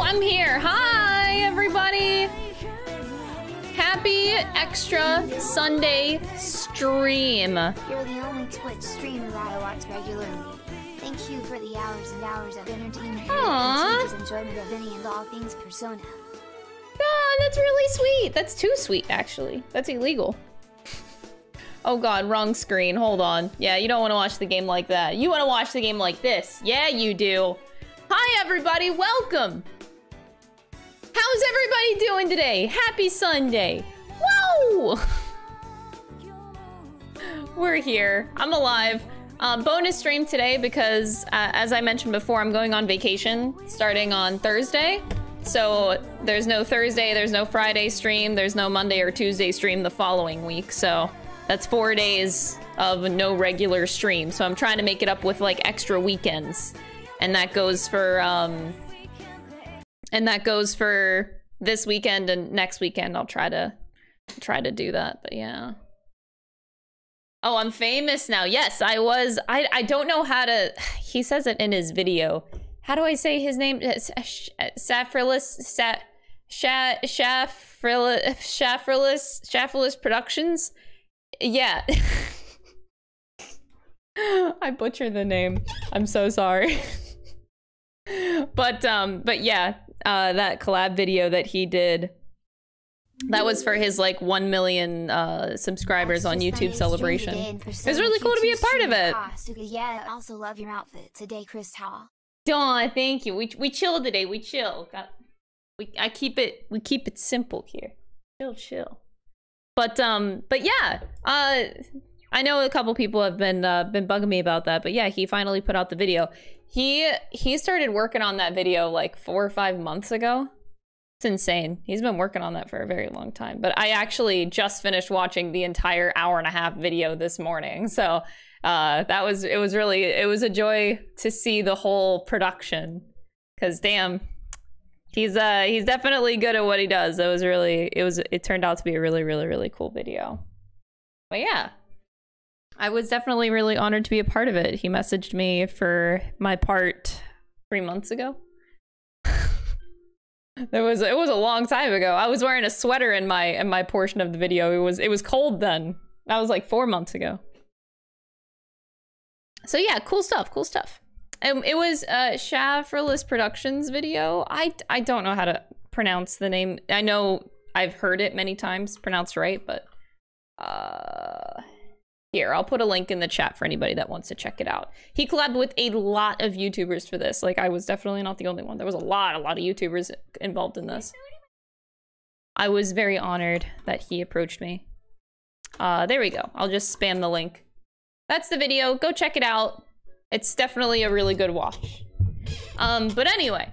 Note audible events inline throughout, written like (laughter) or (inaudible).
I'm here. Hi, everybody. Happy extra Sunday stream. You're the only Twitch streamer I watch regularly. Thank you for the hours and hours of entertainment and enjoyment of any and all things Persona. God, that's really sweet. That's too sweet, actually. That's illegal. Oh god, wrong screen. Hold on. Yeah, you don't want to watch the game like that. You want to watch the game like this. Yeah, you do. Hi, everybody. Welcome. How's everybody doing today? Happy Sunday. Whoa! (laughs) We're here. I'm alive. Um, bonus stream today because, uh, as I mentioned before, I'm going on vacation starting on Thursday. So there's no Thursday, there's no Friday stream, there's no Monday or Tuesday stream the following week. So that's four days of no regular stream. So I'm trying to make it up with like extra weekends. And that goes for, um, and that goes for this weekend and next weekend. I'll try to, try to do that. But yeah. Oh, I'm famous now. Yes, I was. I I don't know how to. (sighs) He says it in his video. How do I say his name? Saffrilus. Sa, Sha, Shaffrilus. Shaffrilus. Shaffrilus Productions. Yeah. (laughs) I butchered the name. I'm so sorry. (laughs) but um, but yeah, uh, that collab video that he did. That was for his like 1 million uh, subscribers on YouTube celebration. It was really cool to be a part of it. Yeah, I also love your outfit today, Chris Hall. Dawn, thank you. We we chill today. We chill. Got, we I keep it we keep it simple here. Chill, chill. But um, but yeah. Uh, I know a couple people have been uh, been bugging me about that. But yeah, he finally put out the video. He he started working on that video like four or five months ago. It's insane. He's been working on that for a very long time. But I actually just finished watching the entire hour and a half video this morning. So uh, that was it was really it was a joy to see the whole production. Cause damn, he's uh he's definitely good at what he does. It was really it was it turned out to be a really really really cool video. But yeah. I was definitely really honored to be a part of it. He messaged me for my part three months ago. (laughs) It was it was a long time ago. I was wearing a sweater in my in my portion of the video. It was it was cold then. That was like four months ago. So yeah, cool stuff, cool stuff. And it was uh Shafferless Productions video. I I don't know how to pronounce the name. I know I've heard it many times pronounced right, but uh here, I'll put a link in the chat for anybody that wants to check it out. He collabed with a lot of YouTubers for this. Like, I was definitely not the only one. There was a lot, a lot of YouTubers involved in this. I was very honored that he approached me. Uh, there we go. I'll just spam the link. That's the video. Go check it out. It's definitely a really good watch. Um, but anyway,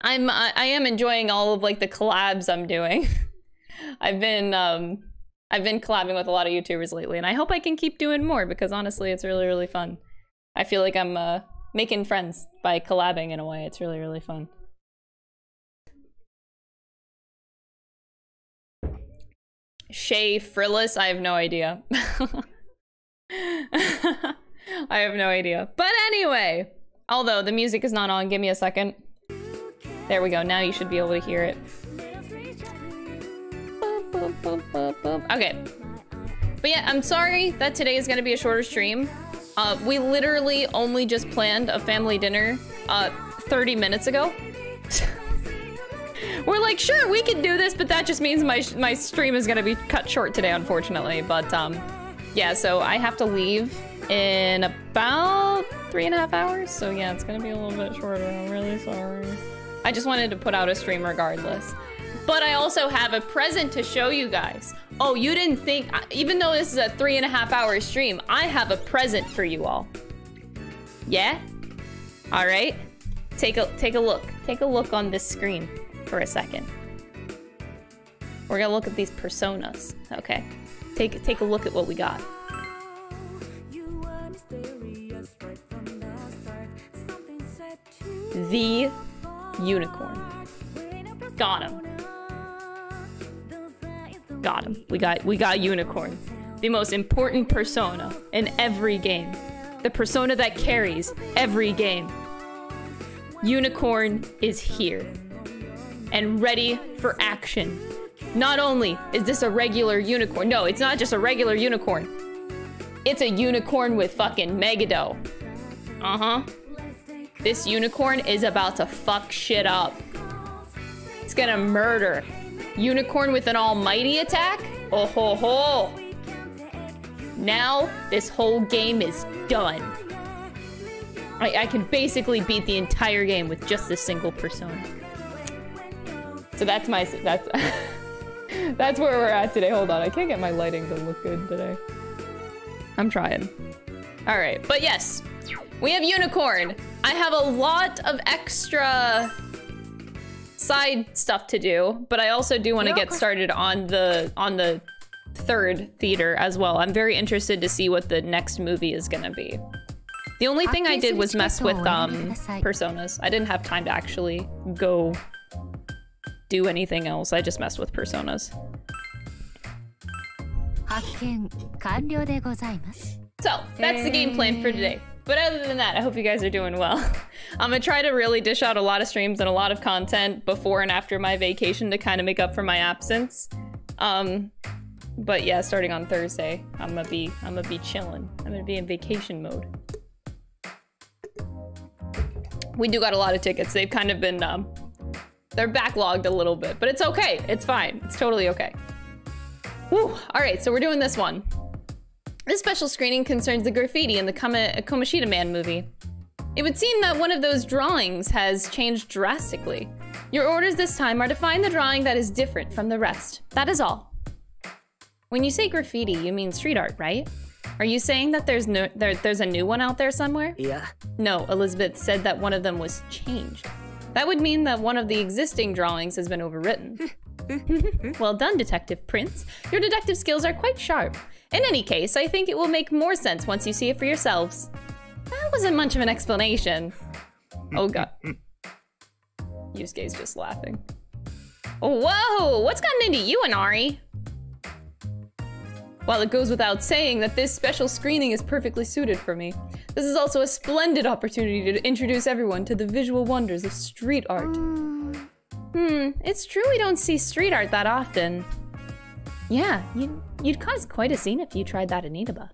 I'm I, I am enjoying all of like the collabs I'm doing. (laughs) I've been um I've been collabing with a lot of YouTubers lately, and I hope I can keep doing more because honestly, it's really, really fun. I feel like I'm uh, making friends by collabing in a way. It's really, really fun. Shay Frillis? I have no idea. (laughs) I have no idea. But anyway, although the music is not on, give me a second. There we go. Now you should be able to hear it. Okay. But yeah, I'm sorry that today is gonna be a shorter stream. Uh, we literally only just planned a family dinner uh, 30 minutes ago. (laughs) We're like, sure, we can do this, but that just means my my stream is gonna be cut short today, unfortunately. But um, yeah, so I have to leave in about three and a half hours. So yeah, it's gonna be a little bit shorter. I'm really sorry. I just wanted to put out a stream regardless. But I also have a present to show you guys. Oh, you didn't think, even though this is a three and a half hour stream, I have a present for you all. Yeah? All right. Take a, take a look. Take a look on this screen for a second. We're gonna look at these personas, okay? Take, take a look at what we got. The unicorn. Got him. Got him. We got we got unicorn. The most important persona in every game. The persona that carries every game. unicorn is here and ready for action. Not only is this a regular unicorn, no, it's not just a regular unicorn. It's a unicorn with fucking Megido. Uh huh. This unicorn is about to fuck shit up. It's gonna murder. Unicorn with an almighty attack? Oh ho ho! Now, this whole game is done. I, I can basically beat the entire game with just this single persona. So that's my, that's, (laughs) that's where we're at today. Hold on, I can't get my lighting to look good today. I'm trying. All right, but yes, we have Unicorn. I have a lot of extra side stuff to do, but I also do want to get started on the on the third theater as well. I'm very interested to see what the next movie is gonna be. The only thing I did was mess with um personas. I didn't have time to actually go do anything else. I just messed with personas. So that's the game plan for today. But other than that, I hope you guys are doing well. (laughs) I'm gonna try to really dish out a lot of streams and a lot of content before and after my vacation to kind of make up for my absence. Um, but yeah, starting on Thursday, I'm gonna be I'm gonna be chilling. I'm gonna be in vacation mode. We do got a lot of tickets. They've kind of been um, they're backlogged a little bit, but it's okay. It's fine. It's totally okay. Whew. All right, so we're doing this one. This special screening concerns the graffiti in the Kama Kamoshidaman movie. It would seem that one of those drawings has changed drastically. Your orders this time are to find the drawing that is different from the rest. That is all. When you say graffiti, you mean street art, right? Are you saying that there's no there, there's a new one out there somewhere? Yeah. No, Elizabeth said that one of them was changed. That would mean that one of the existing drawings has been overwritten. (laughs) (laughs) well done, Detective Prince. Your detective skills are quite sharp. In any case, I think it will make more sense once you see it for yourselves. That wasn't much of an explanation. Oh god. Yusuke's just laughing. Whoa! What's gotten into you, Inari? While it goes without saying that this special screening is perfectly suited for me, this is also a splendid opportunity to introduce everyone to the visual wonders of street art. Hmm, it's true we don't see street art that often. Yeah, you'd, you'd cause quite a scene if you tried that in Inaba.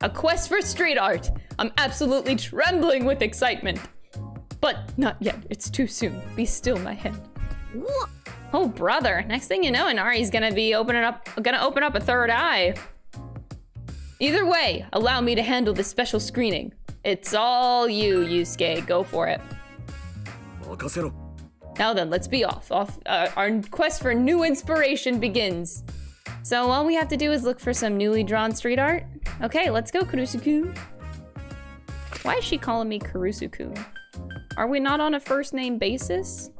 A quest for street art! I'm absolutely trembling with excitement! But not yet, it's too soon. Be still, my head. What? Oh, brother. Next thing you know, Inari's gonna be opening up- gonna open up a third eye. Either way, allow me to handle this special screening. It's all you, Yusuke. Go for it. Now then, let's be off. off uh, our quest for new inspiration begins. So all we have to do is look for some newly drawn street art. Okay, let's go, Karusuku. Why is she calling me Karusuku? Are we not on a first name basis?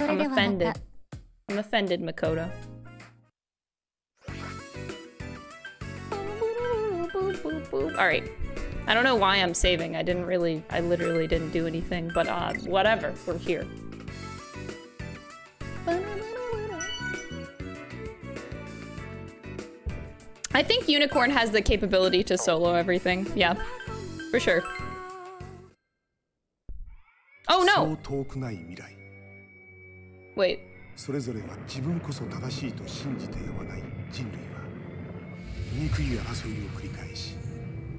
I'm offended. I'm offended, Makoto. Alright. I don't know why I'm saving. I didn't really... I literally didn't do anything, but uh, whatever. We're here. I think Unicorn has the capability to solo everything. Yeah, for sure. Oh そ no! う遠くない未来 Wait. それぞれが自分こそ正しいと信じてやまない人類は醜い争いを繰り返し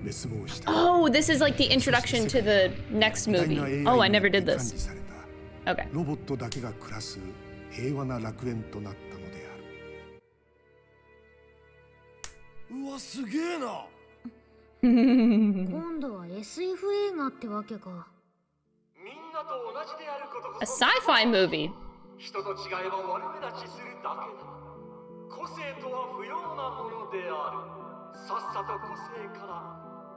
滅亡した Oh, this is like the introduction to the next 偉大 movie. な Oh, I に never did 管 this. 理された Okay. うわすげえな。今度は SF 映画ってわけか。A sci-fi movie. 人と違えば悪目立ちするだけだ。個性とは不要なものである。さっさと個性から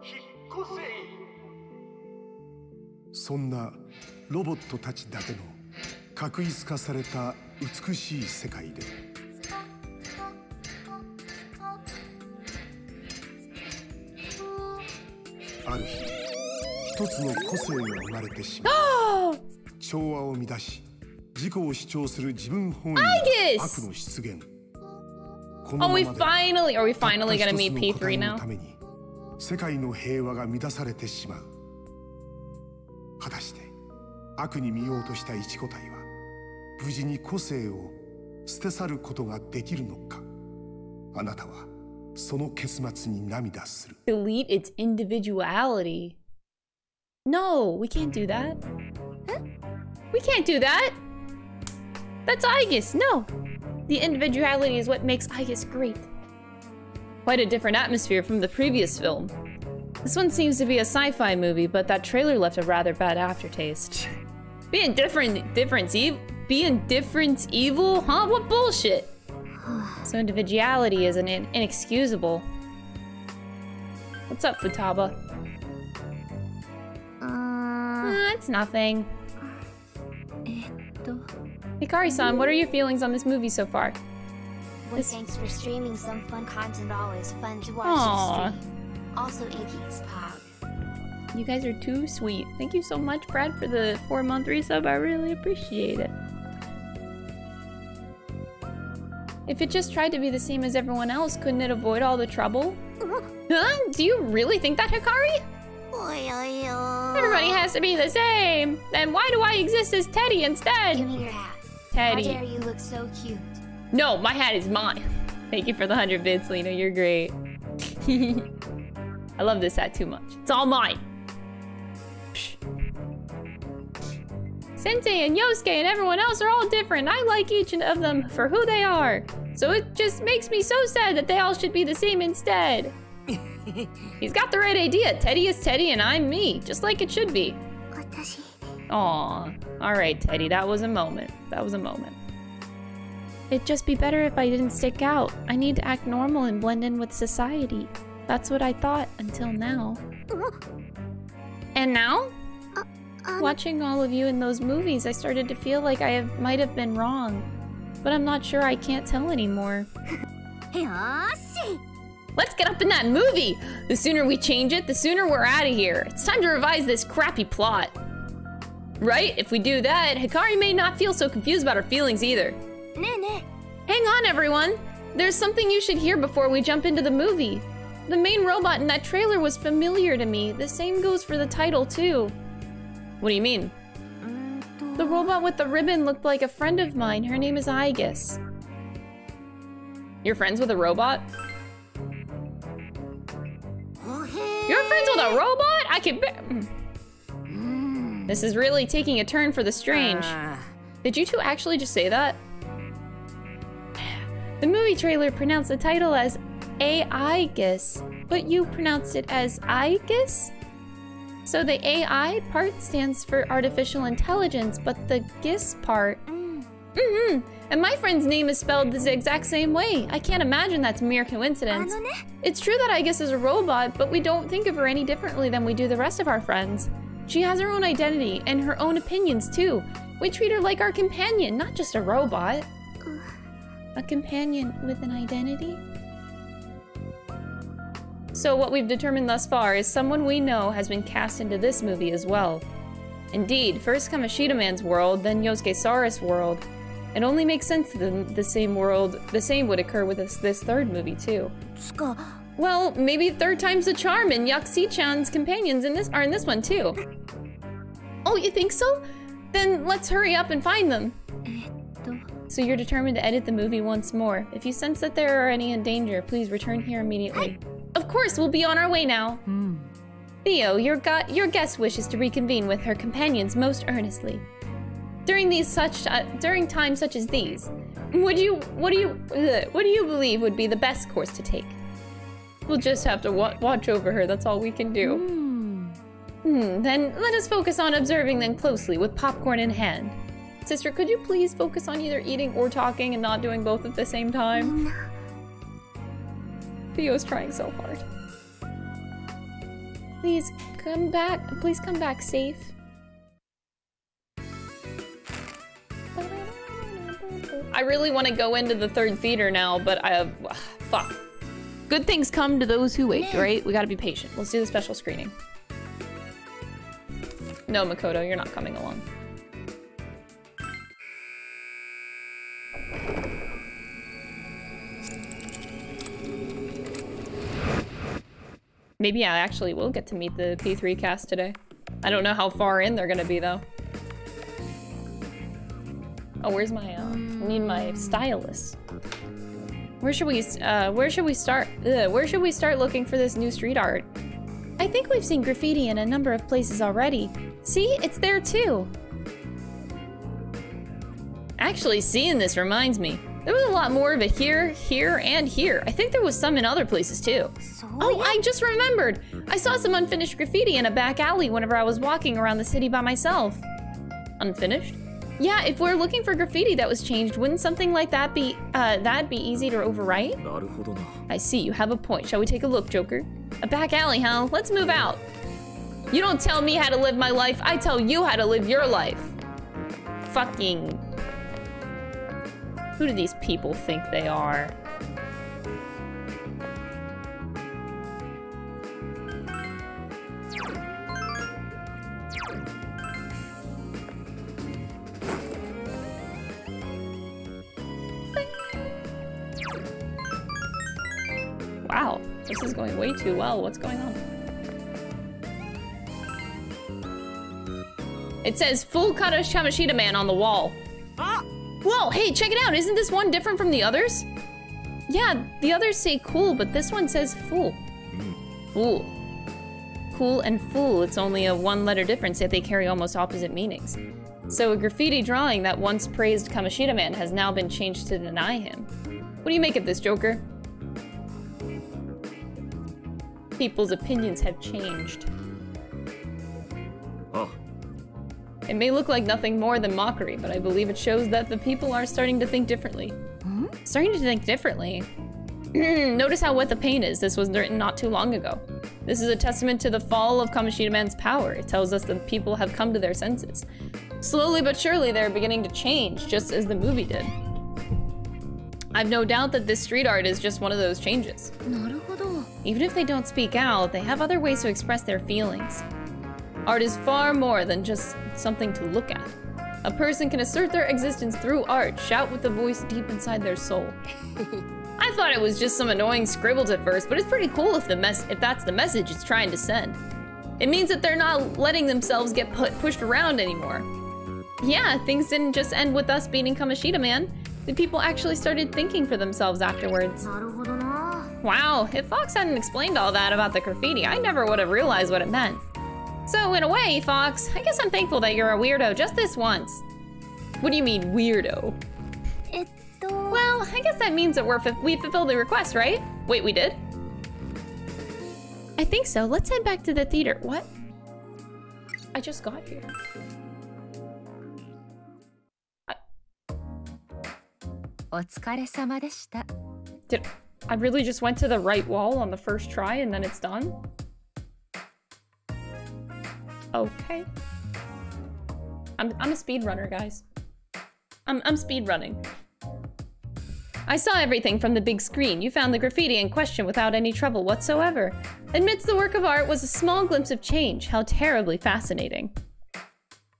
引っ越せそんなロボットたちだけの確一化された美しい世界である日一つの個性が生まれてしまう調和を乱し自己を主張する自分本位の!悪の出現 Oh, we finally are we finally gonna 一つ meet の個体 P3 の now? ために世界の平和が乱されてしまう果たして悪に見ようとした一個体は無事に個性を捨て去ることができるのかあなたは delete its individuality. No we can't do that. We can't do that. That's Aigis. No. The individuality is what makes Aigis great. Quite a different atmosphere from the previous film. This one seems to be a sci-fi movie but that trailer left a rather bad aftertaste. Being different difference evil being different evil? Huh? What bullshit? so individuality is an in inexcusable. What's up, Futaba? Uh... Ah, it's nothing. Hikari-san, what are your feelings on this movie so far? Well, thanks for streaming some fun content. Always fun to watch Aww. stream. Also, Iggy's pop. You guys are too sweet. Thank you so much, Brad, for the four-month resub. I really appreciate it. If it just tried to be the same as everyone else, couldn't it avoid all the trouble? (laughs) Huh? Do you really think that, Hikari? Everybody has to be the same. Then why do I exist as Teddy instead? Give me your hat. Teddy. How dare Teddy. you look so cute? No, my hat is mine. Thank you for the 100 bits, Lena. You're great. (laughs) I love this hat too much. It's all mine. Psh. Sensei and Yosuke and everyone else are all different. I like each and of them for who they are. So it just makes me so sad that they all should be the same instead. (laughs) He's got the right idea. Teddy is Teddy and I'm me, just like it should be. 私 Aw. Alright, Teddy, that was a moment. That was a moment. It'd just be better if I didn't stick out. I need to act normal and blend in with society. That's what I thought until now. (laughs) And now? um, Watching all of you in those movies, I started to feel like I have, might have been wrong. But I'm not sure I can't tell anymore. (laughs) Let's get up in that movie! The sooner we change it, the sooner we're out of here. It's time to revise this crappy plot. Right? If we do that, Hikari may not feel so confused about her feelings either. Hang on, everyone! There's something you should hear before we jump into the movie. The main robot in that trailer was familiar to me. The same goes for the title, too. What do you mean? The robot with the ribbon looked like a friend of mine. Her name is Aigis. You're friends with a robot? You're friends with a robot? I can. Hmm. This is really taking a turn for the strange. Ah. Did you two actually just say that? The movie trailer pronounced the title as Aegis, but you pronounced it as Aigis? So the AI part stands for artificial intelligence, but the GIS part... Mm-hmm. And my friend's name is spelled the exact same way. I can't imagine that's mere coincidence. It's true that Aigis is a robot, but we don't think of her any differently than we do the rest of our friends. She has her own identity and her own opinions too. We treat her like our companion, not just a robot. A companion with an identity? So what we've determined thus far is someone we know has been cast into this movie as well. Indeed, first Kamoshidaman's world, then Yosuke Sara's world. It only makes sense that the same world, the same would occur with this third movie too. Well, maybe third time's a charm, and Yakushi-chan's companions in this are in this one too. Oh, you think so? Then let's hurry up and find them. So you're determined to edit the movie once more. If you sense that there are any in danger, please return here immediately. Of course, we'll be on our way now. Hmm. Theo, your, gu your guest wishes to reconvene with her companions most earnestly. During these such uh, during times such as these, would you what do you what do you believe would be the best course to take? We'll just have to wa watch over her. That's all we can do. Hmm, hmm then let us focus on observing them closely with popcorn in hand. Sister, could you please focus on either eating or talking and not doing both at the same time? Mm, Theo's trying so hard. Please come back. Please come back safe. I really want to go into the third theater now, but I fuck. Good things come to those who wait, right? We gotta be patient. Let's do the special screening. No, Makoto, you're not coming along. Maybe I actually will get to meet the P3 cast today. I don't know how far in they're gonna be though. Oh, where's my, uh, I need my stylus. Where should we, uh, where should we start? Ugh, where should we start looking for this new street art? I think we've seen graffiti in a number of places already. See, it's there too. Actually, seeing this reminds me. There was a lot more of it here, here, and here. I think there was some in other places too. Oh, I just remembered! I saw some unfinished graffiti in a back alley whenever I was walking around the city by myself. Unfinished? Yeah, if we're looking for graffiti that was changed, wouldn't something like that be, uh, that be easy to overwrite? I see, you have a point. Shall we take a look, Joker? A back alley, huh? Let's move out. You don't tell me how to live my life, I tell you how to live your life. Fucking who do these people think they are? Wow, this is going way too well. What's going on? It says full Kata Shamashita man on the wall. Ah! Whoa, hey, check it out. Isn't this one different from the others? Yeah, the others say cool, but this one says fool. Fool. Cool and fool, it's only a one letter difference, yet they carry almost opposite meanings. So a graffiti drawing that once praised Kamoshidaman has now been changed to deny him. What do you make of this, Joker? People's opinions have changed. あ it may look like nothing more than mockery, but I believe it shows that the people are starting to think differently. Hmm? Starting to think differently? (clears throat) Notice how wet the paint is. This was written not too long ago. This is a testament to the fall of Kamoshidaman's power. It tells us that people have come to their senses. Slowly but surely, they're beginning to change, just as the movie did. I've no doubt that this street art is just one of those changes. Even if they don't speak out, they have other ways to express their feelings. Art is far more than just something to look at. A person can assert their existence through art, shout with the voice deep inside their soul. (laughs) I thought it was just some annoying scribbles at first, but it's pretty cool if the mess if that's the message it's trying to send. It means that they're not letting themselves get put pushed around anymore. Yeah, things didn't just end with us beating Kamoshidaman. The people actually started thinking for themselves afterwards. Wow, if Fox hadn't explained all that about the graffiti, I never would have realized what it meant. So in a way, Fox, I guess I'm thankful that you're a weirdo just this once. What do you mean, weirdo? Well, I guess that means that we're we fulfilled the request, right? Wait, we did? I think so. Let's head back to the theater. What? I just got here. Did I really just went to the right wall on the first try and then it's done? Okay. I'm I'm a speedrunner, guys. I'm I'm speedrunning. I saw everything from the big screen. You found the graffiti in question without any trouble whatsoever. Amidst the work of art was a small glimpse of change. How terribly fascinating.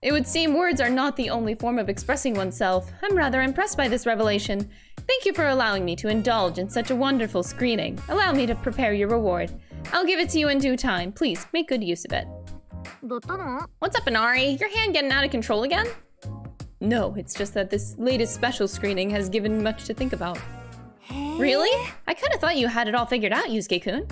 It would seem words are not the only form of expressing oneself. I'm rather impressed by this revelation. Thank you for allowing me to indulge in such a wonderful screening. Allow me to prepare your reward. I'll give it to you in due time. Please, make good use of it. What's up, Inari? Your hand getting out of control again? No, it's just that this latest special screening has given much to think about. Really? I kinda thought you had it all figured out, Yusuke-kun.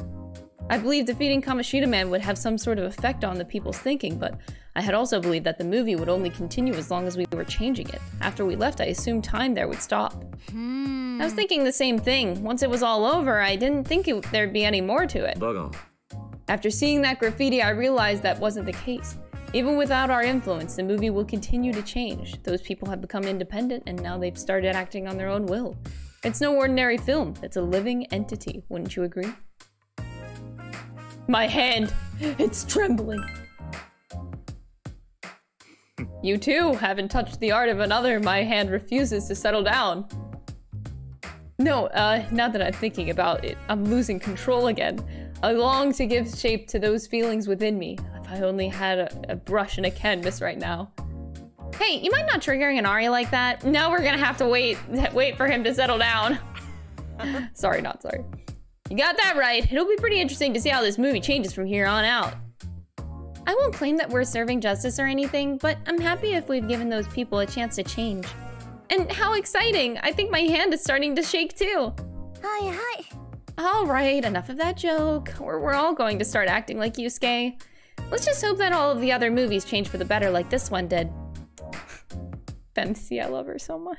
I believed defeating Kamoshidaman would have some sort of effect on the people's thinking, but I had also believed that the movie would only continue as long as we were changing it. After we left, I assumed time there would stop. Hmm. I was thinking the same thing. Once it was all over, I didn't think it, there'd be any more to it. After seeing that graffiti, I realized that wasn't the case. Even without our influence, the movie will continue to change. Those people have become independent and now they've started acting on their own will. It's no ordinary film, it's a living entity, wouldn't you agree? My hand, it's trembling. You too haven't touched the art of another. My hand refuses to settle down. No, uh, now that I'm thinking about it, I'm losing control again. I long to give shape to those feelings within me. If I only had a, a brush and a canvas right now. Hey, you mind not triggering Inari like that? Now we're gonna have to wait, (laughs) wait for him to settle down. (laughs) sorry, not sorry. You got that right. It'll be pretty interesting to see how this movie changes from here on out. I won't claim that we're serving justice or anything, but I'm happy if we've given those people a chance to change. And how exciting! I think my hand is starting to shake too. はい Alright, enough of that joke. We're, we're all going to start acting like Yusuke. Let's just hope that all of the other movies change for the better like this one did. Femsi, I love her so much.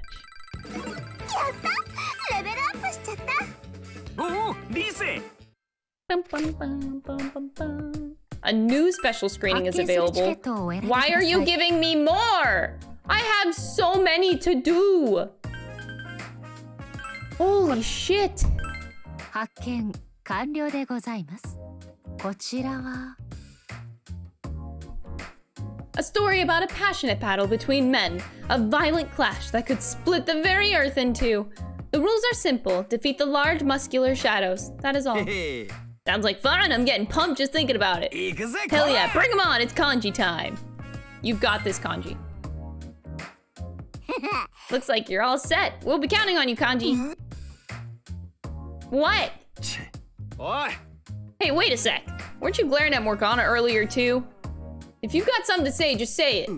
A new special screening is available. Why are you giving me more? I have so many to do! Holy shit! 発見完了でございます。こちらは A story about a passionate battle between men, a violent clash that could split the very earth in two. The rules are simple defeat the large, muscular shadows. That is all. へへ Sounds like fun. I'm getting pumped just thinking about it. 行くぜ Hell これ yeah, bring them on. It's kanji time. You've got this, kanji. (laughs) Looks like you're all set. We'll be counting on you, kanji. (laughs) What? おい Hey, wait a sec. Weren't you glaring at Morgana earlier, too? If you've got something to say, just say it.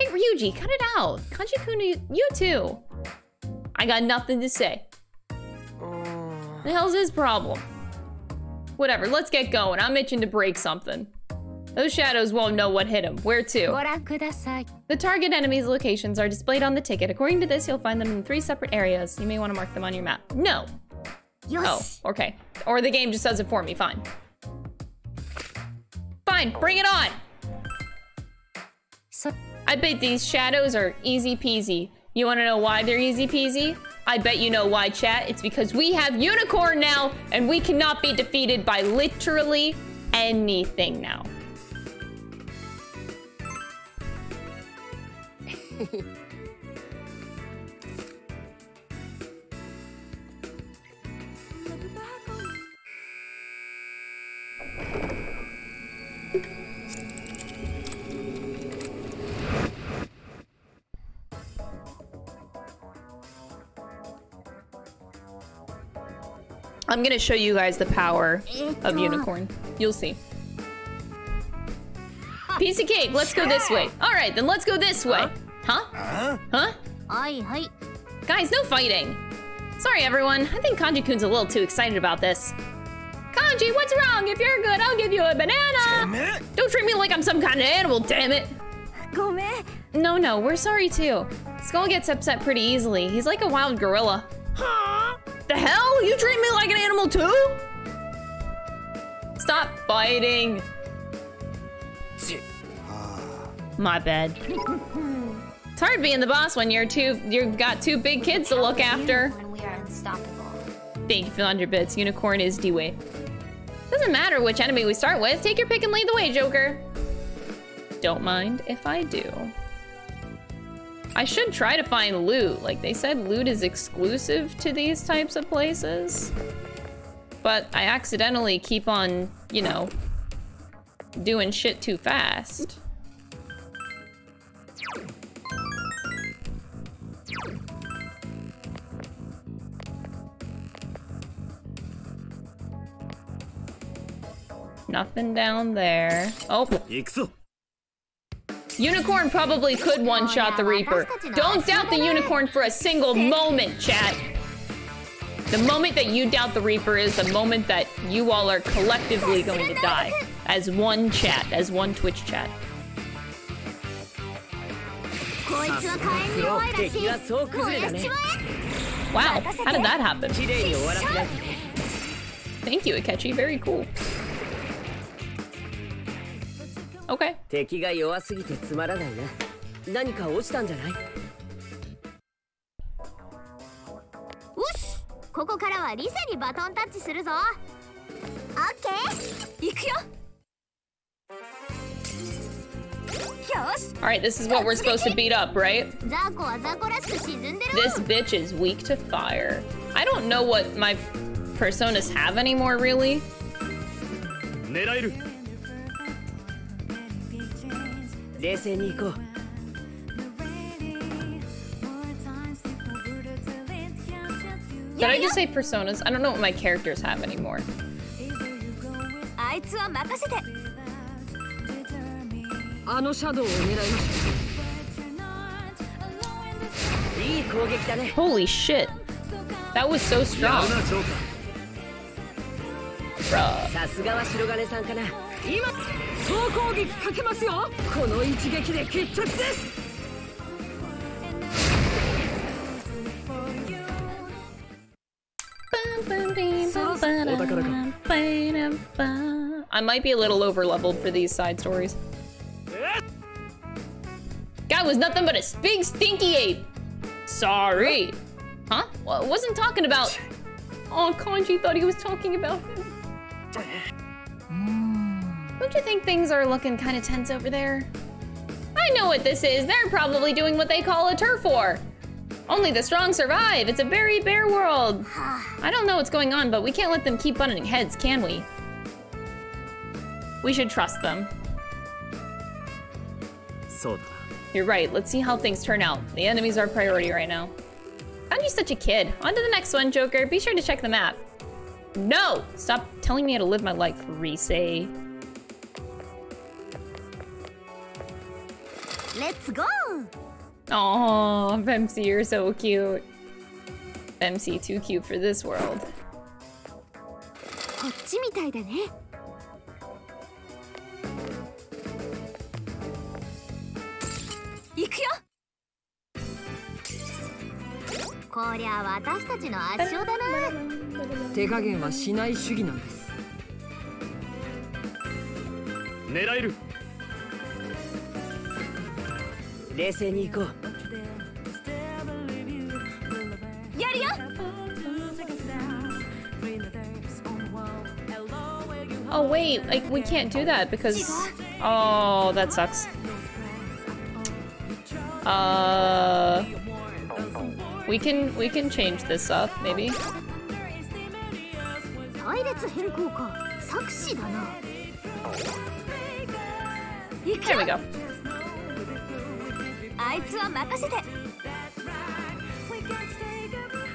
Hey, Ryuji, cut it out. Kanji-kun, you too. I got nothing to say. Mm. The hell's his problem? Whatever, let's get going. I'm itching to break something. Those shadows won't know what hit them. Where to? The target enemy's locations are displayed on the ticket. According to this, you'll find them in three separate areas. You may want to mark them on your map. No. Yes. Oh, okay. Or the game just does it for me. Fine. Fine, bring it on! So I bet these shadows are easy peasy. You want to know why they're easy peasy? I bet you know why, chat. It's because we have Unicorn now, and we cannot be defeated by literally anything now. I'm gonna show you guys the power of Unicorn. You'll see. Piece of cake, let's go this way. Alright, then let's go this way. Huh? Huh? Huh? I hate. Guys, no fighting. Sorry, everyone. I think Kanji-kun's a little too excited about this. Kanji, what's wrong? If you're good, I'll give you a banana. Don't treat me like I'm some kind of animal, damn it. No, no, we're sorry too. Skull gets upset pretty easily. He's like a wild gorilla. Huh? The hell? You treat me like an animal too? Stop fighting. My bad. (laughs) It's hard being the boss when you're two you've got two big kids to look after. When we are unstoppable. Thank you for the 100 bits. Unicorn is D-Way. Doesn't matter which enemy we start with. Take your pick and lead the way, Joker. Don't mind if I do. I should try to find loot. Like, they said loot is exclusive to these types of places. But I accidentally keep on, you know, doing shit too fast. Nothing down there. Oh. Unicorn probably could one-shot the Reaper. Don't doubt the Unicorn for a single moment, chat. The moment that you doubt the Reaper is the moment that you all are collectively going to die. As one chat, as one Twitch chat. Wow, how did that happen? Thank you, Akechi. Very cool. Okay. 敵が弱すぎてつまらないな何か落ちたんじゃないえよしここからはリセにバトンタッチするぞオッケー行くよよし Alright, this is what we're supposed to beat up, right? ザコはザコらしく沈んでる This bitch is weak to fire. I don't know what my personas have anymore, really. 冷静に行こう Did I just say personas? I don't know what my characters have anymore. あいつは任せて あのシャドウを狙いましょういい攻撃だね Holy shit. That was so や strong. るなジョーカ Bruh. さすがは白金さんかな今総攻撃かけますよこの一撃で決着です I might be a little over leveled for these side stories. Guy was nothing but a big stinky ape. Sorry. Huh? Well, wasn't talking about. Oh, Kanji thought he was talking about him. Don't you think things are looking kind of tense over there? I know what this is. They're probably doing what they call a turf war. Only the strong survive. It's a very bare world. I don't know what's going on, but we can't let them keep butting heads, can we? We should trust them. You're right. Let's see how things turn out. The enemy's our priority right now. Found you such a kid. On to the next one, Joker. Be sure to check the map. No! Stop telling me how to live my life, Rise. レッツゴー Oh, Femsi, you're so cute. Femsi, too cute for this world. こっちみたいだね。行くよ！こりゃ私たちの圧勝だな。手加減はしない主義なんです。狙える冷静に行こうやるよ Oh wait, like we can't do that because Oh, that sucks. Uh We can we can change this up, maybe. 隊列変更か作詞だな行く There よ we go. あいつは任せて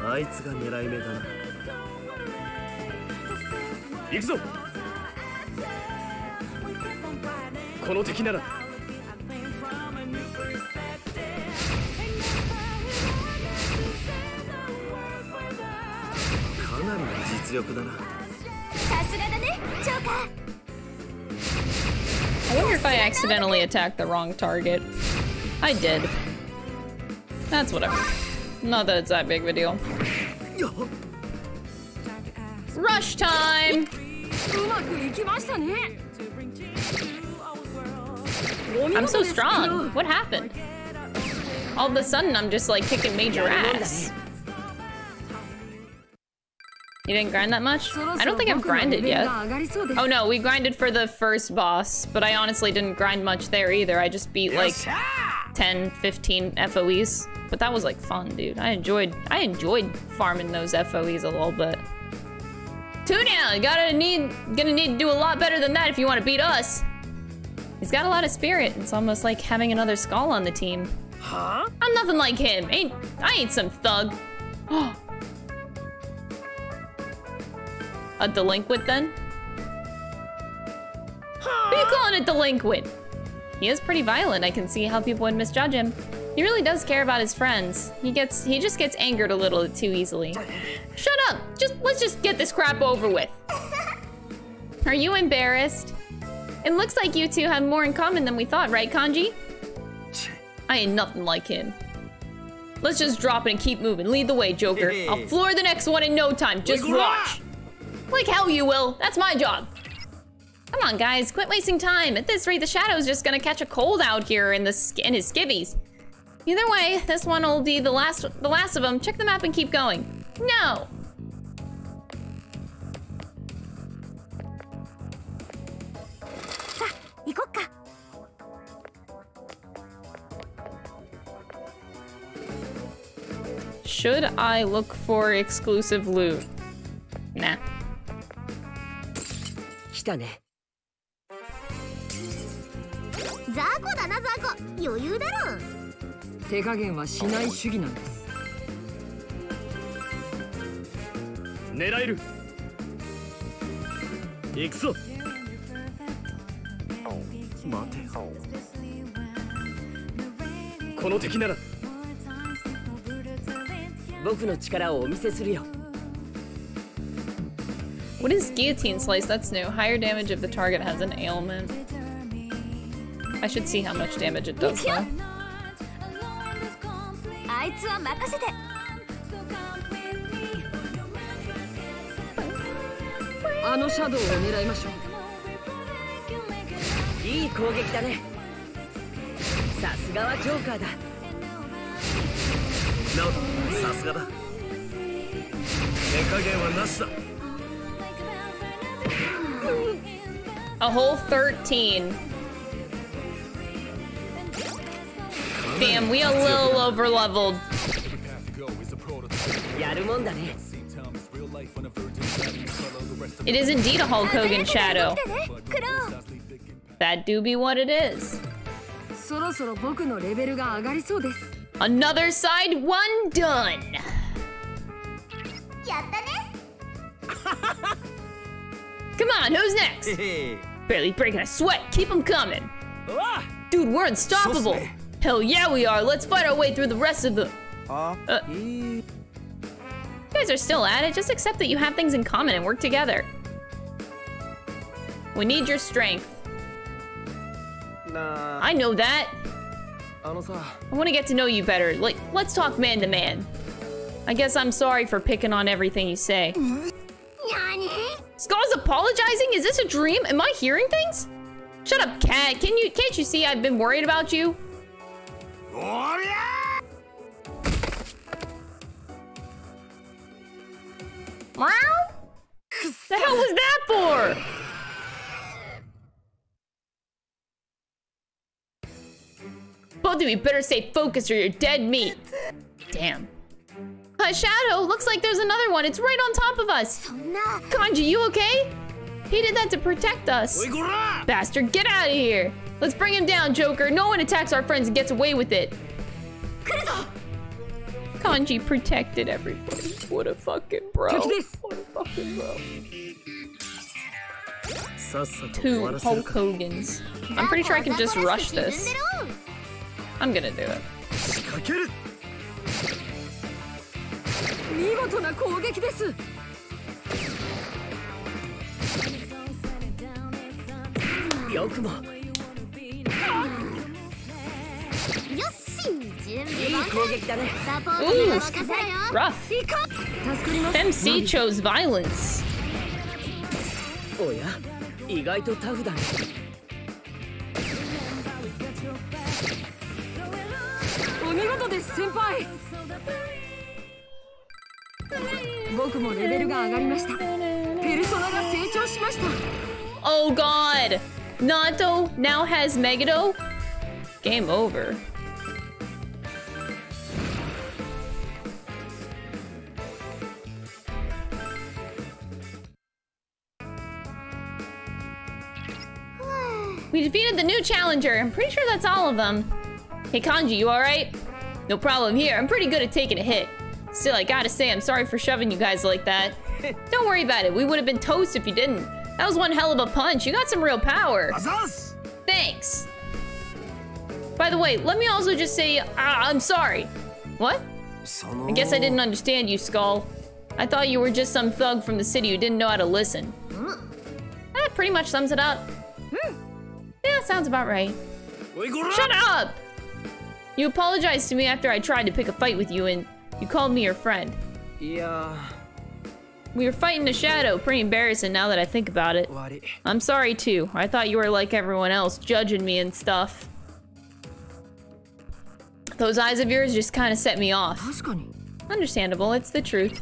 あいつが狙い目だな行くぞこの敵ならかなりの実力だなさすがだねジョーカー I wonder if I accidentally attacked the wrong target. I did. That's whatever. Not that it's that big of a deal. Rush time! I'm so strong. What happened? All of a sudden, I'm just like kicking major ass. You didn't grind that much? I don't think I've grinded yet. Oh no, we grinded for the first boss, but I honestly didn't grind much there either. I just beat like 10, 15 FOEs. But that was like fun, dude. I enjoyed I enjoyed farming those FOEs a little bit. Two down. You gotta need gonna need to do a lot better than that if you want to beat us. He's got a lot of spirit. It's almost like having another skull on the team. Huh? I'm nothing like him. Ain't I ain't some thug. (gasps) (gasps) a delinquent then? Who are you calling a delinquent? He is pretty violent. I can see how people would misjudge him. He really does care about his friends. He gets he just gets angered a little too easily. Shut up! Just let's just get this crap over with. Are you embarrassed? It looks like you two have more in common than we thought, right, Kanji? I ain't nothing like him. Let's just drop it and keep moving. Lead the way, Joker. I'll (laughs) floor the next one in no time. Just watch. Like hell you will. That's my job. Come on, guys. Quit wasting time. At this rate, the Shadow's just gonna catch a cold out here in, the in his skivvies. Either way, this one will be the last, the last of them. Check the map and keep going. No! Should I look for exclusive loot? Nah. 来たね。雑魚だな雑魚。余裕だろ。手加減はしない主義なんです。狙える。行くぞ。待て。よこの敵なら。僕の力をお見せするよ What is guillotine slice? That's new. Higher damage if the target has an ailment. I should see how much damage it does though. No, さすがだ手加減はなしだ A whole 13. Damn, we a little over leveled. It is indeed a Hulk Hogan shadow. That do be what it is. Another side one done. (laughs) Come on, who's next? (laughs) Barely breaking a sweat. Keep them coming. Dude, we're unstoppable. Hell yeah, we are. Let's fight our way through the rest of them. Uh, you guys are still at it. Just accept that you have things in common and work together. We need your strength. I know that. I want to get to know you better. Like, let's talk man to man. I guess I'm sorry for picking on everything you say. (laughs) 何 Skull's apologizing? Is this a dream? Am I hearing things? Shut up, cat. Can you can't you see I've been worried about you? Meow? The hell was that for? Both of you better stay focused or you're dead meat. Damn. A shadow! Looks like there's another one. It's right on top of us. Kanji, you okay? He did that to protect us. Bastard, get out of here. Let's bring him down, Joker. No one attacks our friends and gets away with it. Kanji protected everybody. What a fucking bro. What a fucking bro. Two Hulk Hogan's. I'm pretty sure I can just rush this. I'm gonna do it. 見事な攻撃ですよくもよし準備 rough. MC chose violence. おや、意外とタフだね。お見事です、先輩。Oh god! Naoto now has Megido? Game over. We defeated the new challenger. I'm pretty sure that's all of them. Hey, Kanji, you alright? No problem here. I'm pretty good at taking a hit. Still, I gotta say, I'm sorry for shoving you guys like that. (laughs) Don't worry about it. We would have been toast if you didn't. That was one hell of a punch. You got some real power. Thanks. By the way, let me also just say, uh, I'm sorry. What? I guess I didn't understand you, Skull. I thought you were just some thug from the city who didn't know how to listen. That pretty much sums it up. Yeah, sounds about right. Shut up! You apologized to me after I tried to pick a fight with you and you called me your friend. Yeah. We were fighting a shadow. Pretty embarrassing now that I think about it. I'm sorry too. I thought you were like everyone else, judging me and stuff. Those eyes of yours just kind of set me off. Understandable, it's the truth.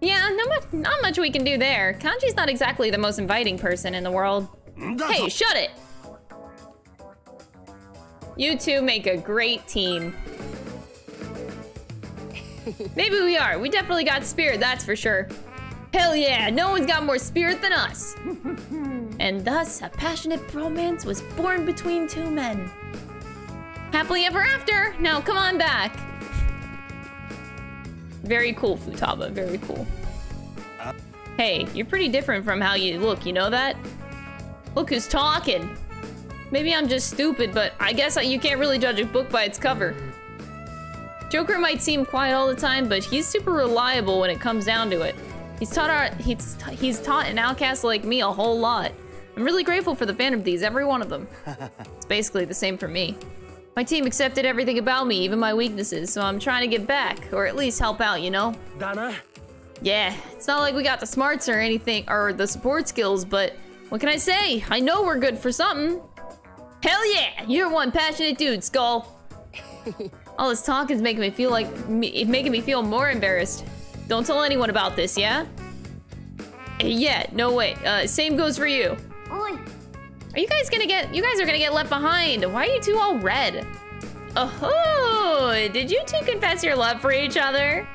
Yeah, not much, not much we can do there. Kanji's not exactly the most inviting person in the world. Hey, shut it! You two make a great team. (laughs) Maybe we are. We definitely got spirit, that's for sure. Hell yeah, no one's got more spirit than us. (laughs) and thus, a passionate romance was born between two men. Happily ever after! Now come on back. Very cool, Futaba, very cool. Hey, you're pretty different from how you look, you know that? Look who's talking. Maybe I'm just stupid, but I guess you can't really judge a book by its cover. Joker might seem quiet all the time, but he's super reliable when it comes down to it. He's taught our he's he's taught an outcast like me a whole lot. I'm really grateful for the fan of these, every one of them. (laughs) it's basically the same for me. My team accepted everything about me, even my weaknesses, so I'm trying to get back, or at least help out, you know? だな Yeah, it's not like we got the smarts or anything, or the support skills, but what can I say? I know we're good for something. Hell yeah! You're one passionate dude, Skull. (laughs) All this talk is making me feel like it's making me feel more embarrassed. Don't tell anyone about this, yeah? Yeah, no way. Uh, same goes for you. おい Are you guys gonna get? You guys are gonna get left behind. Why are you two all red? Oh, did you two confess your love for each other?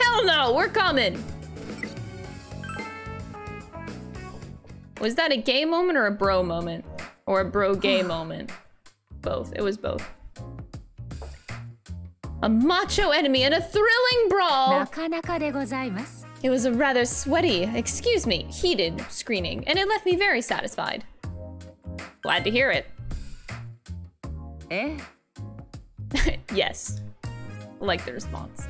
Hell no, we're coming. Was that a gay moment or a bro moment? Or a bro gay (sighs) moment? Both. It was both a macho enemy in a thrilling brawl. It was a rather sweaty, excuse me, heated screening, and it left me very satisfied. Glad to hear it. Eh? (laughs) yes. Like the response.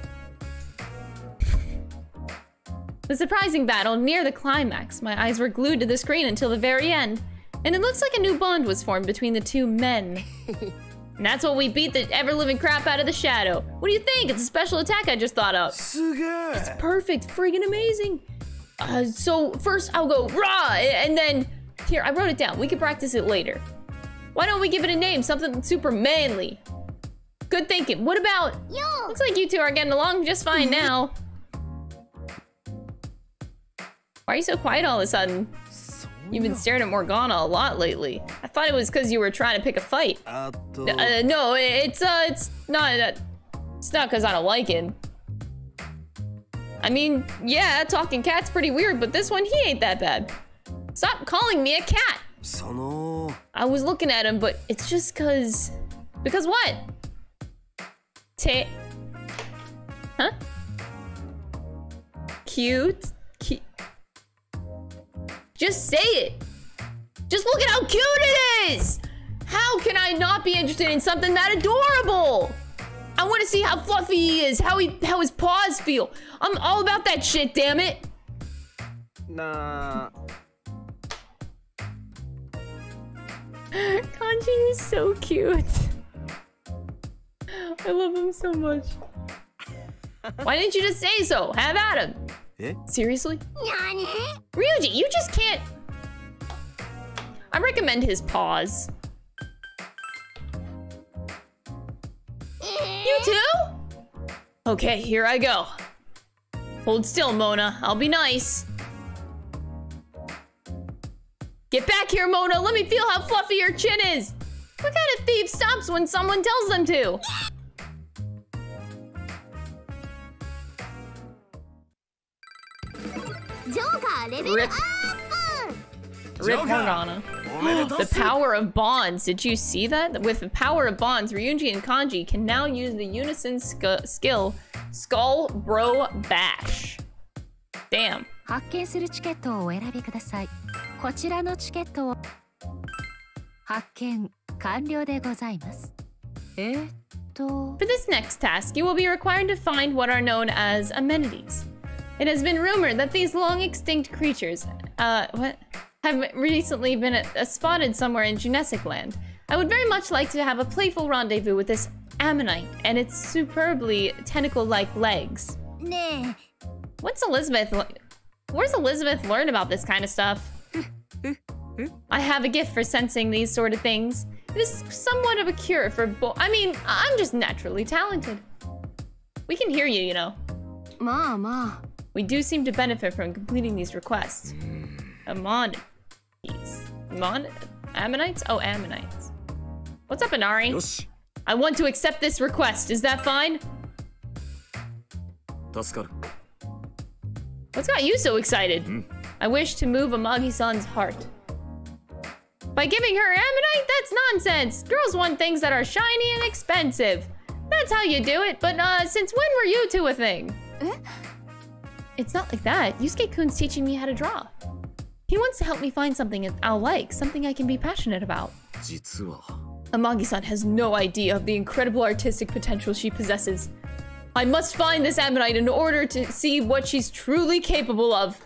The surprising battle near the climax. My eyes were glued to the screen until the very end, and it looks like a new bond was formed between the two men. (laughs) And that's when we beat the ever-living crap out of the shadow. What do you think? It's a special attack I just thought of. It's perfect. Freaking amazing. Uh, so first I'll go raw, and then... Here, I wrote it down. We can practice it later. Why don't we give it a name? Something super manly. Good thinking. What about... Yo. Looks like you two are getting along just fine mm-hmm. now. Why are you so quiet all of a sudden? You've been staring at Morgana a lot lately. I thought it was because you were trying to pick a fight. Uh, no, it's uh, it's not. It's not because I don't like him. I mean, yeah, talking cat's pretty weird, but this one, he ain't that bad. Stop calling me a cat! I was looking at him, but it's just because... Because what? Te... Huh? Cute? Just say it. Just look at how cute it is. How can I not be interested in something that adorable? I want to see how fluffy he is, how he, how his paws feel. I'm all about that shit, damn it. Nah. (laughs) Kanji is so cute. I love him so much. (laughs) Why didn't you just say so? Have at him. え Seriously? 何 Ryuji, you just can't. I recommend his paws. You eh. too? Okay, here I go. Hold still, Mona. I'll be nice. Get back here, Mona. Let me feel how fluffy your chin is. What kind of thief stops when someone tells them to? Rip. Rip Morgana. the power of bonds. Did you see that? With the power of bonds, Ryuji and Kanji can now use the unison sc skill Skull Bro Bash. Damn. For this next task, you will be required to find what are known as ammonites. It has been rumored that these long-extinct creatures, uh, what, have recently been a, a spotted somewhere in Genesic land. I would very much like to have a playful rendezvous with this ammonite and its superbly tentacle-like legs. Nah. What's Elizabeth? Where's Elizabeth learn about this kind of stuff? I have a gift for sensing these sort of things. It is somewhat of a cure for bo- I mean, I'm just naturally talented. We can hear you, you know. Ma, ma. We do seem to benefit from completing these requests. Hmm. Ammon... Ammon... Ammonites? Oh, Ammonites. What's up, Inari? I want to accept this request. Is that fine? What's got you so excited? Hmm? I wish to move Amagi-san's heart. By giving her ammonite? That's nonsense! Girls want things that are shiny and expensive. That's how you do it, but uh, since when were you two a thing? It's not like that. Yusuke-kun's teaching me how to draw. He wants to help me find something I'll like, something I can be passionate about. Amagi-san has no idea of the incredible artistic potential she possesses. I must find this Ammonite in order to see what she's truly capable of.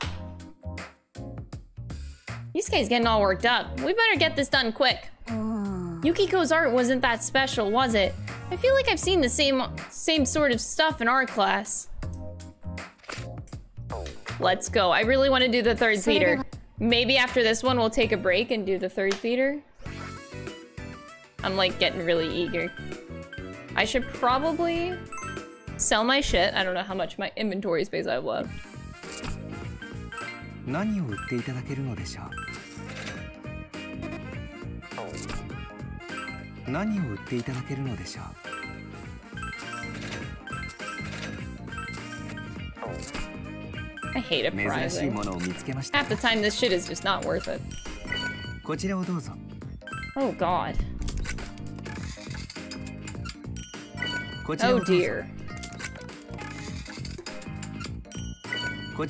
Yusuke's getting all worked up. We better get this done quick. Yukiko's art wasn't that special, was it? I feel like I've seen the same same sort of stuff in art class. Let's go. I really want to do the third theater. Maybe after this one, we'll take a break and do the third theater. I'm like getting really eager. I should probably sell my shit. I don't know how much my inventory space I have left. I hate 珍しい uprising. ものを見つけました Half the time, this shit is just not worth it. こちらをどうぞ Oh god. こちらを Oh どうぞ dear. こ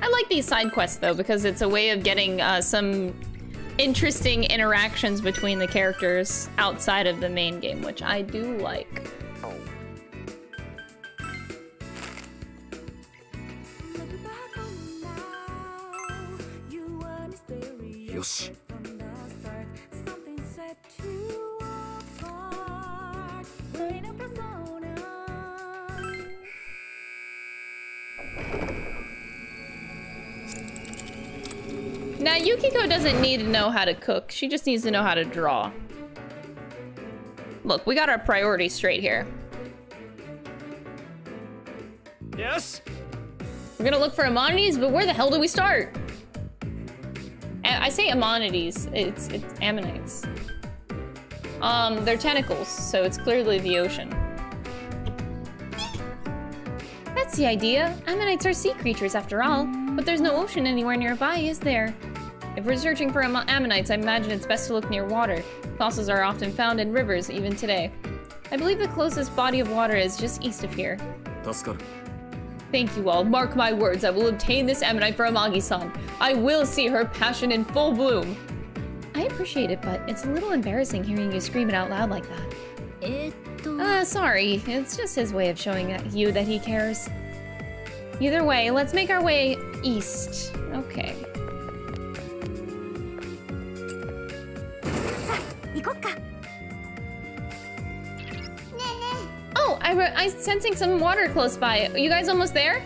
I like these side quests though because it's a way of getting uh, some interesting interactions between the characters outside of the main game, which I do like. Yoshi. Now, Yukiko doesn't need to know how to cook. She just needs to know how to draw. Look, we got our priorities straight here. Yes? We're gonna look for ammonites, but where the hell do we start? I say ammonites. It's it's ammonites. Um, they're tentacles, so it's clearly the ocean. That's the idea. Ammonites are sea creatures after all, but there's no ocean anywhere nearby, is there? If we're searching for am ammonites, I imagine it's best to look near water. Fossils are often found in rivers, even today. I believe the closest body of water is just east of here. Thank you all. Mark my words, I will obtain this ammonite for Amagi-san. I will see her passion in full bloom. I appreciate it, but it's a little embarrassing hearing you scream it out loud like that. Uh, sorry. It's just his way of showing you that he cares. Either way, let's make our way east. Okay. Oh, I I'm sensing some water close by. Are you guys almost there?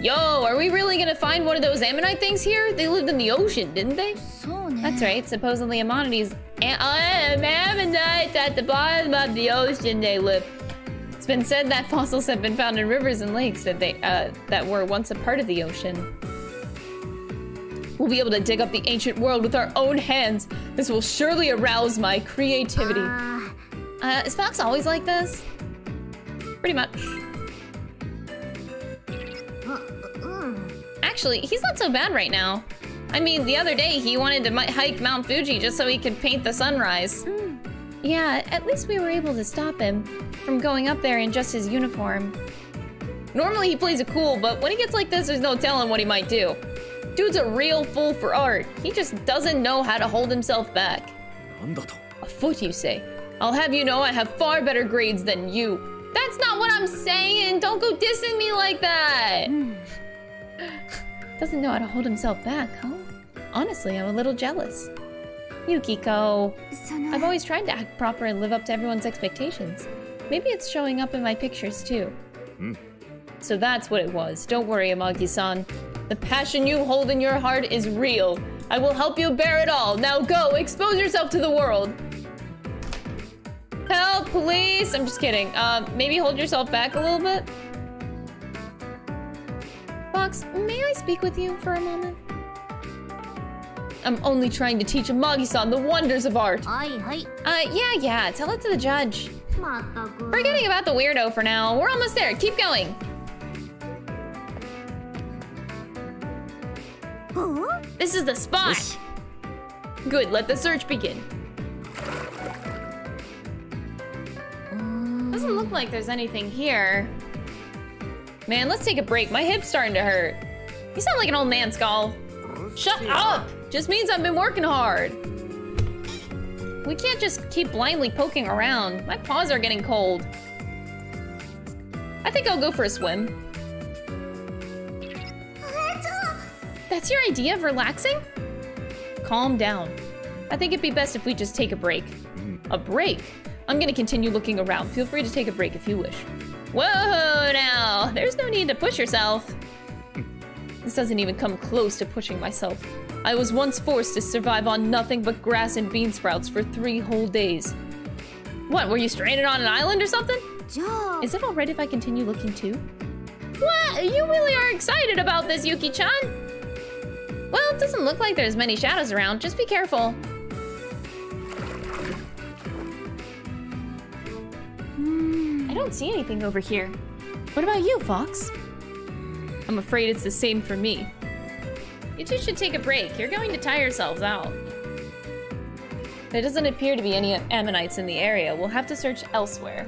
Yo, are we really gonna find one of those ammonite things here? They lived in the ocean, didn't they? So that's right. Supposedly Ammonides and ammonites at the bottom of the ocean they live. It's been said that (laughs) fossils have been found in rivers and lakes that they uh, that were once a part of the ocean. We'll be able to dig up the ancient world with our own hands. This will surely arouse my creativity. Uh, uh, is Fox always like this? Pretty much. Uh, uh, uh. Actually, he's not so bad right now. I mean, the other day he wanted to hike Mount Fuji just so he could paint the sunrise. Mm. Yeah, at least we were able to stop him from going up there in just his uniform. Normally he plays it cool, but when he gets like this, there's no telling what he might do. Dude's a real fool for art. He just doesn't know how to hold himself back. A foot, you say? I'll have you know I have far better grades than you. That's not what I'm saying! Don't go dissing me like that! Hmm. (laughs) Doesn't know how to hold himself back, huh? Honestly, I'm a little jealous. Yukiko, I've always tried to act proper and live up to everyone's expectations. Maybe it's showing up in my pictures too. So that's what it was. Don't worry, Amagi-san. The passion you hold in your heart is real. I will help you bear it all. Now go, expose yourself to the world. Help, please! I'm just kidding. Uh, maybe hold yourself back a little bit. Fox, may I speak with you for a moment? I'm only trying to teach Amagi-san the wonders of art. Uh, yeah, yeah, tell it to the judge. Forgetting about the weirdo for now. We're almost there, keep going. Huh? This is the spot. Good, let the search begin. Mm. Doesn't look like there's anything here. Man, let's take a break. My hip's starting to hurt. You sound like an old man, Skull. Shut up! Just means I've been working hard. We can't just keep blindly poking around. My paws are getting cold. I think I'll go for a swim. That's your idea of relaxing? Calm down. I think it'd be best if we just take a break. A break? I'm gonna continue looking around. Feel free to take a break if you wish. Whoa now! There's no need to push yourself. This doesn't even come close to pushing myself. I was once forced to survive on nothing but grass and bean sprouts for three whole days. What, were you stranded on an island or something? Is it alright if I continue looking too? What? You really are excited about this, Yuki-chan? Well, it doesn't look like there's many shadows around. Just be careful. I don't see anything over here. What about you, Fox? I'm afraid it's the same for me. You two should take a break. You're going to tire yourselves out. There doesn't appear to be any ammonites in the area. We'll have to search elsewhere.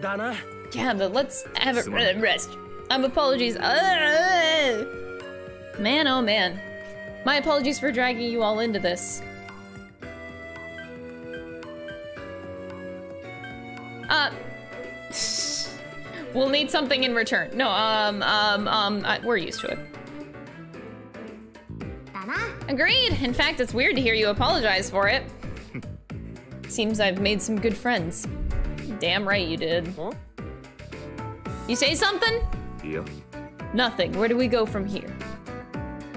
だな Yeah, but let's have a re- rest. Um, apologies. Uh, man, oh man. My apologies for dragging you all into this. Uh, We'll need something in return. No, um, um, um, I, we're used to it. Agreed! In fact, it's weird to hear you apologize for it. (laughs) Seems I've made some good friends. Damn right you did. You say something? Yeah. Nothing. Where do we go from here?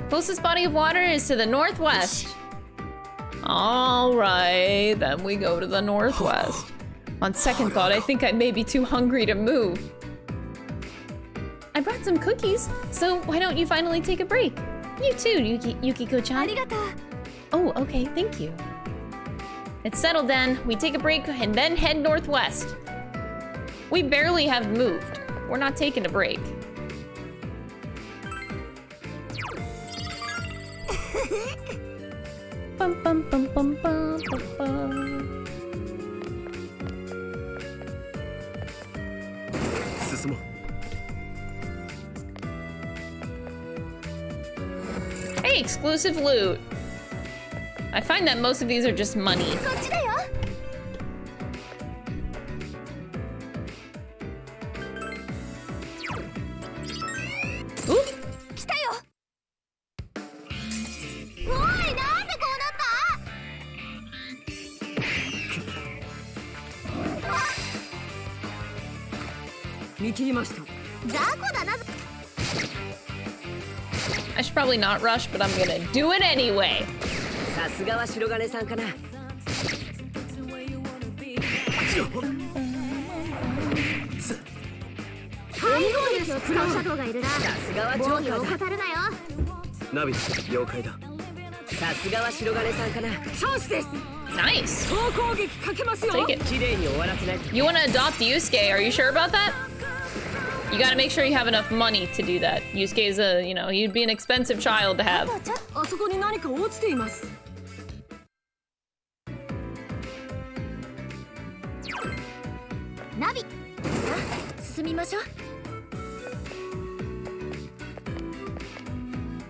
Closest body of water is to the northwest. Alright, then we go to the northwest. (sighs) On second thought, I think I may be too hungry to move. I brought some cookies, so why don't you finally take a break? You too, Yuki Yukiko-chan. Oh, okay, thank you. It's settled then. We take a break and then head northwest. We barely have moved. We're not taking a break. (laughs) bum, bum, bum, bum, bum, bum, bum. Hey, exclusive loot. I find that most of these are just money. really not rush, but I'm gonna do it anyway. Nice. I'll take it. You want to adopt Yusuke? Are you sure about that? You gotta make sure you have enough money to do that. Yusuke is a, you know, he'd be an expensive child to have. あそこに何か落ちていますナビさあ進みましょう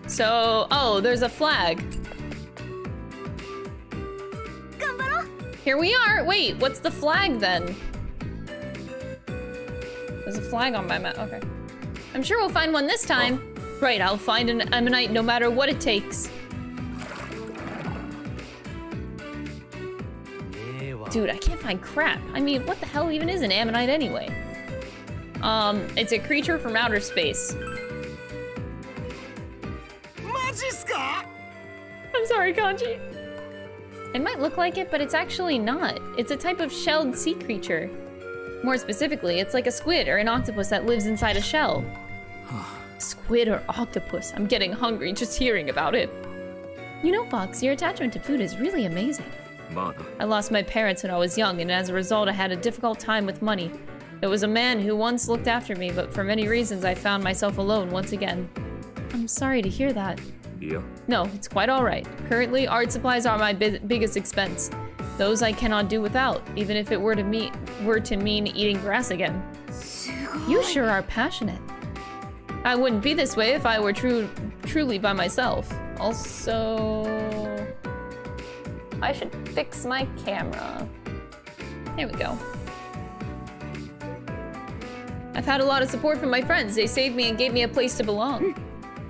So, oh, there's a flag. 頑張ろう Here we are. Wait, what's the flag then? There's a flag on my map. Okay. I'm sure we'll find one this time. Oh. Right, I'll find an ammonite no matter what it takes. Dude, I can't find crap. I mean, what the hell even is an ammonite anyway? Um, it's a creature from outer space. I'm sorry, Kanji. It might look like it, but it's actually not. It's a type of shelled sea creature. More specifically, it's like a squid or an octopus that lives inside a shell. squid or octopus? I'm getting hungry just hearing about it. You know, Fox, your attachment to food is really amazing. I lost my parents when I was young, and as a result, I had a difficult time with money. There was a man who once looked after me, but for many reasons, I found myself alone once again. I'm sorry to hear that. Yeah. No, it's quite alright. Currently, art supplies are my biggest expense. Those I cannot do without, even if it were to were to mean eating grass again. You sure are passionate. I wouldn't be this way if I were true truly by myself. Also, I should fix my camera. There we go. I've had a lot of support from my friends. They saved me and gave me a place to belong.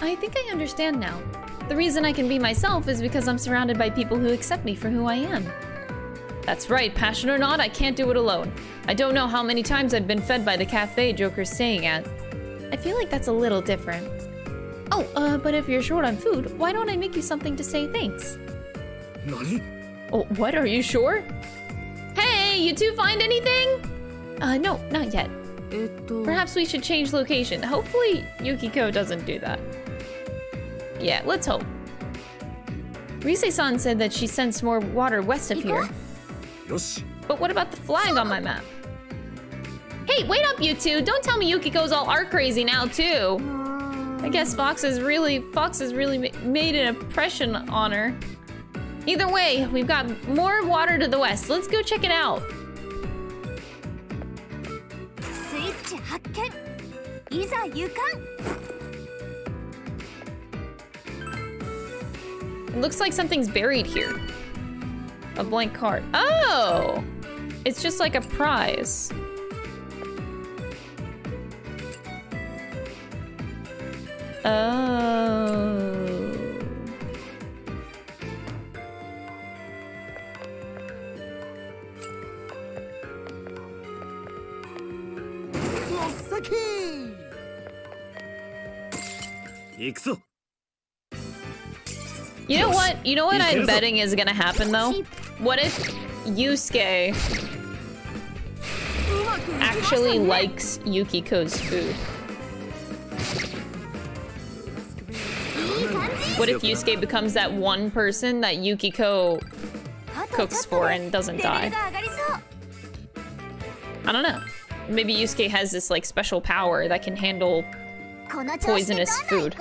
I think I understand now. The reason I can be myself is because I'm surrounded by people who accept me for who I am. That's right, passion or not, I can't do it alone. I don't know how many times I've been fed by the cafe Joker's staying at. I feel like that's a little different. Oh, uh, but if you're short on food, why don't I make you something to say thanks? Nani? Oh, what? Are you sure? Hey, you two find anything? Uh, no, not yet. Perhaps we should change location. Hopefully, Yukiko doesn't do that. Yeah, let's hope. Rise-san said that she sensed more water west of here. But what about the flag on my map? Hey, wait up, you two! Don't tell me Yukiko's all art crazy now, too! I guess Fox has really... Fox has really ma made an impression on her. Either way, we've got more water to the west. Let's go check it out! It looks like something's buried here. A blank card. Oh! It's just like a prize. Oh. You know what? You know what I'm betting is gonna happen though? What if Yusuke actually likes Yukiko's food? What if Yusuke becomes that one person that Yukiko cooks for and doesn't die? I don't know. Maybe Yusuke has this like special power that can handle poisonous food.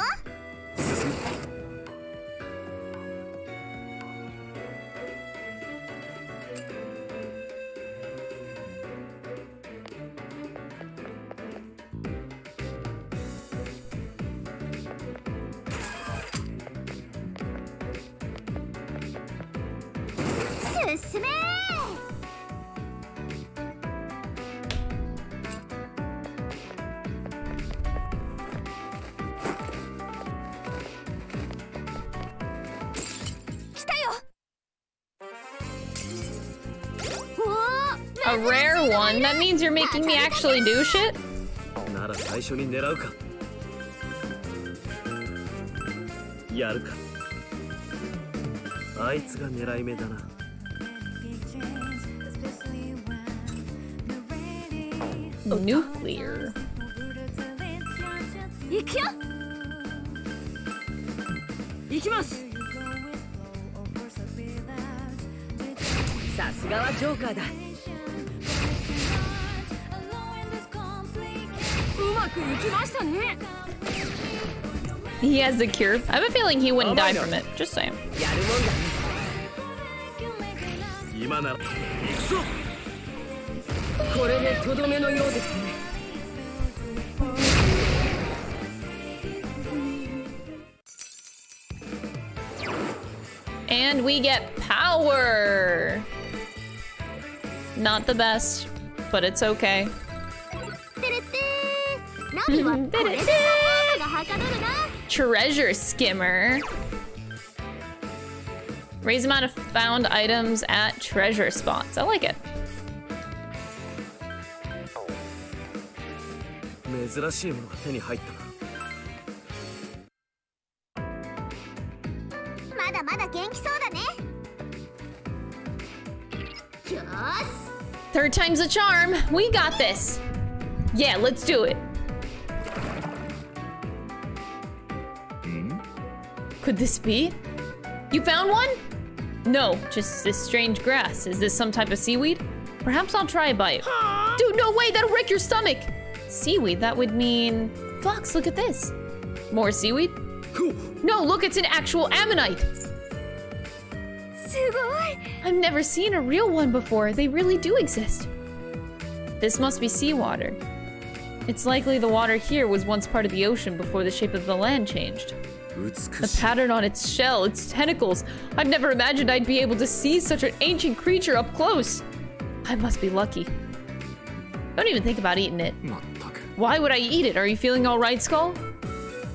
Me actually do shit? なら最初に狙うか。やるか。あいつが狙い目だな。Nuclear. 行くよ行きますさすがはジョーカーだ He has the cure. I have a feeling he wouldn't oh die from it. Just saying. And we get power! Not the best, but it's okay. (laughs) Treasure skimmer. Raise amount of found items at treasure spots. I like it. (laughs) Third time's a charm. We got this. Yeah, let's do it. Could this be? You found one? No, just this strange grass. Is this some type of seaweed? Perhaps I'll try a bite. Dude, no way! That'll wreck your stomach! Seaweed? That would mean... Fox, look at this. More seaweed? no, look, it's an actual ammonite! I've never seen a real one before. They really do exist. This must be seawater. It's likely the water here was once part of the ocean before the shape of the land changed. The pattern on its shell, its tentacles. I've never imagined I'd be able to see such an ancient creature up close. I must be lucky. Don't even think about eating it. Why would I eat it? Are you feeling alright, Skull?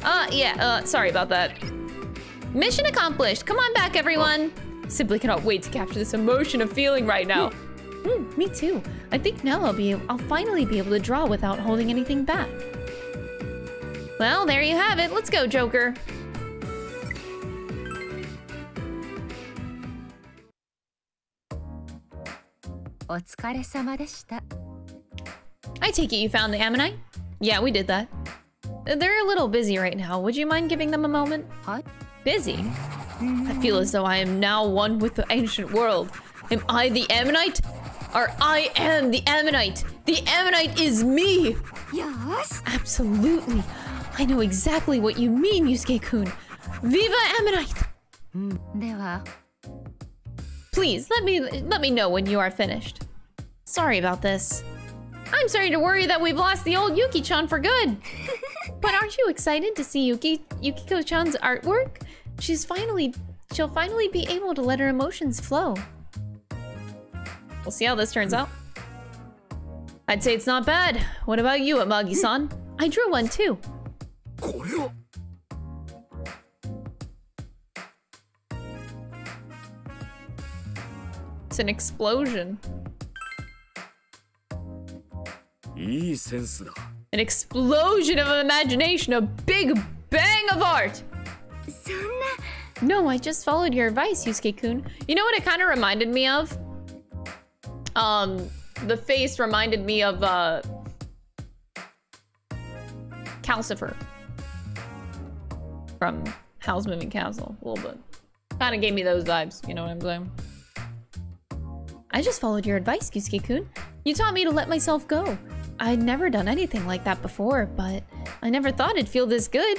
Uh, yeah, uh, sorry about that. Mission accomplished! Come on back, everyone! Oh. Simply cannot wait to capture this emotion of feeling right now. Mm, me too. I think now I'll be- I'll finally be able to draw without holding anything back. Well, there you have it. Let's go, Joker. お疲れ様でした」 I take it you found the Ammonite? Yeah, we did that. They're a little busy right now. Would you mind giving them a moment? はい Busy? I feel as though I am now one with the ancient world. Am I the Ammonite? Or I am the Ammonite. The Ammonite is me. よーし Absolutely. I know exactly what you mean, Yusuke-kun. Viva Ammonite! では Please let me let me know when you are finished. Sorry about this. I'm sorry to worry that we've lost the old Yuki-chan for good. (laughs) but aren't you excited to see Yuki Yukiko-chan's artwork? She's finally she'll finally be able to let her emotions flow. We'll see how this turns out. I'd say it's not bad. What about you, Amagi-san? I drew one too. an explosion. An explosion of imagination, a big bang of art! No, I just followed your advice, Yusuke-kun. You know what it kind of reminded me of? Um, the face reminded me of, uh... Calcifer. From Howl's Moving Castle, a little bit. Kind of gave me those vibes, you know what I'm saying? I just followed your advice, Yusuke-kun. You taught me to let myself go. I'd never done anything like that before, but I never thought it'd feel this good.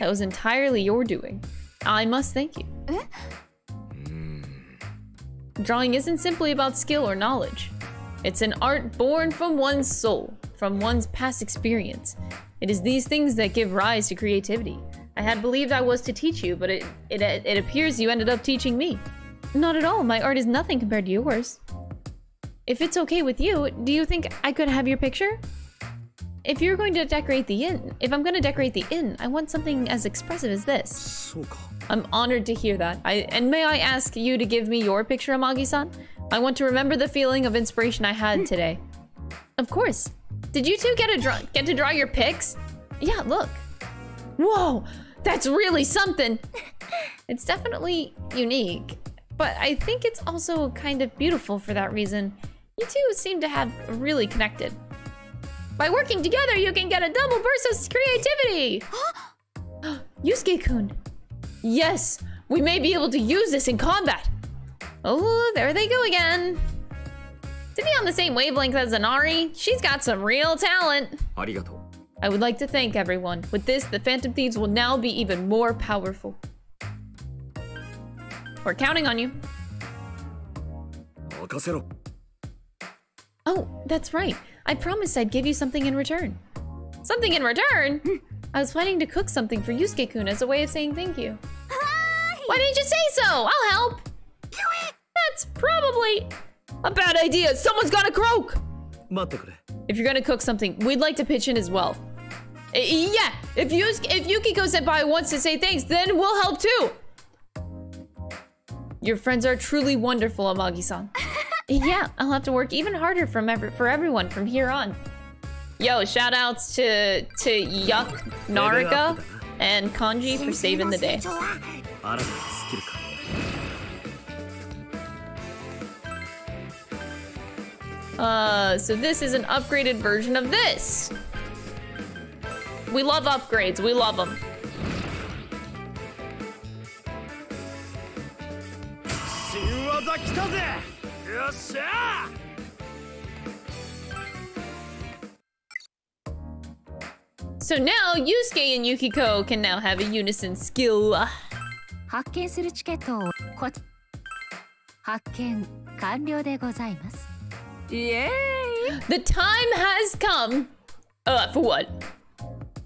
That was entirely your doing. I must thank you. Eh? Hmm. Drawing isn't simply about skill or knowledge. It's an art born from one's soul, from one's past experience. It is these things that give rise to creativity. I had believed I was to teach you, but it, it, it appears you ended up teaching me. Not at all. My art is nothing compared to yours. If it's okay with you, do you think I could have your picture? If you're going to decorate the inn, if I'm going to decorate the inn, I want something as expressive as this. I'm honored to hear that. I, and may I ask you to give me your picture, Amagi-san? I want to remember the feeling of inspiration I had hmm. today. Of course. Did you two get a draw get to draw your pics? Yeah, look. Whoa, that's really something. (laughs) It's definitely unique. But I think it's also kind of beautiful for that reason. You two seem to have really connected. By working together, you can get a double burst of creativity! (gasps) Yusuke-kun! Yes! We may be able to use this in combat! Oh, there they go again! To be on the same wavelength as Inari, she's got some real talent! Arigato. I would like to thank everyone. With this, the Phantom Thieves will now be even more powerful. We're counting on you. Oh, that's right. I promised I'd give you something in return. Something in return? Hmm. I was planning to cook something for Yusuke-kun as a way of saying thank you. Hi. Why didn't you say so? I'll help. That's probably a bad idea. Someone's gonna croak. If you're gonna cook something, we'd like to pitch in as well. Eh, yeah, if, Yus if Yukiko Senpai wants to say thanks, then we'll help too. Your friends are truly wonderful, Amagi-san. (laughs) yeah, I'll have to work even harder from ever for everyone from here on. Yo, shoutouts to to Yuck, Nariga, and Kanji for saving the day. Uh, so this is an upgraded version of this. We love upgrades. We love them. So now Yusuke and Yukiko can now have a unison skill. Yay! The time has come! Uh, for what?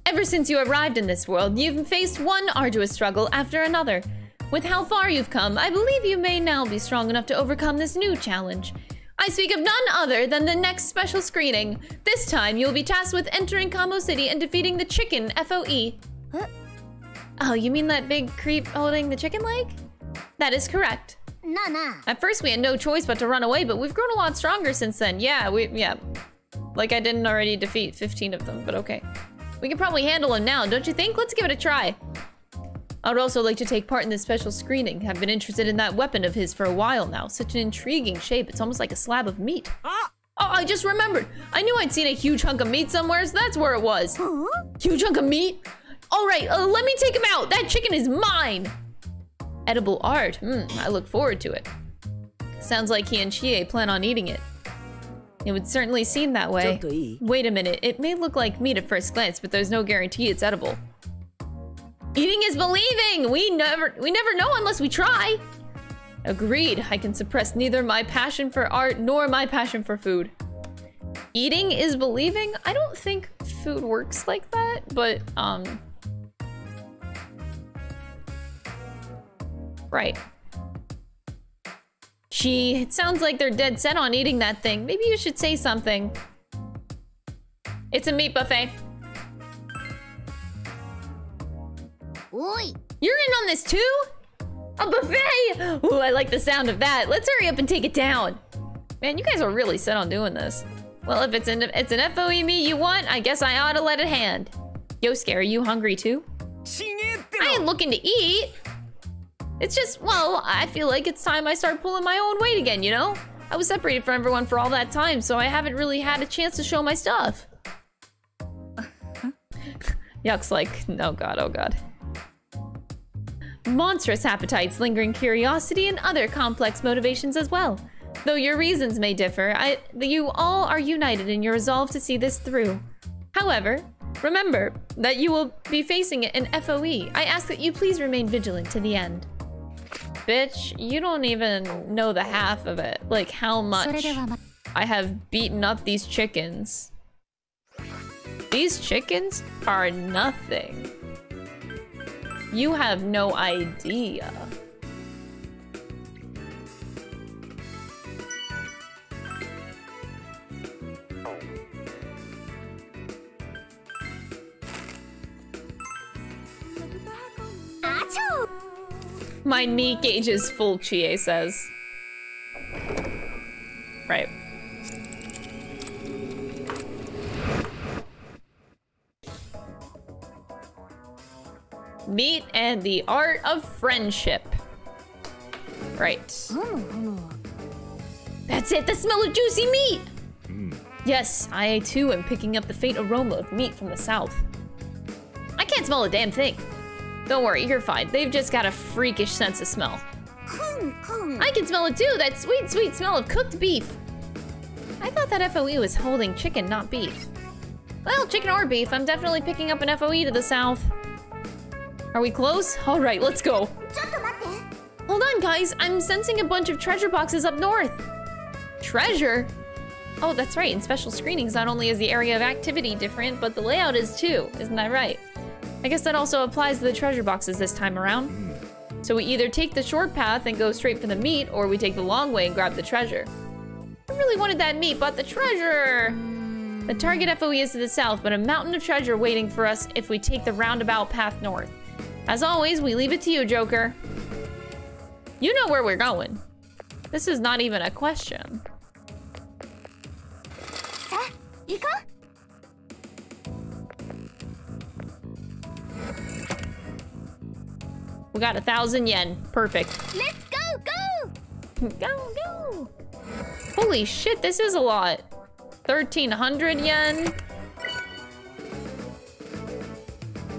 Ever since you arrived in this world, you've faced one arduous struggle after another. With how far you've come, I believe you may now be strong enough to overcome this new challenge. I speak of none other than the next special screening. This time, you'll be tasked with entering Combo City and defeating the chicken FOE. Huh? Oh, you mean that big creep holding the chicken leg? That is correct. Nah, nah. At first, we had no choice but to run away, but we've grown a lot stronger since then. Yeah, we, yeah. Like I didn't already defeat 15 of them, but okay. We can probably handle him now, don't you think? Let's give it a try. I would also like to take part in this special screening. I've been interested in that weapon of his for a while now. Such an intriguing shape. It's almost like a slab of meat. Ah! Oh, I just remembered. I knew I'd seen a huge hunk of meat somewhere, so that's where it was. Huh? Huge hunk of meat? All right, uh, let me take him out. That chicken is mine. Edible art. Hmm, I look forward to it. Sounds like he and Chie plan on eating it. It would certainly seem that way. Wait a minute, it may look like meat at first glance, but there's no guarantee it's edible. Eating is believing! We never we never know unless we try! Agreed, I can suppress neither my passion for art nor my passion for food. Eating is believing? I don't think food works like that, but um Right. Gee, it sounds like they're dead set on eating that thing. Maybe you should say something. It's a meat buffet. Oi. You're in on this too? A buffet? Ooh, I like the sound of that. Let's hurry up and take it down. Man, you guys are really set on doing this. Well, if it's an, it's an FOE me you want, I guess I ought to let it hand. Yosuke, are you hungry too? I ain't looking to eat. It's just, well, I feel like it's time I start pulling my own weight again, you know? I was separated from everyone for all that time, so I haven't really had a chance to show my stuff. (laughs) Yuck's like, oh god, oh god monstrous appetites, lingering curiosity, and other complex motivations as well. Though your reasons may differ, I, you all are united in your resolve to see this through. However, remember that you will be facing an FOE. I ask that you please remain vigilant to the end. Bitch, you don't even know the half of it. Like, how much I have beaten up these chickens. These chickens are nothing. You have no idea. My meat gauge is full, Chie says. Right. Meat and the art of friendship. Right. Mm. That's it, the smell of juicy meat! Hmm. Yes, I too am picking up the faint aroma of meat from the south. I can't smell a damn thing. Don't worry, you're fine. They've just got a freakish sense of smell. I can smell it too, that sweet, sweet smell of cooked beef. I thought that FOE was holding chicken, not beef. Well, chicken or beef, I'm definitely picking up an FOE to the south. Are we close? All right, let's go. Hold on, guys. I'm sensing a bunch of treasure boxes up north. Treasure? Oh, that's right. In special screenings, not only is the area of activity different, but the layout is too. Isn't that right? I guess that also applies to the treasure boxes this time around. So we either take the short path and go straight for the meat, or we take the long way and grab the treasure. I really wanted that meat, but the treasure! The target FOE is to the south, but a mountain of treasure waiting for us if we take the roundabout path north. As always, we leave it to you, Joker. You know where we're going. This is not even a question. We got a thousand yen. Perfect. Let's go, go! (laughs) go, go! Holy shit, this is a lot. 1,300 yen.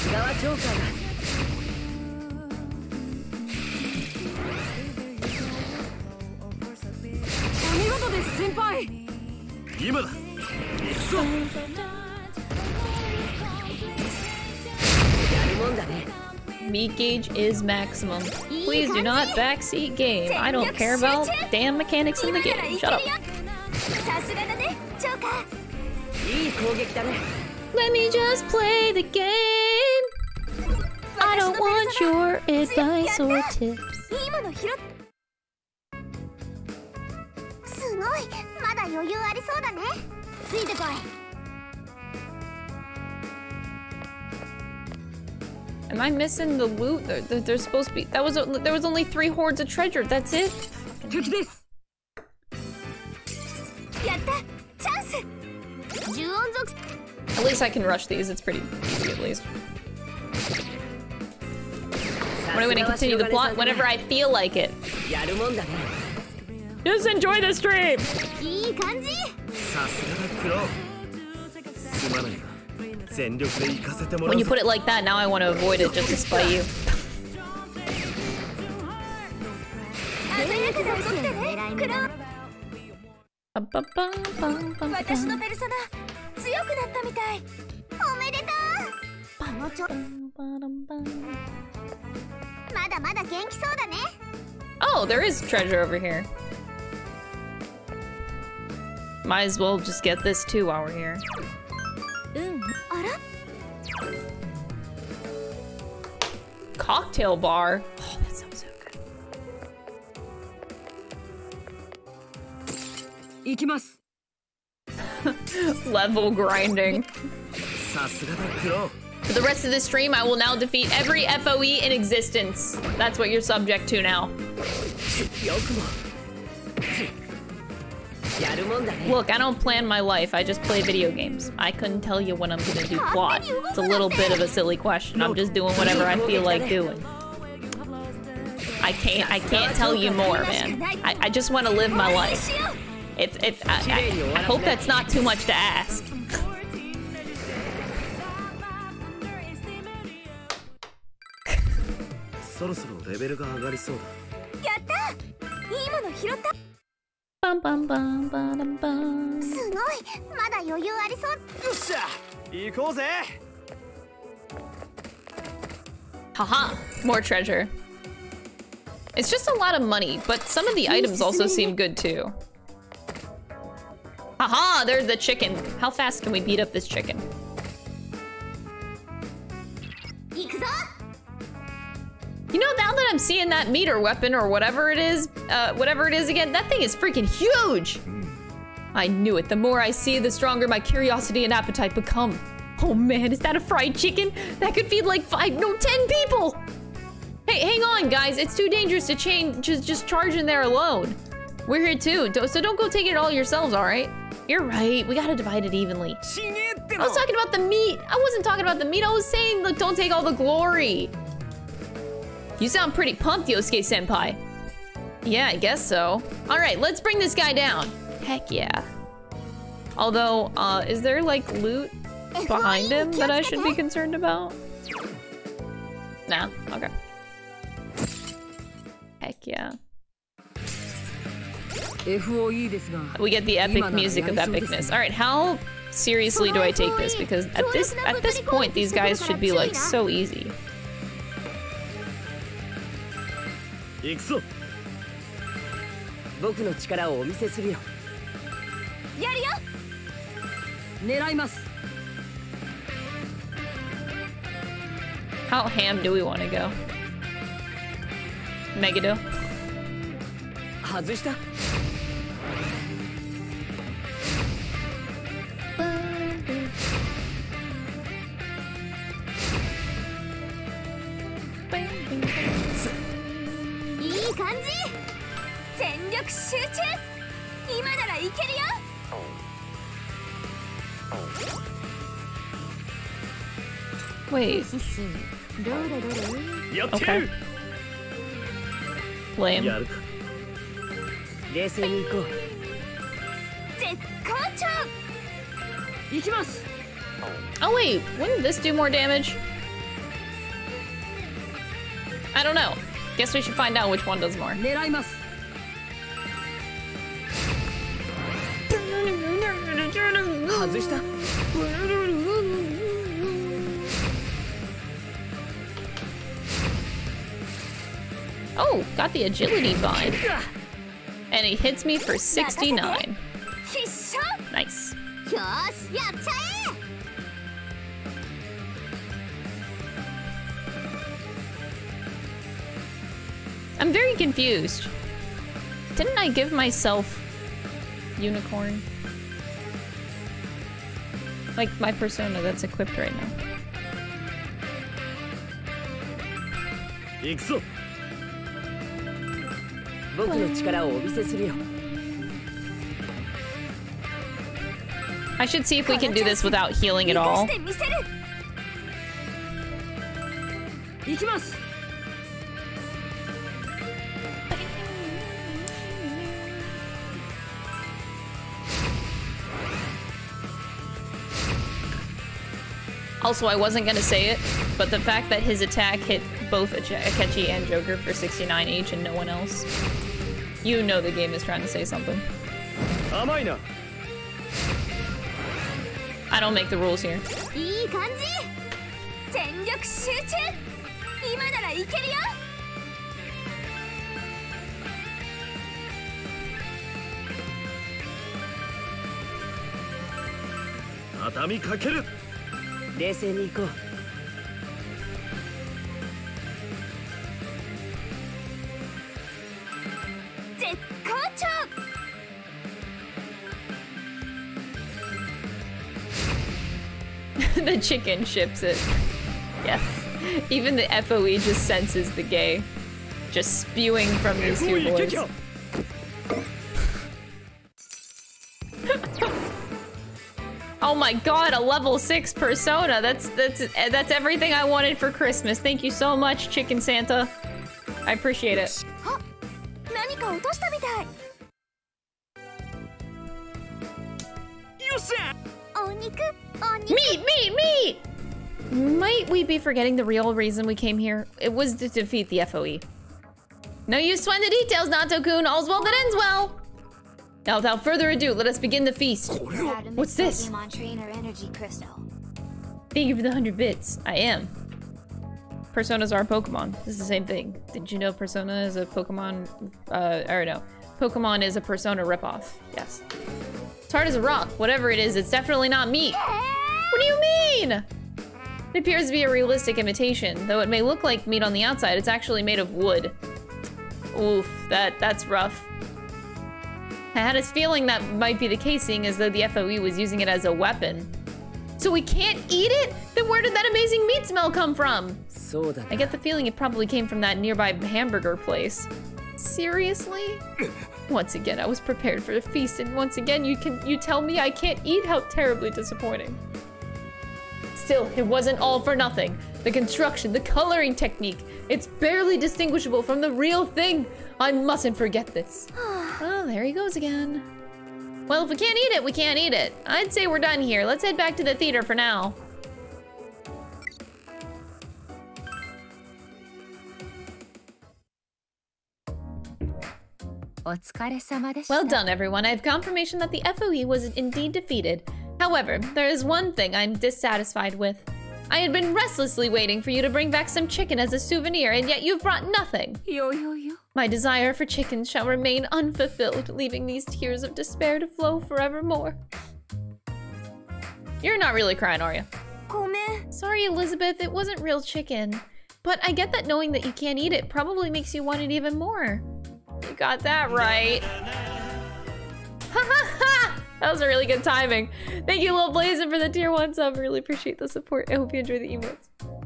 シガワジョーカーだお見事です先輩今だ行くぞやるもんだね Meat gauge is maximum. Please do not backseat game. I don't care about damn mechanics in the game. Shut up. Let me just play the game. I don't want your advice or tips. 今の拾っすごいまだ余裕ありそうだねついてこい Am I missing the loot? There, there- there's supposed to be. That was. A, there was only three hordes of treasure. That's it. 敵ですやったチャンス呪音属 At least I can rush these. It's pretty easy, at least. we're gonna continue the plot whenever I feel like it. Just enjoy the stream! When you put it like that, now I want to avoid it just to spite you. Oh, there is treasure over here. Might as well just get this too while we're here. Cocktail bar? Oh, that sounds so good. (laughs) Level grinding. For the rest of the stream, I will now defeat every FOE in existence. That's what you're subject to now. Look, I don't plan my life. I just play video games. I couldn't tell you what I'm gonna do plot. It's a little bit of a silly question. I'm just doing whatever I feel like doing. I can't. I can't tell you more, man. I, I just want to live my life. If, if I, I, I hope that's not too much to ask. そろそろレベルが上がりそうだやったいいもの拾った Bum bum bum bum bum. すごいまだ余裕ありそうよっしゃ行こうぜ Haha, more treasure. It's just a lot of money, but some of the items also seem good too. Haha, there's the chicken. How fast can we beat up this chicken? 行くぞ you know, now that I'm seeing that meter weapon or whatever it is, uh, whatever it is again, that thing is freaking huge! Hmm. I knew it. The more I see, the stronger my curiosity and appetite become. Oh man, is that a fried chicken? That could feed like five, no, ten people! Hey, hang on, guys. It's too dangerous to chain, just, just charge in there alone. We're here too, so don't go take it all yourselves, alright? You're right, we gotta divide it evenly. I was talking about the meat. I wasn't talking about the meat, I was saying, look, don't take all the glory. You sound pretty pumped, Yosuke-senpai. Yeah, I guess so. Alright, let's bring this guy down. Heck yeah. Although, uh, is there like loot behind him that I should be concerned about? Nah, okay. Heck yeah. We get the epic music of epicness. Alright, how seriously do I take this? Because at this at this point, these guys should be like so easy. 行くぞ僕の力をお見せするよやるよ狙います How ham do we want to go? Megado. 外したいい感じ全力集中今ならいけるよ Wait, どれどれやってや Okay. る lame. やるか冷静に行こう絶好調行きます Oh wait, wouldn't this do more damage? I don't know. Guess we should find out which one does more. Oh, got the agility vine. And it hits me for 69. Nice. I'm very confused. Didn't I give myself unicorn? Like my persona that's equipped right now. 行くぞ僕の力をお見せするよ I should see if we can do this without healing at 生か all. してみせる行きます Also, I wasn't gonna say it, but the fact that his attack hit both Akechi and Joker for 69 each and no one else, you know the game is trying to say something. I don't make the rules here. 冷静に行こう絶好調 (laughs) the chicken ships it. Yes. Even the FOE just senses the gay. Just spewing from these two おい行け boys. Oh my god, a level 6 persona. That's that's that's everything I wanted for Christmas. Thank you so much, Chicken Santa. I appreciate it. Meat, meat, meat! Might we be forgetting the real reason we came here? It was to defeat the FOE. No use when the details, Naoto-kun. All's well that ends well! Now, without further ado, let us begin the feast. What's this? Pokemon trainer Thank you for the 100 bits. I am. Personas are Pokemon. This is the same thing. Did you know Persona is a Pokemon, uh, or no. Pokemon is a Persona ripoff. Yes. It's hard as a rock. Whatever it is, it's definitely not meat. What do you mean? It appears to be a realistic imitation. Though it may look like meat on the outside, it's actually made of wood. Oof, that that's rough. I had a feeling that might be the case, seeing as though the FOE was using it as a weapon. So we can't eat it? Then where did that amazing meat smell come from? I get the feeling it probably came from that nearby hamburger place. Seriously? (coughs) once again, I was prepared for the feast, and once again, you can you tell me I can't eat? How terribly disappointing. Still, it wasn't all for nothing. The construction, the coloring technique, it's barely distinguishable from the real thing. I mustn't forget this. Oh, (sighs) there he goes again. Well, if we can't eat it, we can't eat it. I'd say we're done here. Let's head back to the theater for now. Well done, everyone. I have confirmation that the FOE was indeed defeated. However, there is one thing I'm dissatisfied with. I had been restlessly waiting for you to bring back some chicken as a souvenir, and yet you've brought nothing. Yo, yo, yo. My desire for chickens shall remain unfulfilled, leaving these tears of despair to flow forevermore. You're not really crying, are you? Sorry, Elizabeth, it wasn't real chicken. But I get that knowing that you can't eat it probably makes you want it even more. You got that right. Ha ha ha! That was a really good timing. Thank you, Lil Blazin, for the tier one sub. Really appreciate the support. I hope you enjoy the emotes.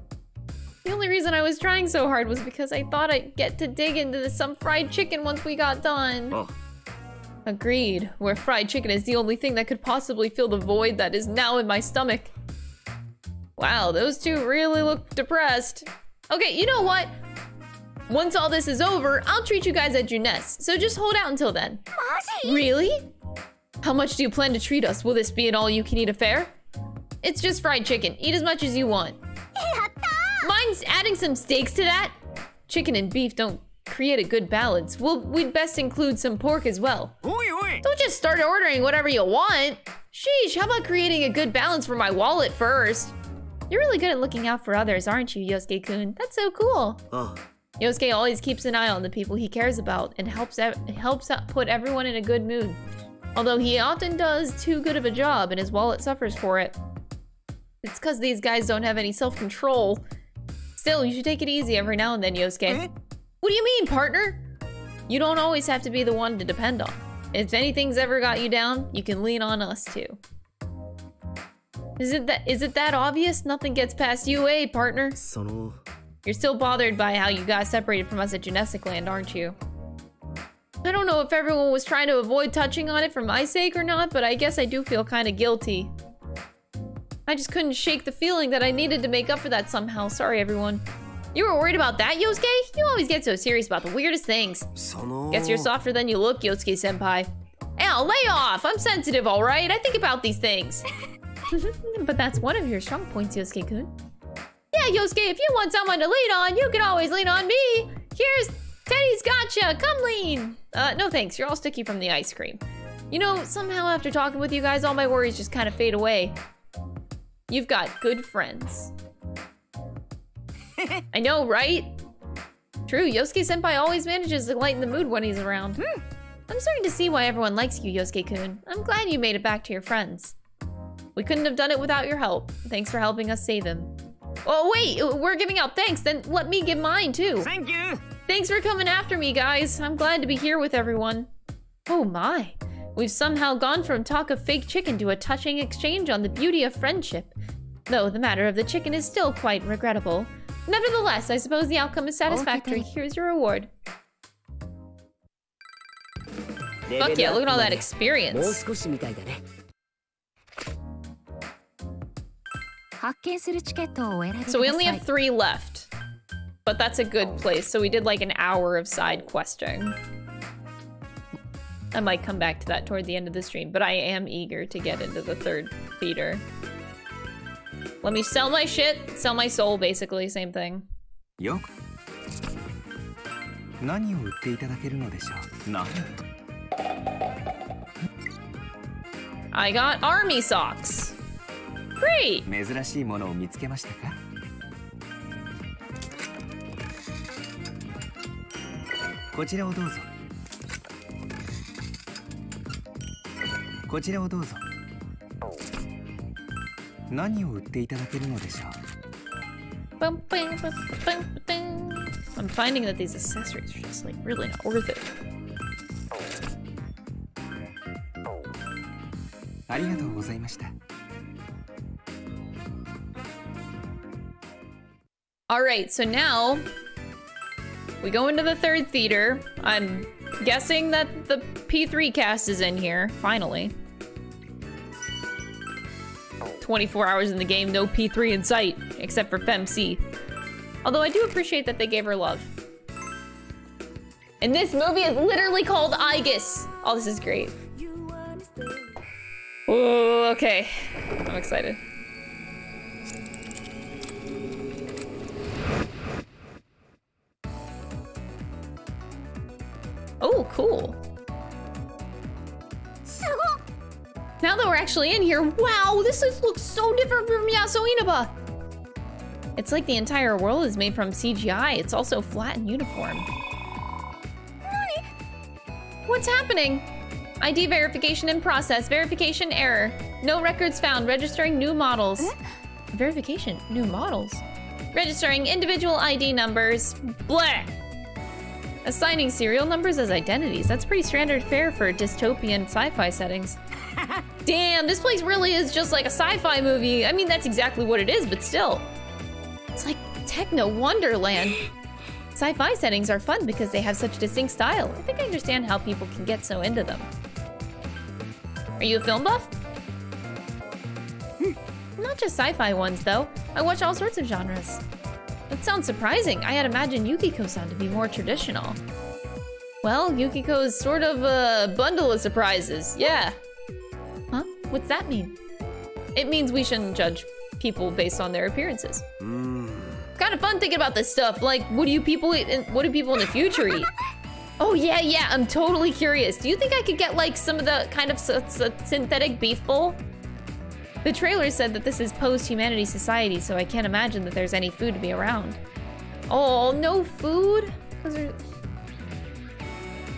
The only reason I was trying so hard was because I thought I'd get to dig into the, some fried chicken once we got done. Oh. Agreed. Where fried chicken is the only thing that could possibly fill the void that is now in my stomach. Wow, those two really look depressed. Okay, you know what? Once all this is over, I'll treat you guys at Junes, so just hold out until then. Really? How much do you plan to treat us? Will this be an all-you-can-eat affair? It's just fried chicken. Eat as much as you want. Mind's adding some steaks to that? Chicken and beef don't create a good balance. Well, we'd best include some pork as well. Don't just start ordering whatever you want. Sheesh, how about creating a good balance for my wallet first? You're really good at looking out for others, aren't you, Yosuke-kun? That's so cool. Ah, Yosuke always keeps an eye on the people he cares about and helps helps put everyone in a good mood. Although he often does too good of a job and his wallet suffers for it. It's because these guys don't have any self-control. Still, you should take it easy every now and then, Yosuke. What do you mean, partner? You don't always have to be the one to depend on. If anything's ever got you down, you can lean on us too. Is it that is it that obvious? Nothing gets past you, eh, partner? You're still bothered by how you got separated from us at Junessic Land, aren't you? I don't know if everyone was trying to avoid touching on it for my sake or not, but I guess I do feel kind of guilty. I just couldn't shake the feeling that I needed to make up for that somehow. Sorry, everyone. You were worried about that, Yosuke? You always get so serious about the weirdest things. Guess you're softer than you look, Yosuke senpai. Ow, lay off! I'm sensitive, alright? I think about these things. (laughs) but that's one of your strong points, Yosuke-kun. Yeah, Yosuke, if you want someone to lean on, you can always lean on me. Here's Teddie's gotcha. Come lean. Uh, no thanks. You're all sticky from the ice cream. You know, somehow after talking with you guys, all my worries just kind of fade away. You've got good friends. (laughs) I know, right? True, Yosuke Senpai always manages to lighten the mood when he's around. Hmm. I'm starting to see why everyone likes you, Yosuke-kun. I'm glad you made it back to your friends. We couldn't have done it without your help. Thanks for helping us save him. Oh, wait, we're giving out thanks. Then let me give mine, too. Thank you! Thanks for coming after me, guys. I'm glad to be here with everyone. Oh my. We've somehow gone from talk of fake chicken to a touching exchange on the beauty of friendship. Though the matter of the chicken is still quite regrettable. Nevertheless, I suppose the outcome is satisfactory. Here's your reward. Fuck yeah, look at all that experience. So we only have three left. But that's a good place, so we did like an hour of side questing. I might come back to that toward the end of the stream, but I am eager to get into the third theater. Let me sell my shit, sell my soul, basically, same thing. よく何を売っていただけるのでしょうなんと I got army socks. Great! 珍しいものを見つけましたかこちらをどうぞ こちらをどうぞ何を売っていただけるのでしょう Bum, bum, bum, bum, bum. I'm finding that these accessories are just like really not worth it. ありがとうございました Alright, so now we go into the third theater. I'm guessing that the P3 cast is in here, finally. 24 hours in the game, no P3 in sight, except for FemC. Although I do appreciate that they gave her love. And this movie is literally called Aigis. Oh, this is great. Oh, okay. I'm excited. Oh, cool. Now that we're actually in here, wow, this is, looks so different from Yasuo Inaba. It's like the entire world is made from CGI. It's also flat and uniform. What's happening? ID verification in process. Verification error. No records found. Registering new models. Verification. New models. Registering individual ID numbers. Bleh. Assigning serial numbers as identities. That's pretty standard fare for dystopian sci-fi settings. (laughs) Damn, this place really is just like a sci-fi movie. I mean, that's exactly what it is, but still. It's like techno wonderland. (gasps) Sci-fi settings are fun because they have such a distinct style. I think I understand how people can get so into them. Are you a film buff? Hmm, Not just sci-fi ones, though. I watch all sorts of genres. That sounds surprising. I had imagined Yukiko-san to be more traditional. Well, Yukiko is sort of a bundle of surprises. Yeah. What's that mean? It means we shouldn't judge people based on their appearances. Hmm. Kind of fun thinking about this stuff. Like, what do you people eat? in- What do people in the future eat? (laughs) Oh yeah, yeah. I'm totally curious. Do you think I could get like some of the kind of synthetic beef bowl? The trailer said that this is post-humanity society, so I can't imagine that there's any food to be around. Oh, no food?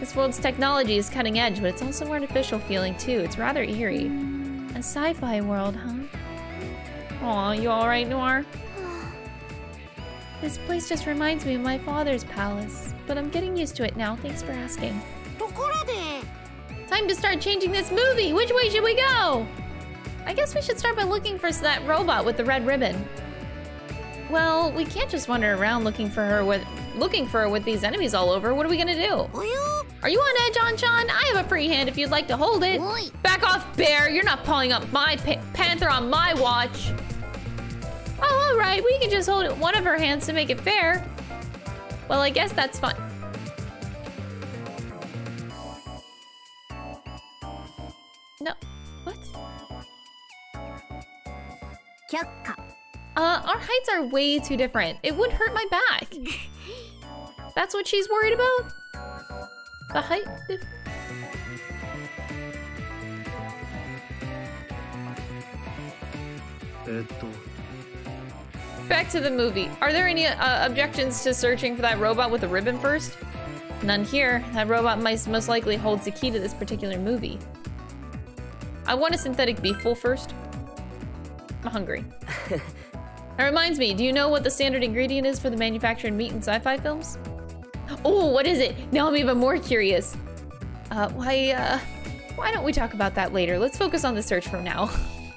This world's technology is cutting edge, but it's also artificial feeling too. It's rather eerie. A sci-fi world, huh? Aw, you alright, Noir? (gasps) this place just reminds me of my father's palace, but I'm getting used to it now, thanks for asking. Time to start changing this movie! Which way should we go? I guess we should start by looking for that robot with the red ribbon. Well, we can't just wander around looking for her with looking for her with these enemies all over. What are we gonna do? Are you on edge, Ann-chan? I have a free hand if you'd like to hold it. Back off, bear! You're not pulling up my pa panther on my watch. Oh, all right. We can just hold it one of her hands to make it fair. Well, I guess that's fine. No. What? Uh, our heights are way too different. It would hurt my back. (laughs) That's what she's worried about? The height Back to the movie. Are there any uh, objections to searching for that robot with the ribbon first? None here. That robot might most likely holds the key to this particular movie. I want a synthetic beef bowl first. I'm hungry. (laughs) That reminds me, do you know what the standard ingredient is for the manufactured meat in sci-fi films? Oh, what is it? Now I'm even more curious. Uh, why, uh, why don't we talk about that later? Let's focus on the search for now. (laughs)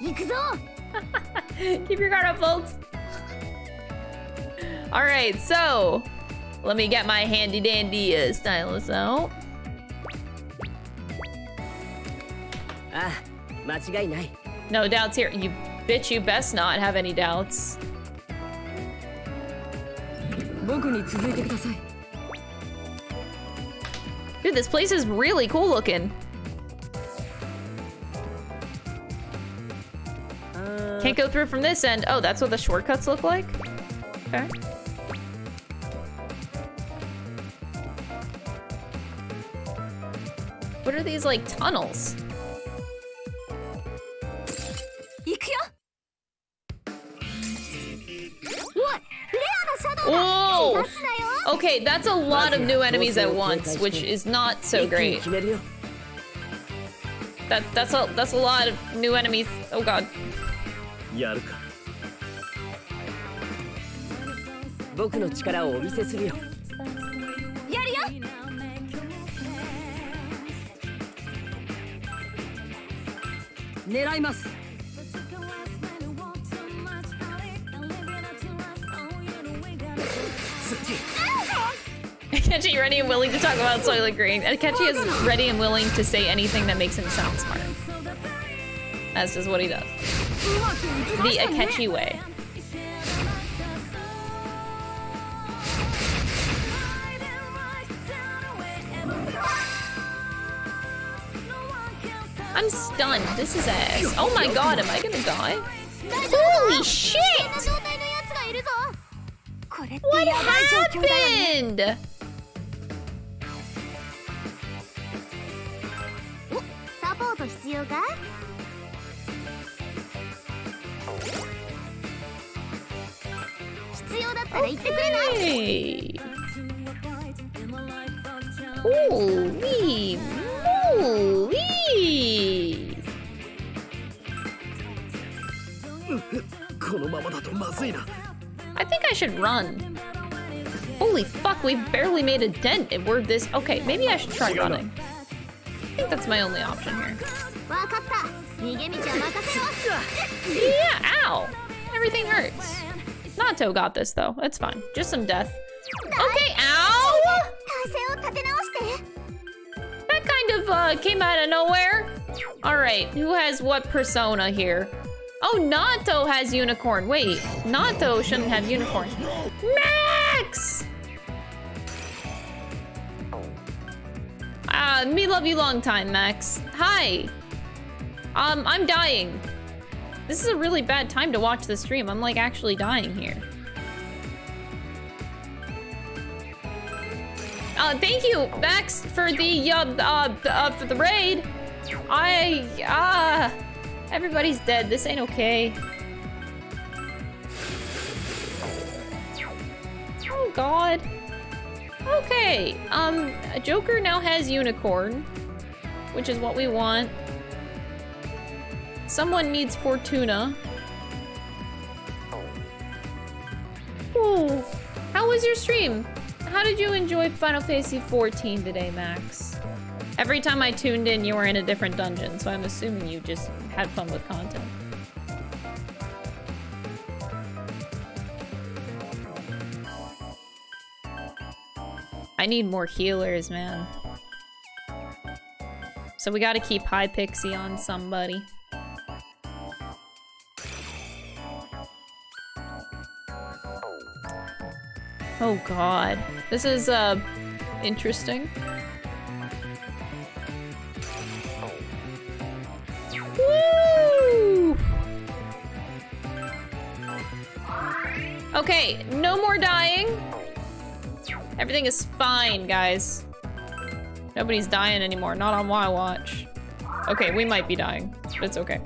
Keep your guard up, folks. All right, so let me get my handy dandy uh, stylus out. Ah, no doubts here. You Bitch, you best not have any doubts. Dude, this place is really cool looking. Uh, Can't go through from this end. Oh, that's what the shortcuts look like? Okay. What are these, like, tunnels? Oh! Okay, that's a lot of new enemies at once, which is not so great. That that's a that's a lot of new enemies. Oh god. Neraimasu. Akechi ready and willing to talk about Soylent Green. Uh, Akechi is ready and willing to say anything that makes him sound smart. That's just what he does. The Akechi way. I'm stunned. This is ass. Oh my god, am I gonna die? Holy shit! これって What やばい状況だよね happened? サポート必要か？必要だったら言ってくれない？Hey. Holy moly! このままだとまずいな I think I should run. Holy fuck, we barely made a dent and we're this- Okay, maybe I should try running. I think that's my only option here. yeah, ow! Everything hurts. Naoto got this though, it's fine. Just some death. Okay, ow! That kind of uh, came out of nowhere. Alright, who has what persona here? Oh, Naoto has unicorn. Wait, Naoto shouldn't have unicorn. Max! Ah, me love you long time, Max. Hi. Um, I'm dying. This is a really bad time to watch the stream. I'm like actually dying here. Uh, thank you, Max, for the, uh, uh, uh for the raid. I, ah, uh, everybody's dead. This ain't okay. Oh, God. Okay, um, Joker now has Unicorn, which is what we want. Someone needs Fortuna. Ooh, how was your stream? How did you enjoy Final Fantasy 14 today, Max? Every time I tuned in, you were in a different dungeon, so I'm assuming you just had fun with content. I need more healers, man. So we gotta keep High Pixie on somebody. Oh god. This is, uh, interesting. Woo! Okay, no more dying. Everything is fine, guys. Nobody's dying anymore, not on my watch. Okay, we might be dying, but it's okay.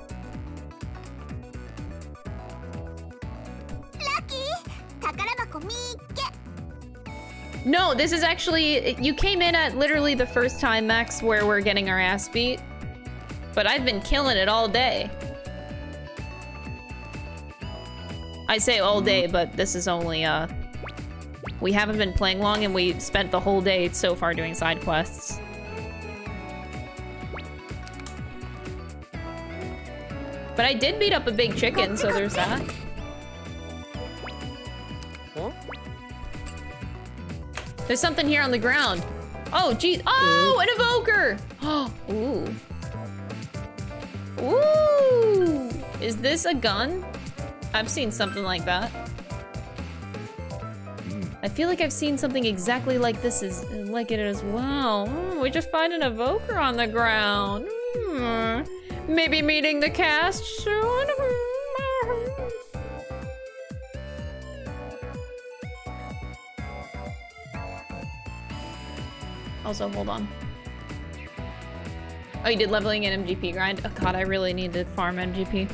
No, this is actually- you came in at literally the first time, Max, where we're getting our ass beat. But I've been killing it all day. I say all day, but this is only, uh... We haven't been playing long and we spent the whole day so far doing side quests. But I did beat up a big chicken, so there's that. There's something here on the ground. Oh, geez. Oh, an evoker! Oh, (gasps) ooh. Ooh! Is this a gun? I've seen something like that. I feel like I've seen something exactly like this is like it as well. Mm, we just find an evoker on the ground. Mm, maybe meeting the cast soon. Also, hold on. Oh, you did leveling and MGP grind? Oh god, I really need to farm MGP.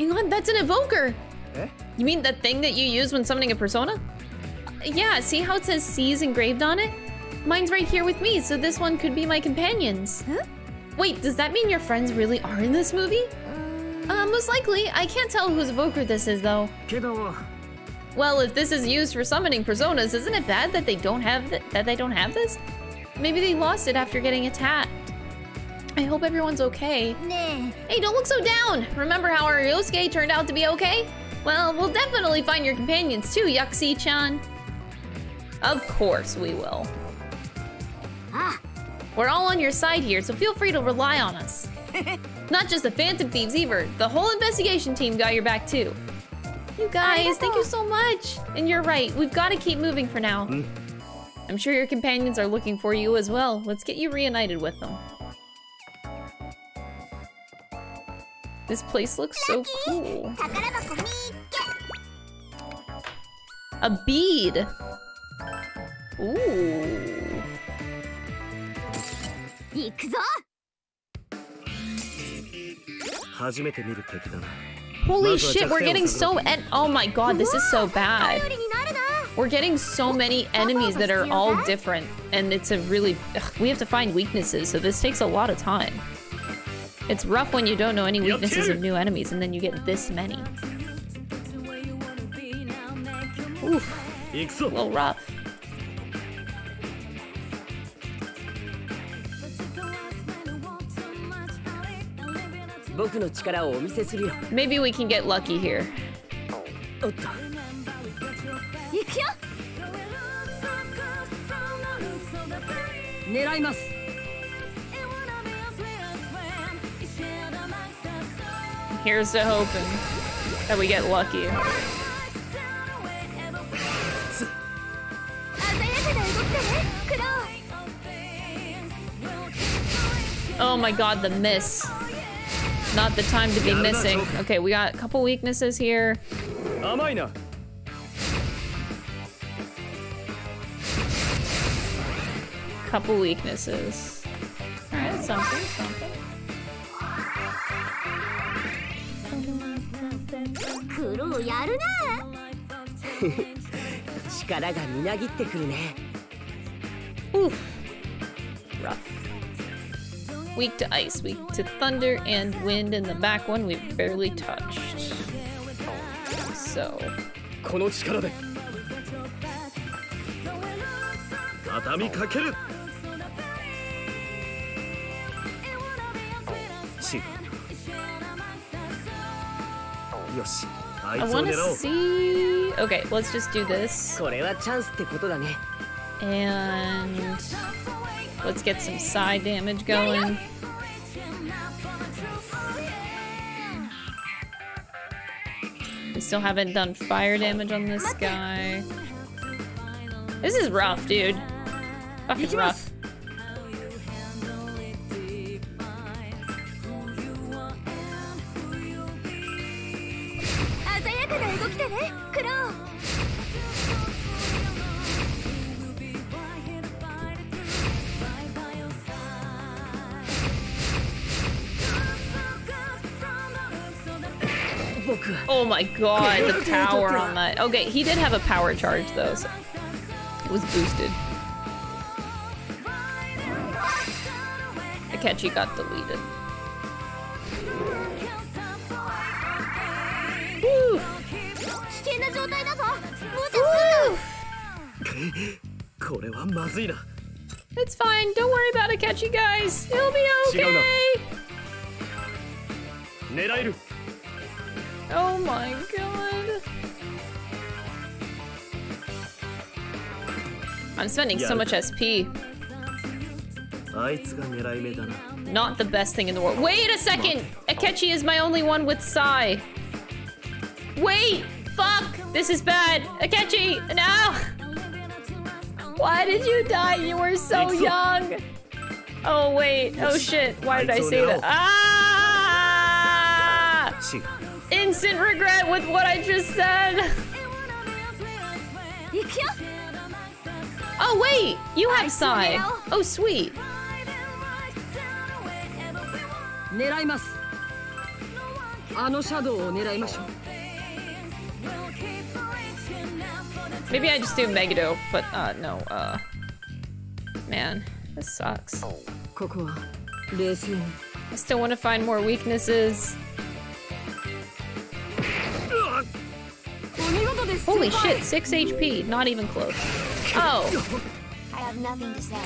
Hang on, that's an evoker! Eh? You mean the thing that you use when summoning a persona? Yeah, see how it says S.E.E.S. engraved on it? Mine's right here with me, so this one could be my companions. Huh? Wait, does that mean your friends really are in this movie? Uh, most likely. I can't tell whose evoker this is, though. Well, if this is used for summoning personas, isn't it bad that they don't have th that they don't have this? Maybe they lost it after getting attacked. I hope everyone's okay. Nah. Hey, don't look so down! Remember how our Yosuke turned out to be okay? Well, we'll definitely find your companions too, Yuxi-chan. Of course we will. Ah. We're all on your side here, so feel free to rely on us. (laughs) Not just the Phantom Thieves either. The whole investigation team got your back too. You guys, thank you so much. And you're right, we've got to keep moving for now. Hmm? I'm sure your companions are looking for you as well. Let's get you reunited with them. This place looks so cool. A bead! Ooh. Holy shit, we're getting so ed- Oh my god, this is so bad. We're getting so many enemies that are all different, and it's a really... Ugh, we have to find weaknesses, so this takes a lot of time. It's rough when you don't know any weaknesses of new enemies, and then you get this many. Oof. A little rough. Maybe we can get lucky here. 狙います Here's to hoping that we get lucky. 鮮やかな動きだねクロ Oh my god, the miss. Not the time to be missing. Okay, we got a couple weaknesses here. Couple weaknesses. Alright, something, something. クローやるね力がみなぎってくるね (laughs) Oof. Rough. Weak to ice, weak to thunder and wind, and the back one we barely touched. So, この力で畳みかける 違うよしあい I つを want 狙 to おう see. Okay, let's just do this. これはチャンスってことだね And let's get some side damage going. We still haven't done fire damage on this guy. This is rough, dude. Fucking rough. 鮮やかな動きだねクロー 僕は Oh my god, the power on that. Okay, he did have a power charge though, so it was boosted. Akechi got deleted. Woo! 状態だぞもうじゃすぐこれはまずいな (laughs) It's fine. Don't worry about it, catchy guys. It'll be okay. Oh my god. I'm spending so much SP. Not the best thing in the world. Wait a second! Akechi is my only one with Psy. Wait! Fuck! This is bad! Akechi! No! Why did you die? You were so young! Oh, wait. Oh, shit. Why did I say that? Ah! Instant regret with what I just said! Oh, wait! You have Psy! Oh, sweet! I Maybe I just do Megido, but uh, no, uh... Man, this sucks. I still want to find more weaknesses. Holy shit, 6 HP, not even close. Oh! I have nothing to say.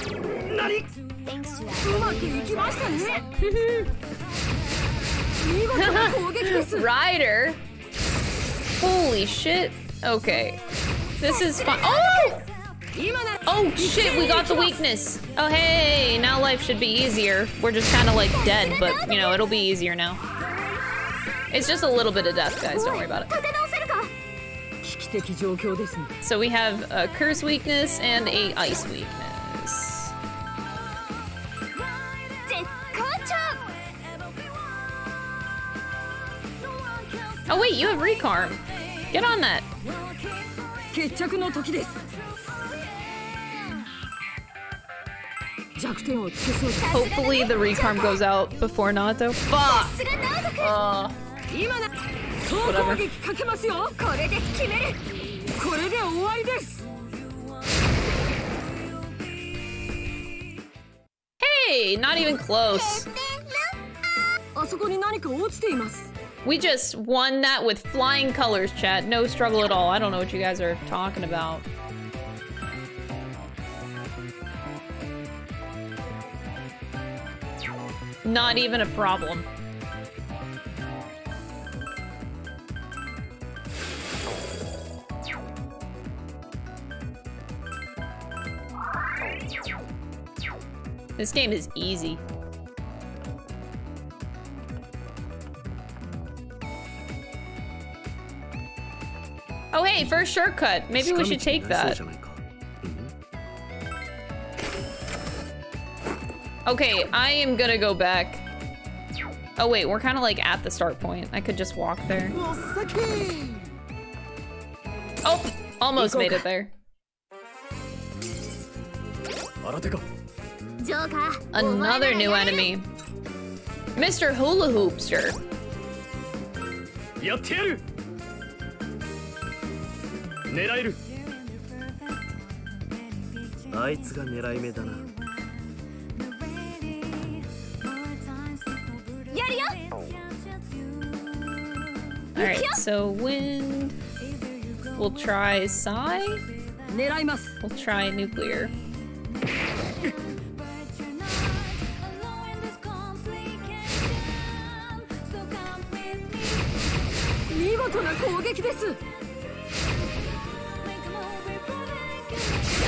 (laughs) Rider! Holy shit. Okay. This is fun. Oh! Oh shit, we got the weakness. Oh hey, now life should be easier. We're just kind of like dead, but you know, it'll be easier now. It's just a little bit of death, guys. Don't worry about it. So we have a curse weakness and a ice weakness. Oh wait, you have recarm. Get on that. 決着の時です。弱点をつけそう Hopefully the recarm goes out before Nato. Fuck. Uh, 今な総攻撃かけますよ。これで決める。これで終わりです。Hey, not even close. あそこに何か落ちています We just won that with flying colors, chat. No struggle at all. I don't know what you guys are talking about. Not even a problem. This game is easy. Oh, hey, first shortcut. Maybe we should take that. Okay, I am gonna go back. Oh wait, we're kind of like at the start point. I could just walk there. Oh, almost made it there. Another new enemy. Mr. Hula Hoopster. 狙えるあいつが狙い目だなやるよ Alright, so wind. We'll try Psy. We'll try nuclear.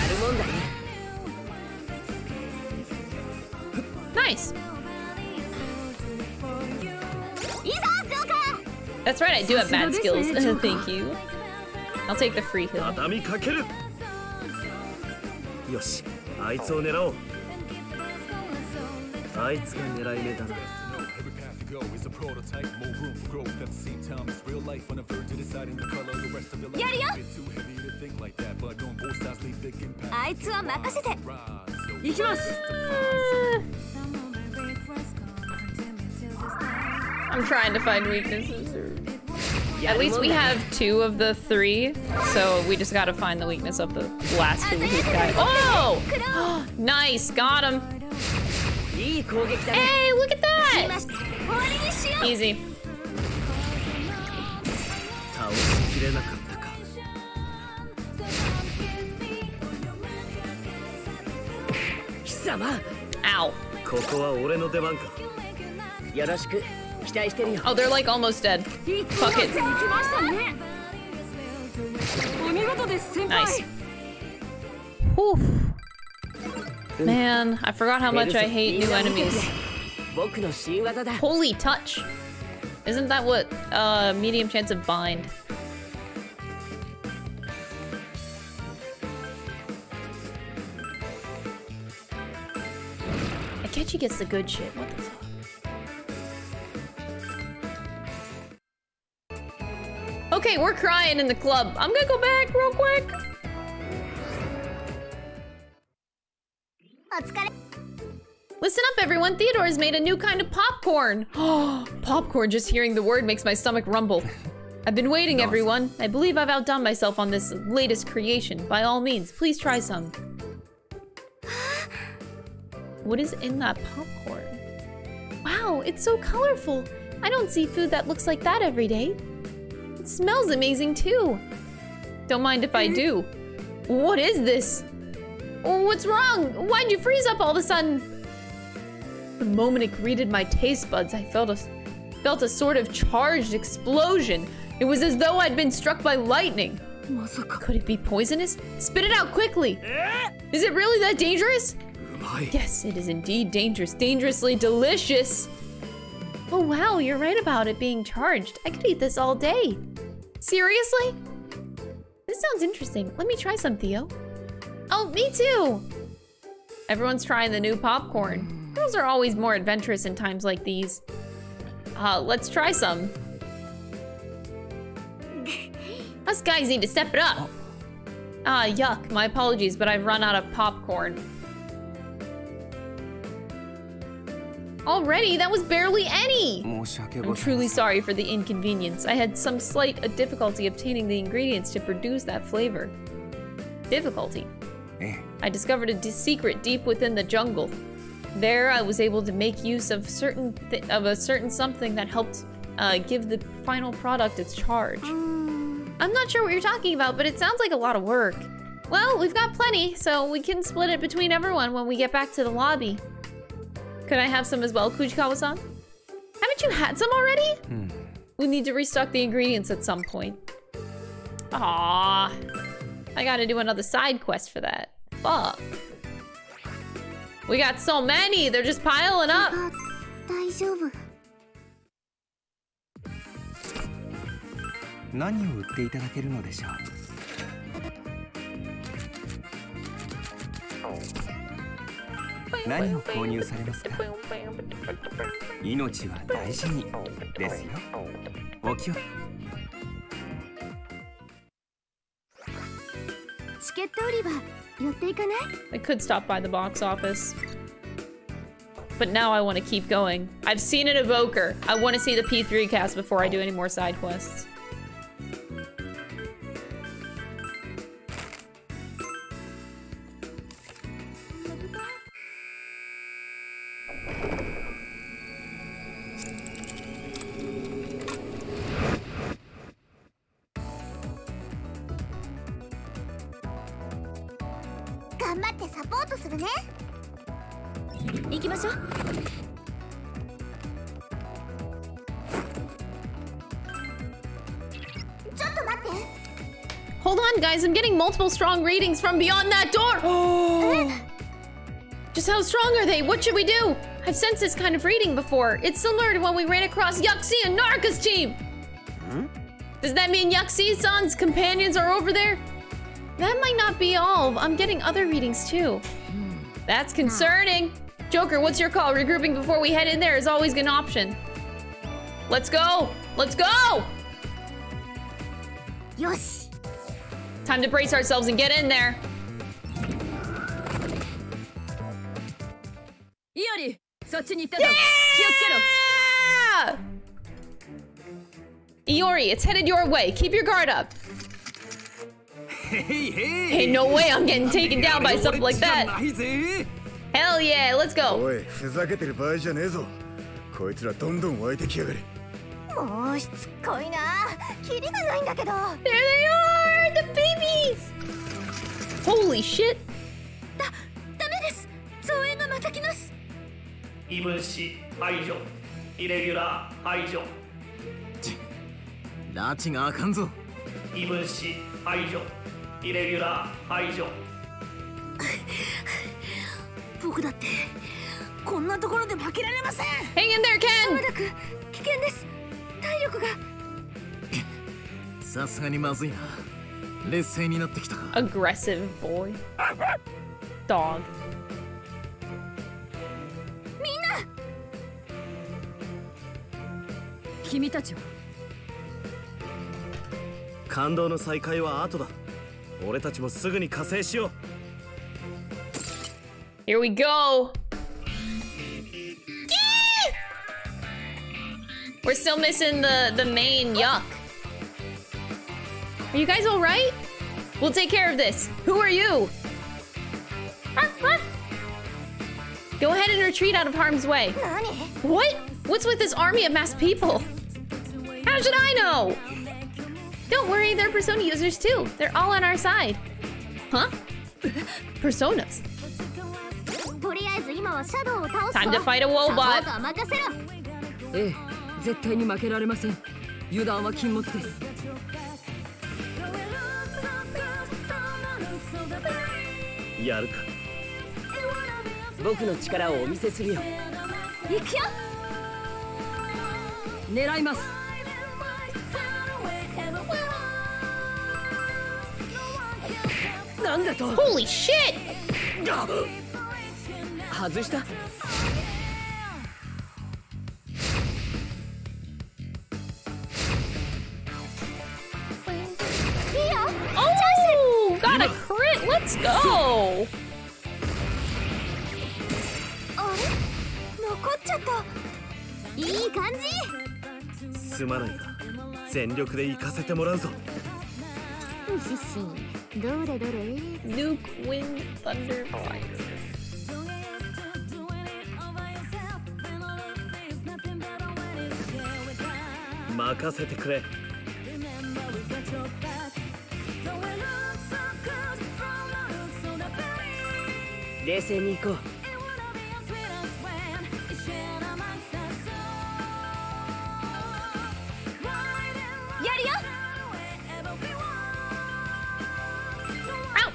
るもんだね Nice. いざジョーカ That's right, I do have mad skills. Thank you. I'll take the free heal. 畳みかけるよしあいつを狙おうあいつが狙い目だな go is a prototype, more room for growth at the same time. It's real life on the verge of deciding the color of the rest of your life. やるよ Bit too heavy to think like that, but on both sides leave big impact. ーあいつは任せて Rise, so 行きます I'm trying to find weaknesses. At least we have two of the three, so we just gotta find the weakness of the last hula hoop guy. Oh! (gasps) nice, got him. Hey, look at that! Easy. Ow. Oh, they're like almost dead. Fuck it. Nice. Oof. Man, I forgot how much I hate new enemies. Holy touch! Isn't that what, uh, medium chance of bind? Akechi gets the good shit, what the fuck? Okay, we're crying in the club. I'm gonna go back real quick. Listen up, everyone. Theodore's made a new kind of popcorn. (gasps) popcorn, just hearing the word makes my stomach rumble. I've been waiting, everyone. I believe I've outdone myself on this latest creation. By all means, please try some. (gasps) What is in that popcorn? Wow, it's so colorful. I don't see food that looks like that every day. It smells amazing, too. Don't mind if I do. What is this? What's wrong? Why'd you freeze up all of a sudden? The moment it greeted my taste buds, I felt a, felt a sort of charged explosion. It was as though I'd been struck by lightning. Could it be poisonous? Spit it out quickly! Is it really that dangerous? Yes, it is indeed dangerous. Dangerously delicious! Oh wow, you're right about it being charged. I could eat this all day. Seriously? This sounds interesting. Let me try some, Theo. Oh, me too! Everyone's trying the new popcorn. Girls are always more adventurous in times like these. Uh, let's try some. (laughs) Us guys need to step it up! Ah, yuck. My apologies, but I've run out of popcorn. Already? That was barely any! I'm truly sorry for the inconvenience. I had some slight uh, difficulty obtaining the ingredients to produce that flavor. Difficulty. ええ I discovered a d- secret deep within the jungle. There, I was able to make use of certain th- of a certain something that helped uh, give the final product its charge. I'm not sure what you're talking about, but it sounds like a lot of work. Well, we've got plenty, so we can split it between everyone when we get back to the lobby. Could I have some as well, Kujikawa-san? Haven't you had some already? We need to restock the ingredients at some point. Ah, I gotta do another side quest for that. Fuck. We got so many, they're just piling up. I could stop by the box office. But now I want to keep going. I've seen an evoker. I want to see the P3 cast before I do any more side quests. ポートするね行きましょうちょっと待って Hold on, guys. I'm getting multiple strong readings from beyond that door. (gasps) Just how strong are they? What should we do? I've sensed this kind of reading before. It's similar to when we ran across Yuxi and Narka's team. Does that mean Yuxi-san's companions are over there? That might not be all. I'm getting other readings too. That's concerning. Joker, what's your call? Regrouping before we head in there is always an option. Let's go! Let's go! Yes. Time to brace ourselves and get in there. Iori, yeah! Iori, it's headed your way. Keep your guard up. Hey, hey! Hey, no way I'm getting taken down by something like that. Hell yeah, let's go. おいふざけてる場合じゃねえぞこいつらどんどん湧いてきやがれもうしつこいなキリがないんだけど There they are, the babies. Holy shit. ダメです増援がまた来ます異分子排除イレギュラー排除拉致があかんぞ異分子排除イレギュラー排除。僕だってこんなところで負けられません。Hang in there, 山 Ken. 田君危険です。体力が。さすがにまずいな。劣勢になってきたか。Aggressive boy. Dog. みんな！君たちは？感動の再会は後だ 俺たちもすぐに加勢しよう Here we go. We're still missing the the main yuck. Are you guys all right? We'll take care of this. Who are you? Ah, ah. Go ahead and retreat out of harm's way. 何 What? What's with this army of masked people? How should I know? Don't worry, they're Persona users too. They're all on our side. Huh? Personas. とりあえず今はシャドウを倒すぞ Time to fight a wobot. ええ絶対に負けられません油断は禁物ですやるか僕の力をお見せするよ行くよ狙います Holy shit! Oh, got a crit. Let's go. 全力で行かせてもらうぞ。どれどれ Nuke, wind, thunder, fire. 任せてくれ。冷静に行こうやるよ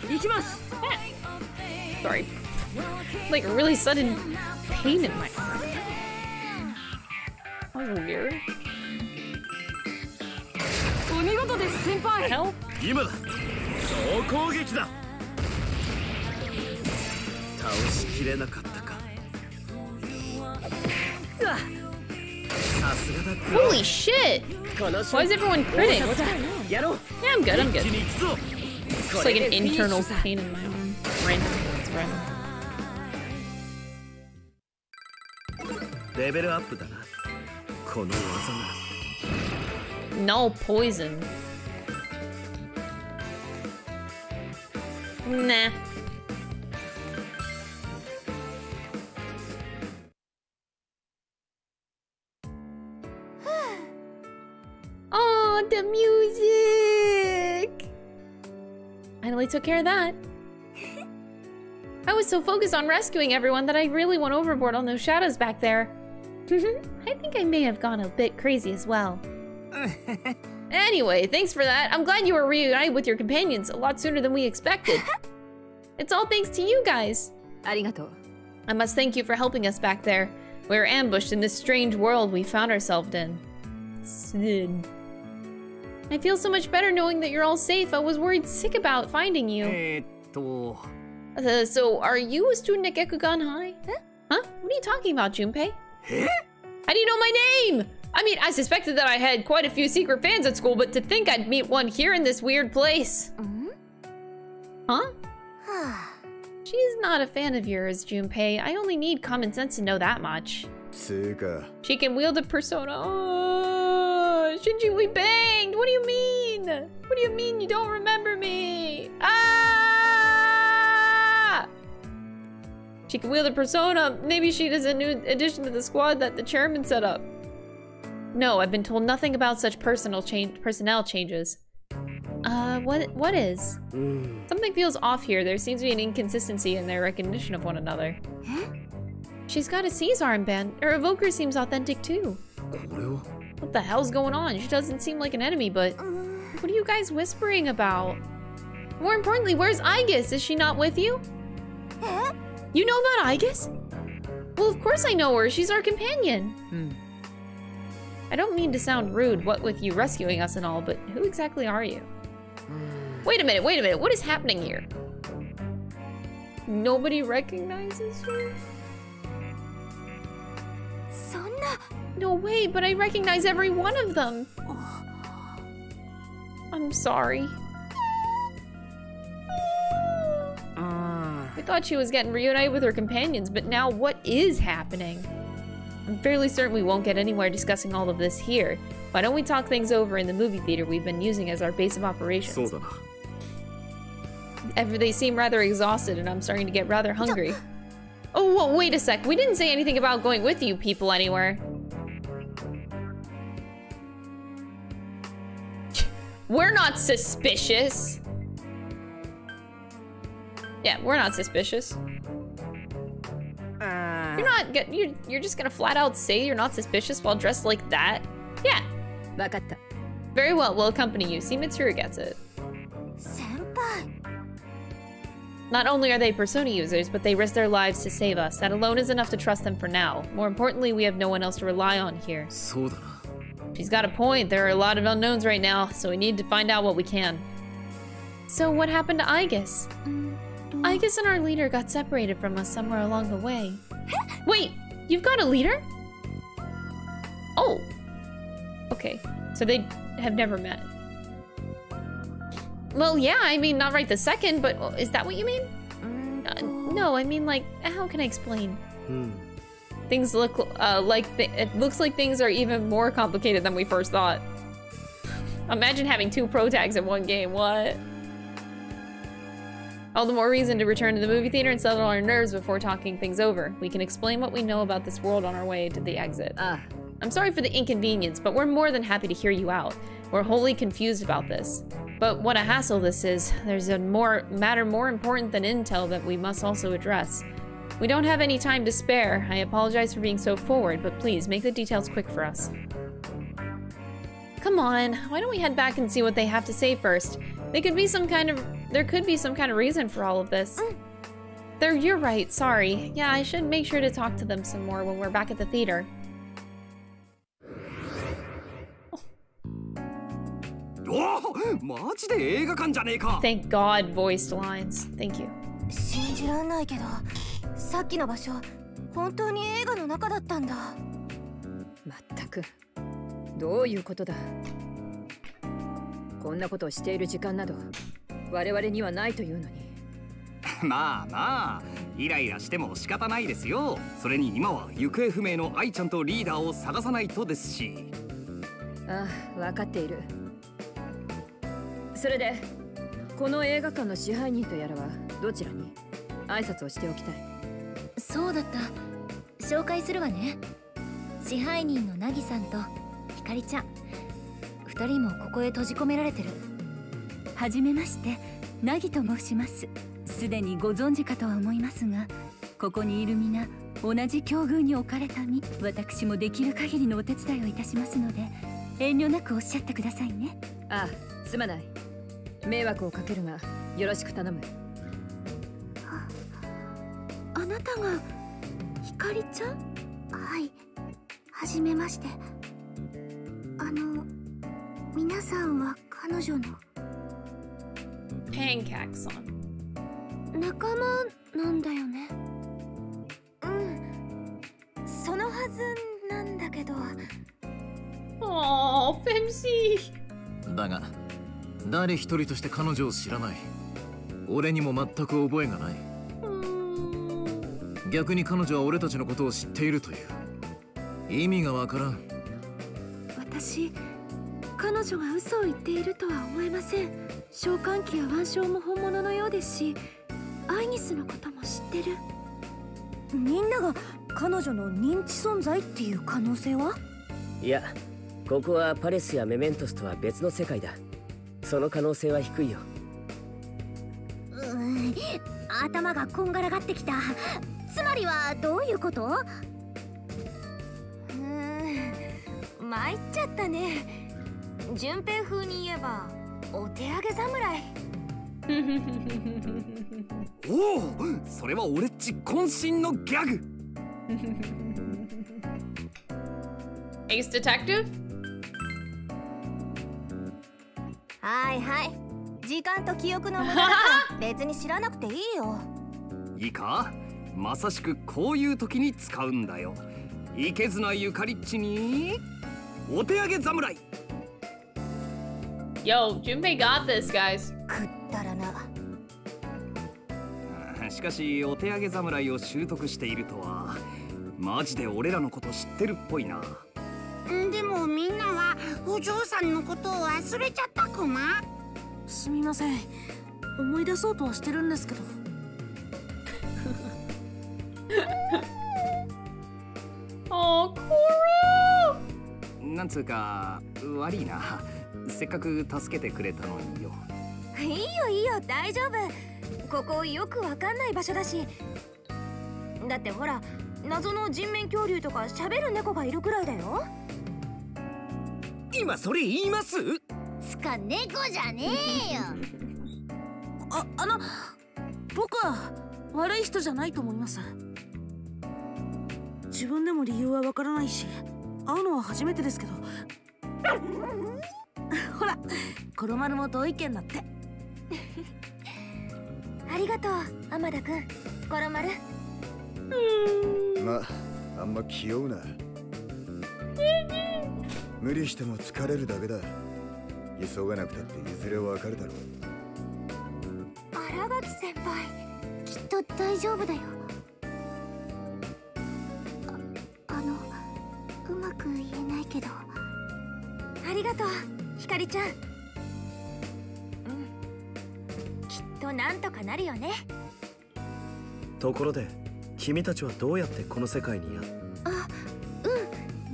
行きます Sorry. Like a really sudden pain in my arm. That was weird. お見事 先輩 Hell? 今だ総攻撃だ倒しきれなかったかさすがだクロ Holy shit! Why is everyone critting? Yeah, I'm good, I'm good. It's like an internal pain in my arm. Random. It's random. No poison. Nah. Oh, the music! Finally took care of that. (laughs) I was so focused on rescuing everyone that I really went overboard on those shadows back there. (laughs) I think I may have gone a bit crazy as well. (laughs) anyway, thanks for that. I'm glad you were reunited with your companions a lot sooner than we expected. it's all thanks to you guys. Arigato. I must thank you for helping us back there. We were ambushed in this strange world we found ourselves in. Sin. I feel so much better knowing that you're all safe. I was worried sick about finding you. Uh, so, are you a student at Gekkoukan High? Huh? huh? What are you talking about, Junpei? How do you know my name? I mean, I suspected that I had quite a few secret fans at school, but to think I'd meet one here in this weird place. Mm-hmm. Huh? (sighs) She's not a fan of yours, Junpei. I only need common sense to know that much. She can wield a persona. Oh, Shinji, we banged. What do you mean? What do you mean you don't remember me? Ah! She can wield a persona. Maybe she is a new addition to the squad that the chairman set up. No, I've been told nothing about such personal change personnel changes. Uh, what what is? Mm. Something feels off here. There seems to be an inconsistency in their recognition of one another. Huh? She's got a S.E.E.S armband. Her evoker seems authentic too. What the hell's going on? She doesn't seem like an enemy, but what are you guys whispering about? More importantly, where's Aigis? Is she not with you? You know about Aigis? Well, of course I know her. She's our companion. Hmm. I don't mean to sound rude, what with you rescuing us and all, but who exactly are you? Hmm. Wait a minute, wait a minute. What is happening here? Nobody recognizes you? No way, but I recognize every one of them. (sighs) I'm sorry. I thought she was getting reunited with her companions, but now what is happening? I'm fairly certain we won't get anywhere discussing all of this here. Why don't we talk things over in the movie theater we've been using as our base of operations? Ever, they seem rather exhausted, and I'm starting to get rather hungry. Oh, wait a sec. We didn't say anything about going with you people anywhere. We're not suspicious. Yeah, we're not suspicious. Uh. You're not get you're you're just gonna flat out say you're not suspicious while dressed like that. Yeah. Very well, we'll accompany you. See Mitsuru gets it. Not only are they Persona users, but they risk their lives to save us. That alone is enough to trust them for now. More importantly, we have no one else to rely on here. She's got a point. There are a lot of unknowns right now, so we need to find out what we can. So what happened to Aigis? Aigis and our leader got separated from us somewhere along the way. (gasps) Wait, you've got a leader? Oh. Okay, so they have never met. Well, yeah, I mean, not right the second, but is that what you mean? Uh, no, I mean, like, how can I explain? Things look uh, like th it looks like things are even more complicated than we first thought. Imagine having two pro tags in one game. What? All the more reason to return to the movie theater and settle our nerves before talking things over. We can explain what we know about this world on our way to the exit. Ah. I'm sorry for the inconvenience, but we're more than happy to hear you out. We're wholly confused about this. But what a hassle this is. There's a more matter more important than intel that we must also address. We don't have any time to spare. I apologize for being so forward, but please make the details quick for us. Come on, why don't we head back and see what they have to say first? They could be some kind of there could be some kind of reason for all of this. Mm. There you're right, sorry. Yeah, I should make sure to talk to them some more when we're back at the theater. マジで映画館じゃねえか。Thank God voiced lines. Thank you. 信じらんないけどさっきの場所本当に映画の中だったんだ。まったく。どういうことだ？こんなことをしている時間など我々にはないというのに。(laughs) まあまあイライラしても仕方ないですよ。それに今は行方不明の愛ちゃんとリーダーを探さないとですし。ああ分かっているそれでこの映画館の支配人とやらはどちらに？挨拶をしておきたい。そうだった。紹介するわね。支配人のナギさんとひかりちゃん。二人もここへ閉じ込められてる。はじめましてナギと申します。すでにご存知かとは思いますがここにいる皆同じ境遇に置かれた身私もできる限りのお手伝いをいたしますので遠慮なくおっしゃってくださいね。ああすまない迷惑をかけるがよろしく頼む。あなたがひかりちゃん？はい。はじめまして。あの皆さんは彼女の？Pancake song. 仲間なんだよね。うん。そのはずなんだけど。Oh, Femsi. だが誰一人として彼女を知らない。俺にも全く覚えがない。逆に彼女は俺たちのことを知っているという。意味がわからん。私彼女が嘘を言っているとは思えません。召喚機や腕章も本物のようですしアイニスのことも知ってる。みんなが彼女の認知存在っていう可能性は？いやここはパレスやメメントスとは別の世界だその可能性は低いよ。うん頭がこんがらがってきた。つまりはどういうこと？うーん参っちゃったね。順平風に言えばお手上げ侍。お (laughs) おそれは俺っち渾身のギャグ。Ace Detective? はいはい。時間と記憶の無駄だから (laughs) 別に知らなくていいよ。いいか？まさしくこういう時に使うんだよ。池綱ゆかりっちに。お手上げ侍。Yo, Junpei got this, guys. くったらな。しかしお手上げ侍を習得しているとは。マジで俺らのこと知ってるっぽいなでもみんなはお嬢さんのことを忘れちゃったクマ。すみません。思い出そうとはしてるんですけど。(laughs) oh, Koro! なんつうか悪いな。せっかく助けてくれたのによ。いいよいいよ。大丈夫。ここよくわかんない場所だし。だってほら謎の人面恐竜とか喋る猫がいるくらいだよ。今それ言います？つか猫じゃねえよ。ああの僕は悪い人じゃないと思います。自分でも理由はわからないし会うのは初めてですけど。(laughs) ほらコロマルも同意見だって。(laughs) ありがとう天田くん。コロマルまあんま気負うな。無理しても疲れるだけだ。急がなくたっていずれわかるだろう。新垣先輩きっと大丈夫だよ。ああのうまく言えないけど。ありがとうひかりちゃん。うん。きっとなんとかなるよね。ところで君たちはどうやってこの世界にやあ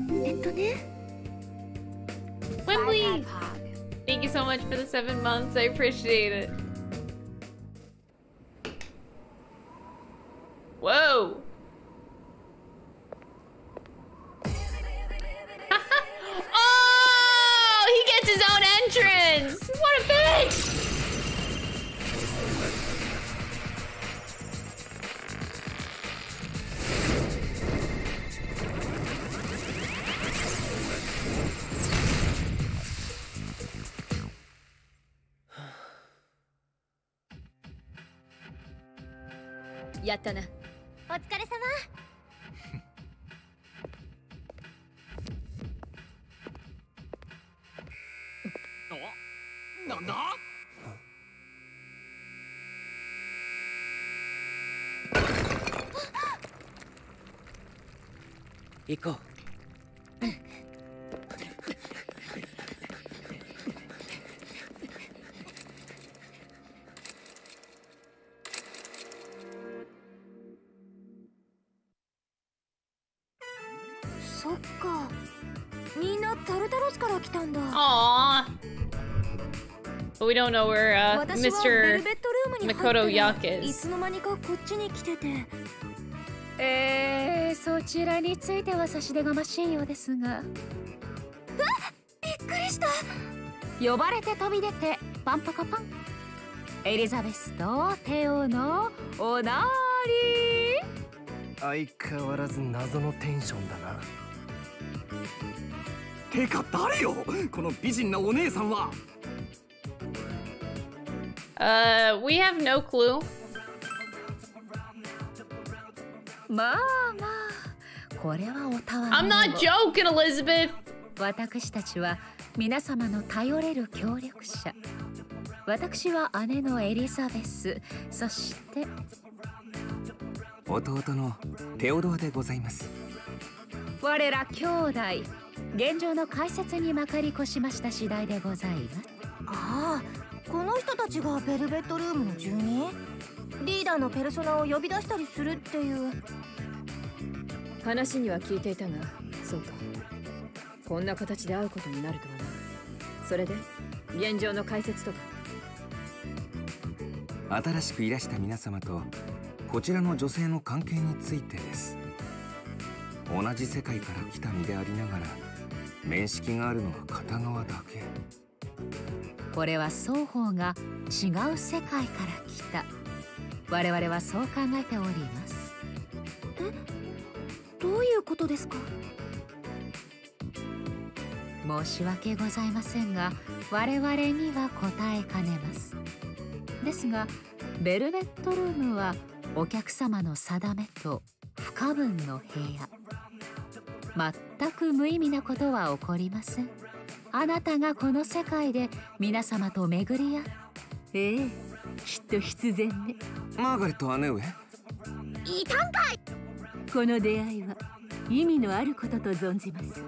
うんえっとね Wembley! Thank you so much for the seven months. I appreciate it. Whoa! oh! He gets his own entrance! What a bitch! やったな。お疲れ様。(laughs) なんだ行こう don't know where uh, Mr. ベットルームに入 Makoto Yak い is. えー、そちらについては差し出がましいようですが。びっくりした。呼ばれて飛び出てパンパカパン。エリザベスとテオのおな相変わらず謎のテンションだな。てか誰よ？この美人なお姉さんは Uh, we have no clue. まあまあこれはおたわ I'm not joking, Elizabeth. 私たちは皆様の頼れる協力者。私は姉のエリザベス。そして弟のテオドアでございます。我ら兄弟。現状の解説にまかり越しました次第でございます。ああこの人たちがベルベットルームの住人？リーダーのペルソナを呼び出したりするっていう。話には聞いていたがそうか。こんな形で会うことになるとはな。それで現状の解説とか？新しくいらした皆様とこちらの女性の関係についてです。同じ世界から来た身でありながら面識があるのは片側だけこれは双方が違う世界から来た。我々はそう考えております。どういうことですか？申し訳ございませんが我々には答えかねます。ですがベルベットルームはお客様の定めと不可分の部屋。全く無意味なことは起こりませんあなたがこの世界で皆様と巡り合う。ええきっと必然ね。マーガレット姉上？いたんかい！この出会いは意味のあることと存じます。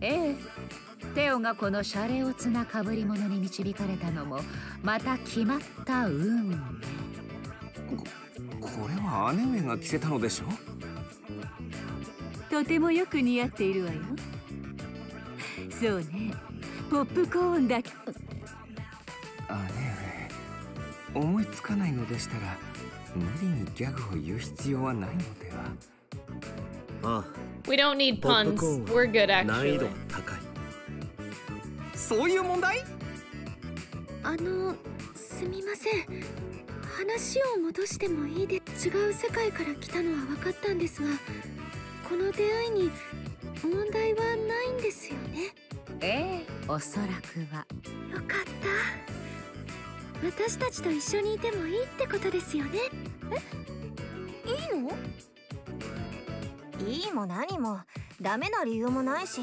ええテオがこの謝礼を綱かぶり物に導かれたのもまた決まった運。命これは姉上が着せたのでしょ？とてもよく似合っているわよそうね。ポップコーンだけ。姉上思いつかないのでしたら無理にギャグを言う必要はないのでは。あ We don't need puns. We're good, は難易 actually. 度が高い。そういう問題？あのすみません。話を戻してもいいで違う世界から来たのは分かったんですがこの出会いに問題はないんですよね。ええおそらくは。よかった。私たちと一緒にいてもいいってことですよね。え？いいの？いいも何も。ダメな理由もないし。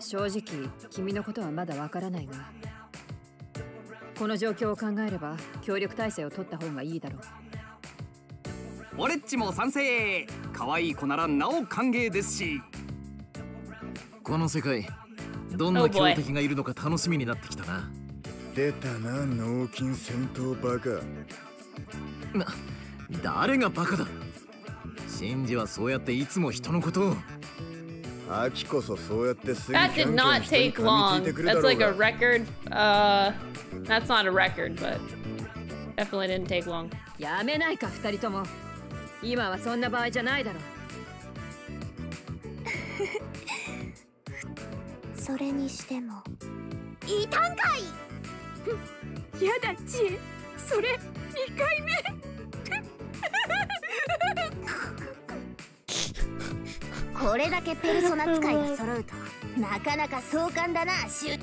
正直君のことはまだわからないが。この状況を考えれば協力体制を取った方がいいだろう。俺っちも賛成。可愛い子ならなお歓迎ですしこの世界どん Oh な強敵がいるのか楽しみになってきたな出たな脳筋戦闘バカな誰がバカだ？シンジはそうやっていつも人のことを秋こそそうやってすぐ That キャ did ンキャン not 人に take 噛み long. ついてくるだ That's ろう like a が record. Uh, that's not a record, but definitely didn't take long. やめないか二人とも今はそんな場合じゃないだろうそれにしても。いたんい！やだち。えそれ2回目。これだけペルソナ使いが揃うとなかなか壮観だなシュ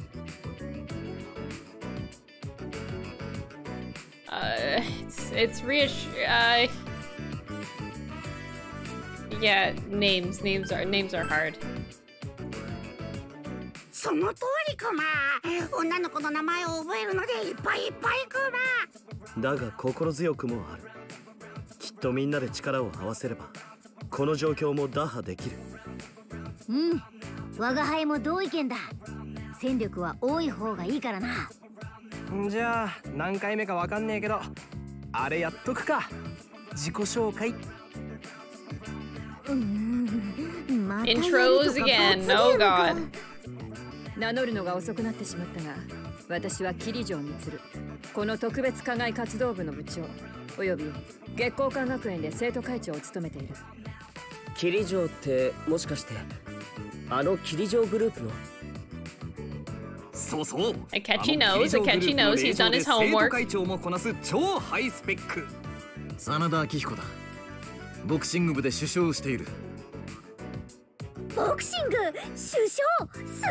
ああ、it's it's rich names, names are, ズはその通りクマ女の子の名前を覚えるのでいっぱいいっぱいクだが心強くもある。きっとみんなで力を合わせればこの状況も打破できる。うん我が輩も同意見だ。戦力は多い方がいいからな。じゃあ何回目かわかんねえけどあれやっとくか。自己紹介。Intros か。Again. Oh god. 名乗るのが遅くなってしまったが私は桐城満この特別課外活動部の部長および月光館学園で生徒会長を務めている。霧城ってもしかしてあの霧城グループの？そうそう。グループの knows, he's done で his 生徒 homework. 会長もこなす超ハイスペック。真田明彦だ。ボクシング部で首相をしているボクシング首相す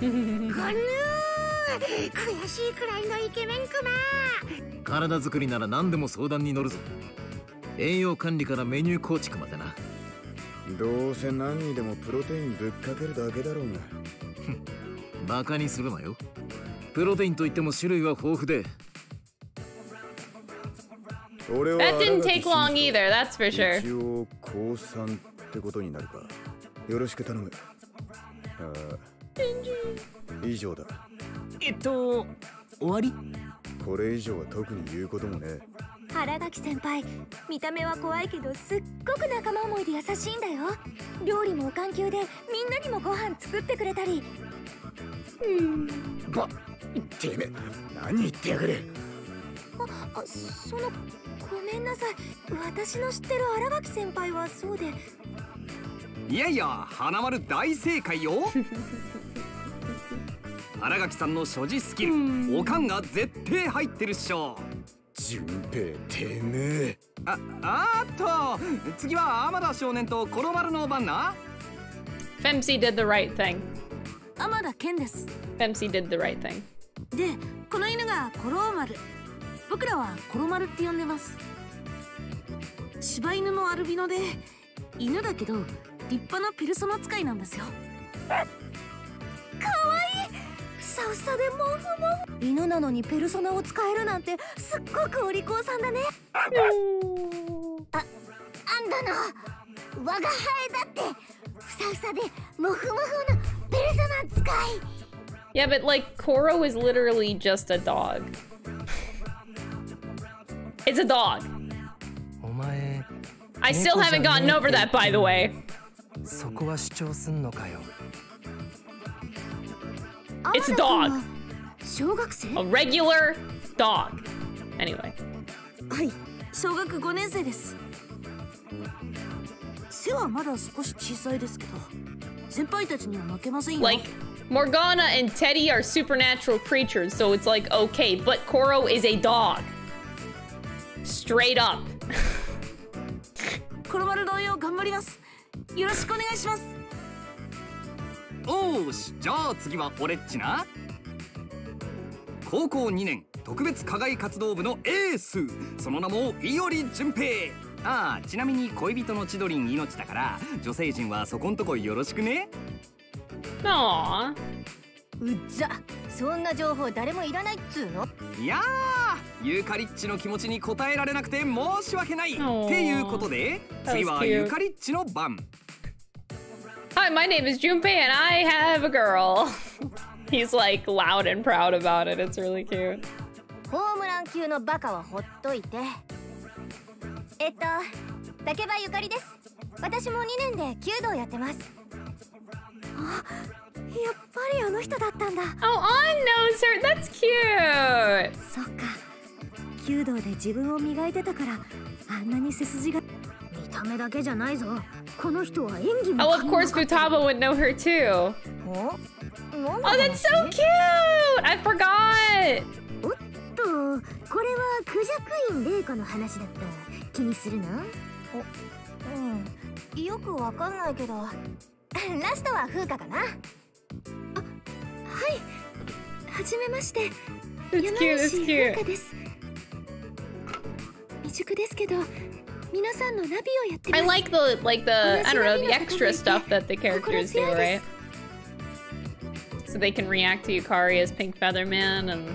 げえ。こぬ悔しいくらいのイケメンクマ。体作りなら何でも相談に乗るぞ。栄養管理からメニュー構築までな。どうせ何にでもプロテインぶっかけるだけだろうが。(laughs) バカにするなよ。プロテインといっても種類は豊富で。俺は That didn't 新 take 垣 long 真 either, that's for 一 sure. 応高3ってことになるかよろしく頼む。ああ以上だ。えっと終わり？これ以上は特に言うこともね原垣先輩見た目は怖いけどすっごく仲間思いで優しいんだよ。料理もお環境でみんなにもご飯作ってくれたり。ばてめえ何言ってやがる。ああそのごめんなさい。私の知ってる新垣先輩はそうでいやいや花丸大正解よ。(laughs) 新垣さんの所持スキルおかんが絶対入ってるっしょ。順平てめえ。ああーっと次は天田少年とコロマルの番な。Femsi did the right thing. 天田健です。Femsi did the right thing. でこの犬がコローマル僕らはコロマルって呼んでます。柴犬のアルビノで犬だけど立派なペルソナ使いなんですよ。かわいい。ふさふさでモフモフ。犬なのにペルソナを使えるなんてすっごくお利口さんだね。ああんだな我が輩だって。ふさふさでモフモフなペルソナ使い。Yeah, but like Koro is literally just a dog. It's a dog. お前 I still haven't gotten over that, by the way. そこは主張すんのかよ。It's a dog! 小学生？A regular dog! Anyway. はい小学5年生です。背はまだ少し小さいですけど先輩たちには負けませんよ。Like Morgana and Teddie are supernatural creatures so it's like okay but Koro is a dog. Straight up. (laughs) コロマル同様頑張ります。よろしくお願いします。おーしじゃあ次は俺っちな。高校2年特別課外活動部のエース。その名も伊織淳平。ああちなみに恋人の千鳥ん命だから女性陣はそこんとこよろしくね。Aww. うっざそんな情報誰もいらないっつうのいやーユカリッチの気持ちに応えられなくて申し訳ないっていうことで次は.ユカリッチの番 Hi, my name is Junpei and I have a girl. (laughs) He's like loud and proud about it. It's really cute. ホームラン級のバカはほっといてえっと竹場ゆかりです私も2年で弓道やってますあやっぱりあの人だったんだ Oh, Ann knows her! That's cute! そっか弓道で自分を磨いてたからあんなに背筋が見た目だけじゃないぞこの人は演技も Oh, of course Futaba would know her too Oh, that's so cute! I forgot! おっとこれはクジャクインレイカの話だった気にするなおうんよくわかんないけどラストは風花かなはいはじめまして It's cute, it's 山梨 cute. 風花です未熟ですけど 皆さんのナビをやってます I like the like the I don't know the extra stuff that the characters do, right? So they can react to Yukari as Pink Feather Man, and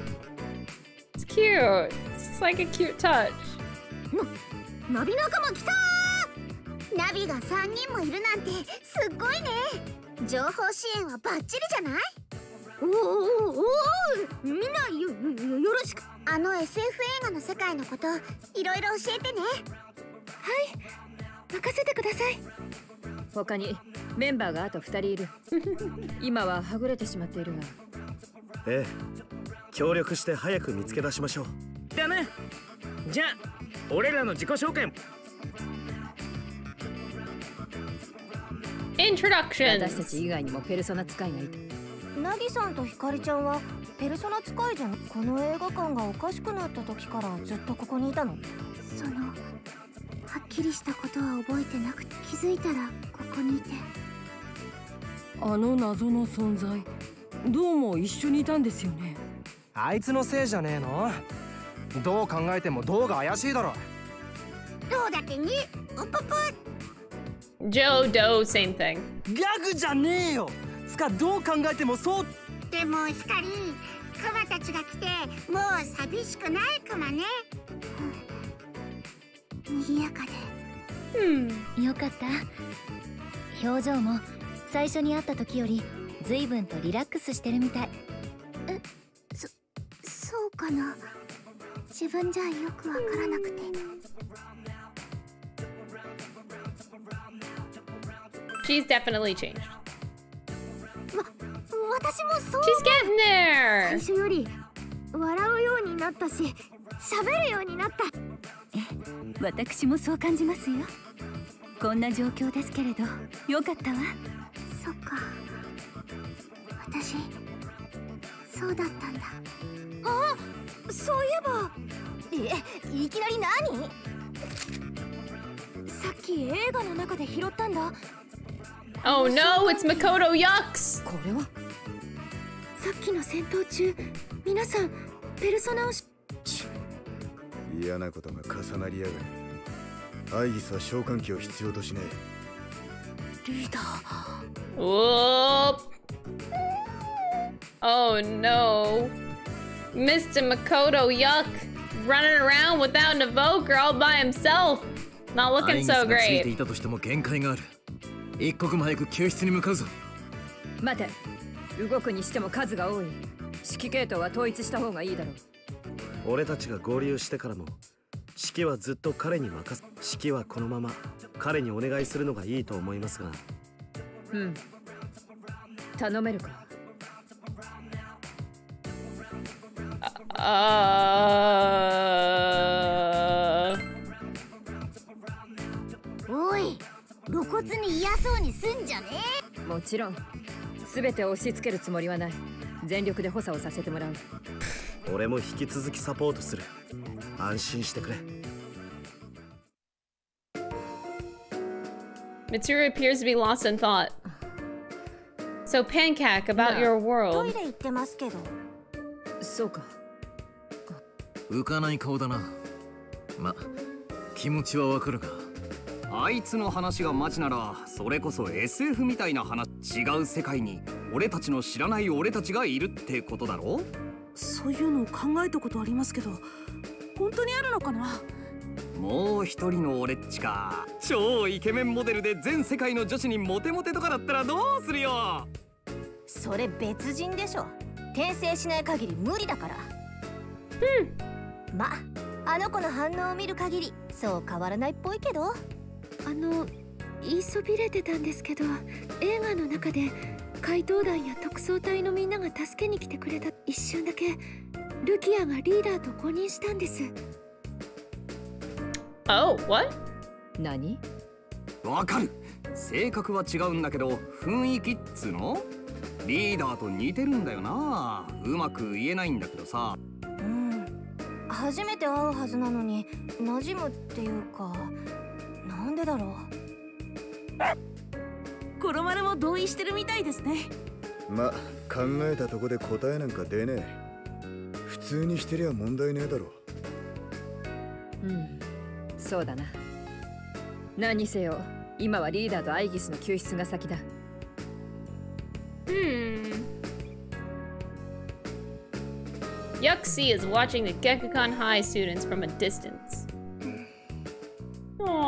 it's cute. It's just like a cute touch. ナビ仲間来たーナビが3人もいるなんてすっごいね 情報支援はバッチリじゃない？おーおーおーおーみんなよよよろしく。あの SF 映画の世界のこといろいろ教えてね。はい。任せてください。他にメンバーがあと2人いる。(laughs) 今ははぐれてしまっているが。ええ。協力して早く見つけ出しましょう。だなじゃあ俺らの自己紹介も Introduction 私たち以外にもペルソナ使いがいた。ナギさんとヒカリちゃんはペルソナ使いじゃん。この映画館がおかしくなった時からずっとここにいたの？そのはっきりしたことは覚えてなくて気づいたらここにいて。あの謎の存在どうも一緒にいたんですよね。あいつのせいじゃねえの？どう考えても動画怪しいだろ。どうだってねおぽぽ Joe Doe, same thing. ギャグじゃねえよ。つかどう考えてもそう。でも光クマたちが来てもう寂しくないクマね。賑やかで。よかった。表情も最初に会った時より随分とリラックスしてるみたい。そうかな。自分じゃよくわからなくて She's definitely changed. わ私もそう。She's getting there. 最初より笑うようになったし喋るようになった。私もそう感じますよ。こんな状況ですけれどよかったわ。そっか。私そうだったんだ。あそういえば。えいきなり何？さっき映画の中で拾ったんだ Oh no, it's Makoto Yucks! これはさっきの戦闘中皆さんペルソナをし嫌なことが重なりやがるアイギスは召喚機を必要としねリーダー Whoop. Oh no. Mr. Makoto Yuck running around without an evoker all by himself. Not ア looking イギス so がついて great. 一刻も早く救出に向かうぞ。待て。動くにしても数が多い。指揮系統は統一した方がいいだろう。俺たちが合流してからも指揮はずっと彼に任せ指揮はこのまま彼にお願いするのがいいと思いますが。うん。頼めるか。Uh. 露骨に嫌そうにすんじゃねもちろん。全て押し付けるつもりはない。全力で補佐をさせてもらう。俺も引き続きサポートする。安心してくれ。Mitsuru appears to be lost in thought. So, Pancake, about your ト world. イレ行ってますけど。そうか。浮かない顔だな。ま気持ちはわかるがあいつの話がマジならそれこそ SF みたいな話違う世界に俺たちの知らない俺たちがいるってことだろ？そういうのを考えたことありますけど本当にあるのかな？もう一人の俺っちか。超イケメンモデルで全世界の女子にモテモテとかだったらどうするよ？それ別人でしょ。転生しない限り無理だから。うん。まあの子の反応を見る限りそう変わらないっぽいけどあの言いそびれてたんですけど映画の中で怪盗団や特捜隊のみんなが助けに来てくれた一瞬だけルキアがリーダーと誤認したんです。Oh, what? 何？わかる。性格は違うんだけど雰囲気っつうの？リーダーと似てるんだよな。うまく言えないんだけどさ。うん。初めて会うはずなのに馴染むっていうかなんでだろコロマルも同意してるみたいですね。ま考えたとこで答えなんか出ねえ。普通にしてりゃ問題ねえだろ。うん。そうだな。何にせよ今はリーダーとアイギスの救出が先だ。Hmm. Yuxi is watching the Gekukon High students from a distance.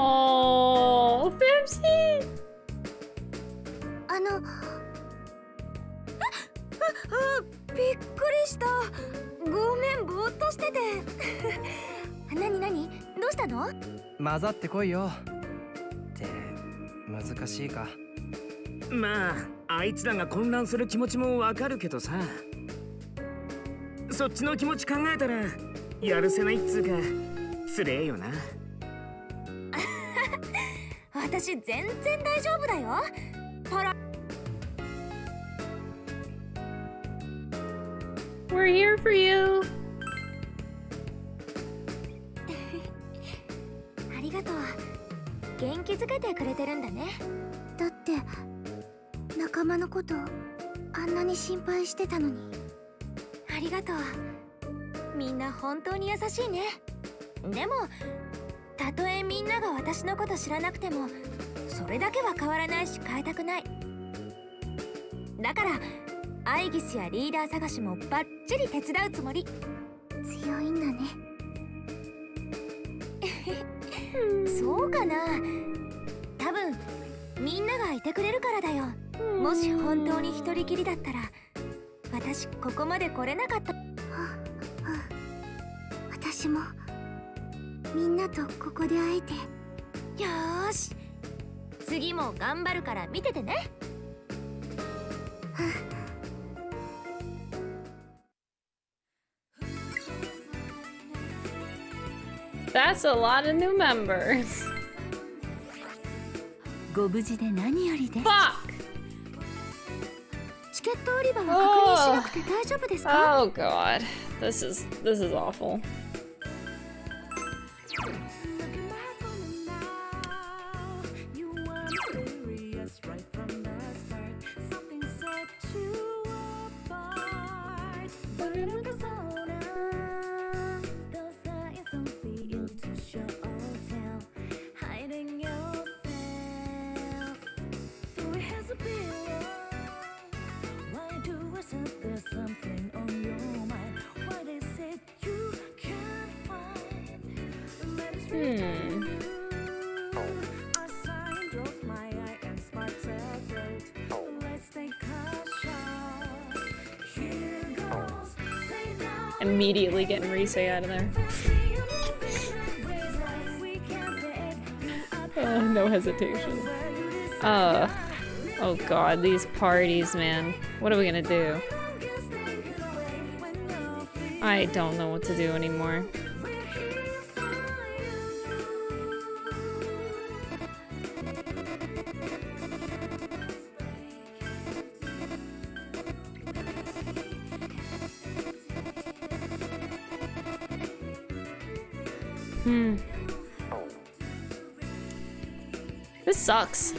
Oh, Fimsy! あのああびっくりしたごめんぼーっとしててなになにどうしたの混ざってこいよって難しいかまああいつらが混乱する気持ちもわかるけどさそっちの気持ち考えたらやるせないっつうかつれえよな私全然大丈夫だよ。パラ We're here for you! (laughs) ありがとう。元気づけてくれてるんだね。だって仲間のことあんなに心配してたのに。ありがとう。みんな本当に優しいね。でもたとえみんなが私のこと知らなくてもそれだけは変わらないし変えたくない。だからアイギスやリーダー探しもバッチリ手伝うつもり。強いんだね。(laughs) そうかな。多分みんながいてくれるからだよ。もし本当に一人きりだったら私ここまで来れなかった。私もみんなとここで会えてよーし次も頑張るから見ててね That's a lot of new members. ご無事で何よりです Fuck! チケット売り場は確認しなくて大丈夫ですか？Oh god. This is this is awful. Thank you Hmm. Immediately getting Rise out of there. (laughs) Uh, no hesitation. Uh, oh god, these parties, man. What are we gonna do? I don't know what to do anymore. Sucks.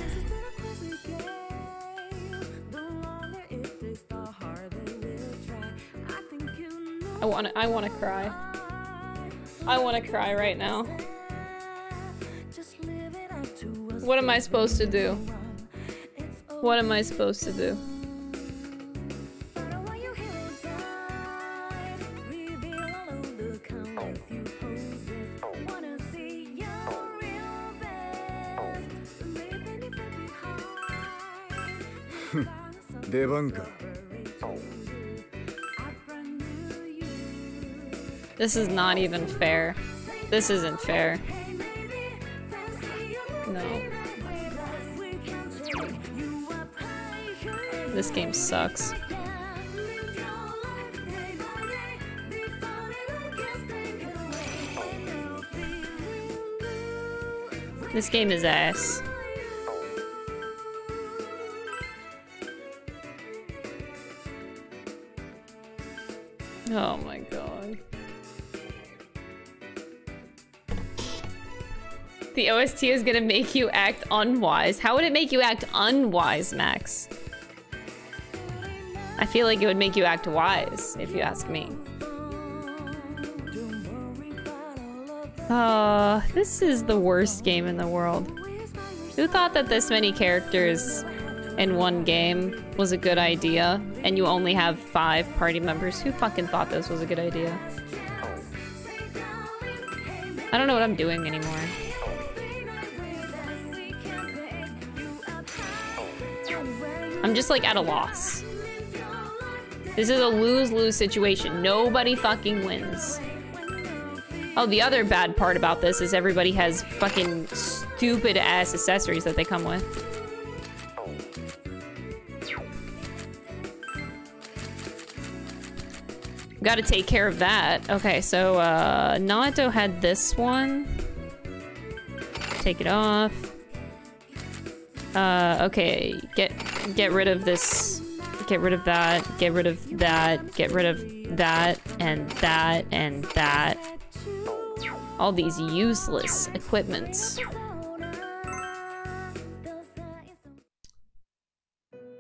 I want to I want to cry. I want to cry right now. What am I supposed to do? What am I supposed to do? 出番か This is not even fair. This isn't fair. No. This game sucks. This game is ass. OST is gonna make you act unwise. How would it make you act unwise, Max? I feel like it would make you act wise, if you ask me. Uh, this is the worst game in the world. Who thought that this many characters in one game was a good idea and you only have five party members? Who fucking thought this was a good idea? I don't know what I'm doing anymore. I'm just like at a loss. This is a lose-lose situation. Nobody fucking wins. Oh, the other bad part about this is everybody has fucking stupid ass accessories that they come with. Gotta take care of that. Okay, so uh had this one. Take it off. Uh okay, get get rid of this get rid of that, get rid of that, get rid of that, and that, and that. All these useless equipments.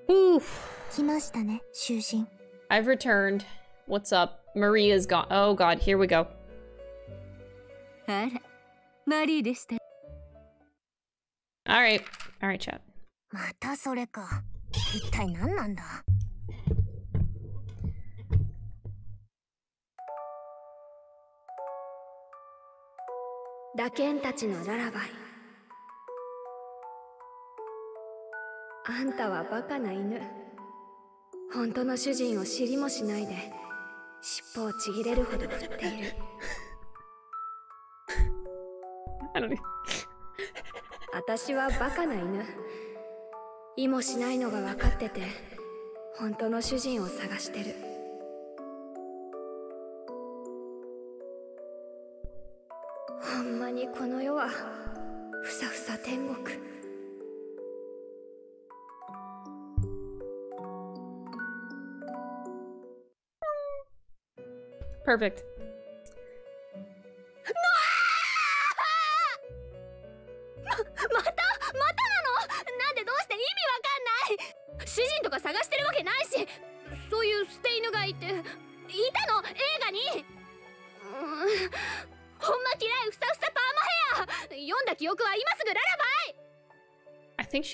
Oof. 来ましたね囚人 I've returned. What's up? Maria's gone. Oh god, here we go. あらマリーでした Alright. Alright, chat. またそれか 一体何なんだ？打剣たちのララバイ。あんたはバカな犬。本当の主人を知りもしないで尻尾をちぎれるほど振っている. (laughs) 私はバカな犬意もしないのが分かってて本当の主人を探してるほんまにこの世はふさふさ天国 Perfect. I think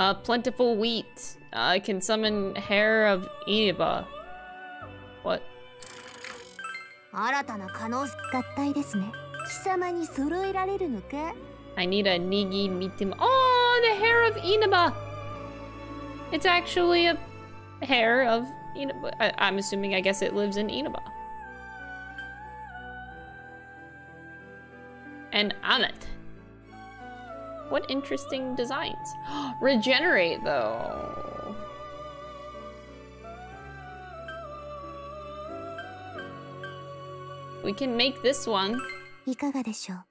Uh, plentiful wheat. I can summon hair of Eva. What? I need a Nigi Mitama. Oh, the Hare of Inaba! It's actually a Hare of Inaba. I I'm assuming, I guess it lives in Inaba. And Amit. What interesting designs. (gasps) Regenerate, though. We can make this one. いかがでしょう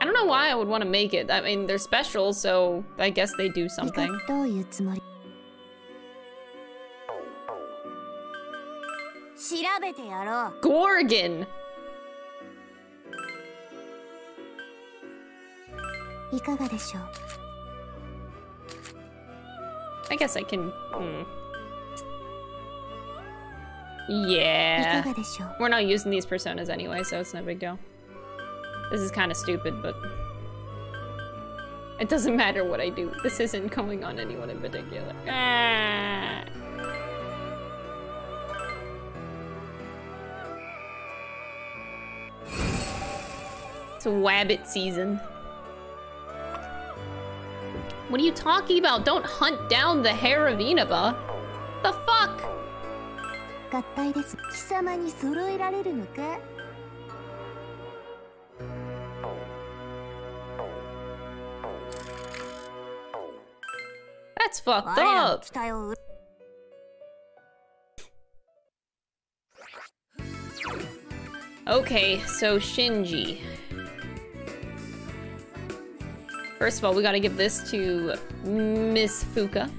I don't know why I would want to make it. I mean, they're special, so I guess they do something. Gorgon! I guess I can... Hmm. Yeah. We're not using these personas anyway, so it's no big deal. This is kind of stupid, but... It doesn't matter what I do. This isn't going on anyone in particular. Ah. It's wabbit season. What are you talking about? Don't hunt down the Hare of Inaba. The fuck? That's fucked up. Okay, so Shinji. First of all, we gotta give this to Miss Fuuka.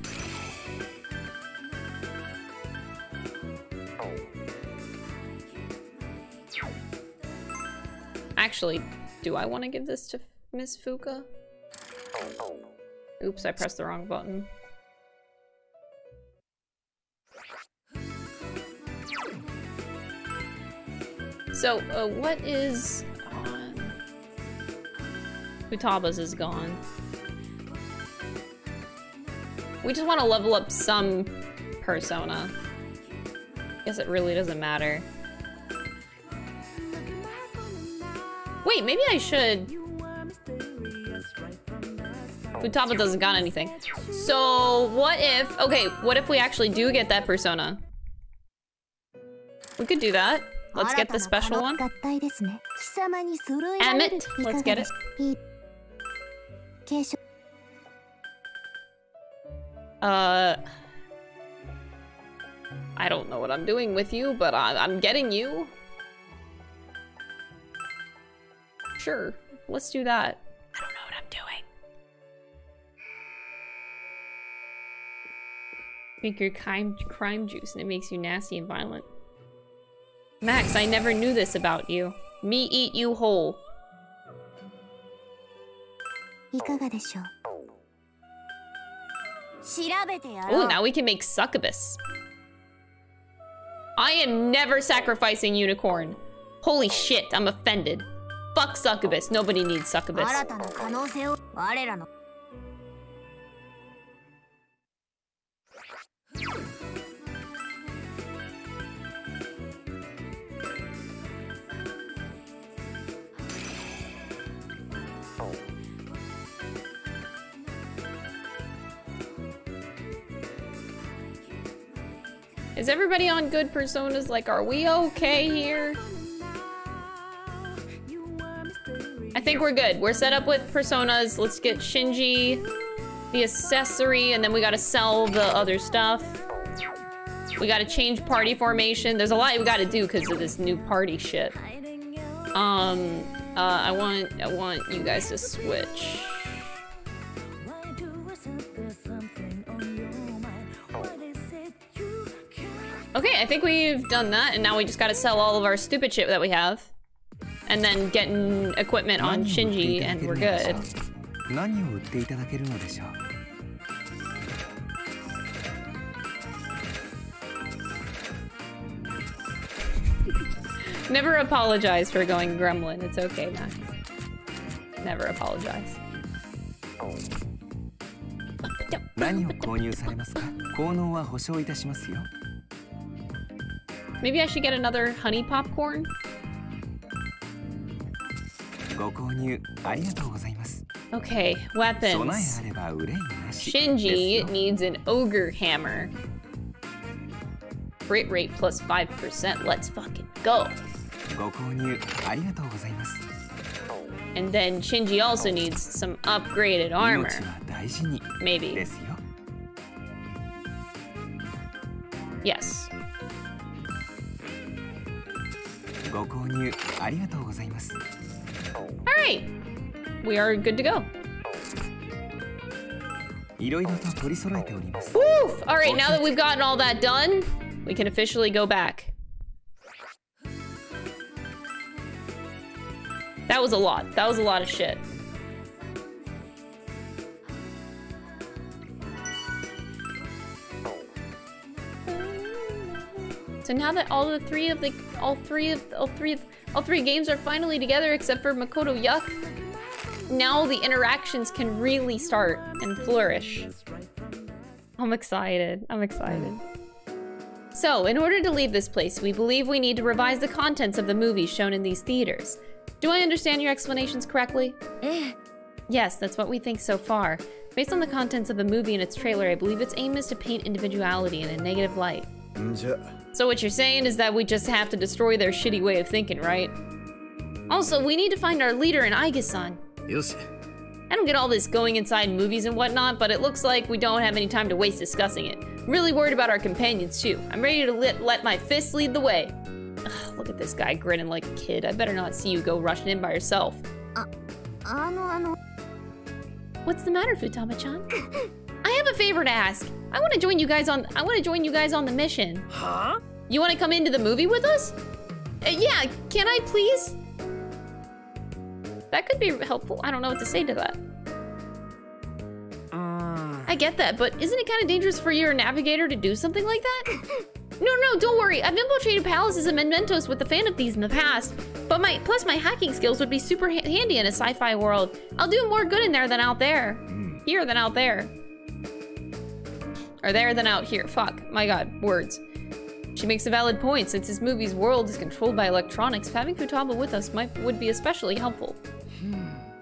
Actually, do I want to give this to Miss Fuuka? Oops, I pressed the wrong button. So, uh, what is? Futaba's is gone. We just want to level up some persona. Guess it really doesn't matter. Wait, maybe I should. Futaba doesn't got anything. So what if, okay, what if we actually do get that persona? We could do that. Let's get the special one. Emmett, let's get it. Uh, I don't know what I'm doing with you, but I I'm getting you. Sure, let's do that. I don't know what I'm doing. Drink your crime, crime juice and it makes you nasty and violent. Max, I never knew this about you. Me eat you whole. いかがでしょう調べてやろ Oh, う now we can make succubus. I am never sacrificing unicorn. Holy shit, I'm offended. Fuck succubus. Nobody needs succubus. Is everybody on good personas? Like, are we okay here? I think we're good. We're set up with personas. Let's get Shinji, the accessory, and then we gotta sell the other stuff. We gotta change party formation. There's a lot we gotta do because of this new party shit. Um, uh, I want, I want you guys to switch. Okay, I think we've done that, and now we just gotta sell all of our stupid shit that we have. And then getting equipment on Shinji, and we're good. 何を売っていただけるのでしょう Never apologize for going gremlin. It's okay, Max. Never apologize. 何を購入されますか効能は保証いたしますよ Maybe I should get another honey popcorn? Okay, weapons. Shinji needs an ogre hammer. Crit rate plus 5%. Let's fucking go. And then Shinji also needs some upgraded armor. Maybe. Yes. ご購入ありがとうございます Alright. We are good to go. いろいろと取り揃えております Woof! Alright, now that we've gotten all that done, we can officially go back. That was a lot. That was a lot of shit. So now that all the three of the all three of all three all three games are finally together except for Makoto Yuck, now the interactions can really start and flourish. I'm excited. I'm excited. So, in order to leave this place, we believe we need to revise the contents of the movies shown in these theaters. Do I understand your explanations correctly? Eh. Yes, that's what we think so far. Based on the contents of the movie and its trailer, I believe its aim is to paint individuality in a negative light. Mm, so what you're saying is that we just have to destroy their shitty way of thinking, right? Also, we need to find our leader in Aigis-san. Yes. I don't get all this going inside movies and whatnot, but it looks like we don't have any time to waste discussing it. I'm really worried about our companions, too. I'm ready to let, let my fists lead the way. Ugh, look at this guy grinning like a kid. I better not see you go rushing in by yourself. Uh, uh ano, ano. What's the matter, Futaba-chan? I have a favor to ask. I want to join you guys on. I want to join you guys on the mission. Huh? You want to come into the movie with us? Uh, yeah. Can I please? That could be helpful. I don't know what to say to that. I get that, but isn't it kind of dangerous for your navigator to do something like that? (coughs) no, no, don't worry. I've infiltrated palaces and mementos with the of these in the past, but my plus my hacking skills would be super ha handy in a sci-fi world. I'll do more good in there than out there. Here than out there. Or there than out here. Fuck. My god. Words. She makes a valid point. Since this movie's world is controlled by electronics, having Futaba with us might would be especially helpful.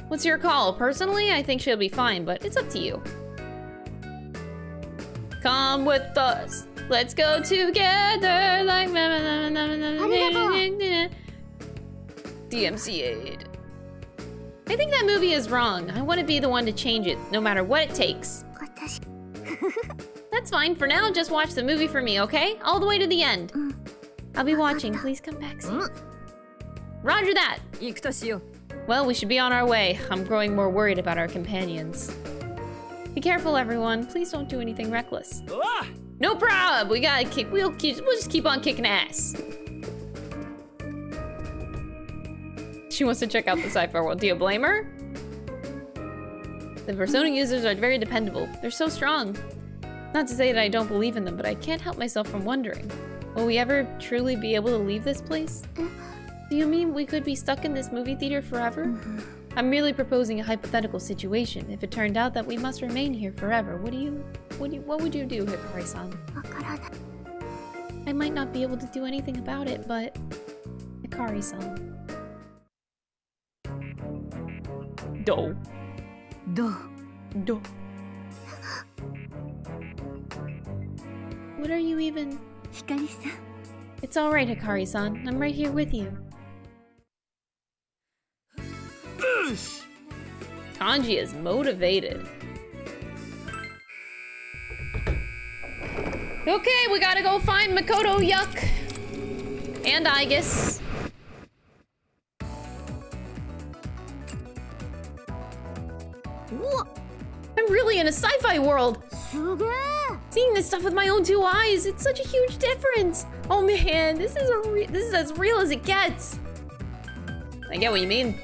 What's your call? Personally, I think she'll be fine, but it's up to you. Come with us. Let's go together like DMC aid. I think that movie is wrong. I want to be the one to change it, no matter what it takes. (laughs) That's fine. For now, just watch the movie for me, okay? All the way to the end. I'll be watching. Please come back soon. Roger that. Well, we should be on our way. I'm growing more worried about our companions. Be careful, everyone. Please don't do anything reckless. Ah! No problem. We gotta keep. We'll keep. We'll just keep on kicking ass. She wants to check out the sci-fi world. Do you blame her? The Persona users are very dependable. They're so strong. Not to say that I don't believe in them, but I can't help myself from wondering. Will we ever truly be able to leave this place? Mm-hmm. Do you mean we could be stuck in this movie theater forever? Mm-hmm. I'm merely proposing a hypothetical situation. If it turned out that we must remain here forever, what do you, what do you, what would you do, Hikari-san? I might not be able to do anything about it, but Hikari-san. Do. Do. Do. What are you even? Hikari-san. It's all right, Hikari-san. I'm right here with you. Kanji is motivated. Okay, we gotta go find Makoto Yuck. And Aigis. I'm really in a sci-fi world. Seeing this stuff with my own two eyes, it's such a huge difference. Oh man, this is a re this is as real as it gets. I get what you mean.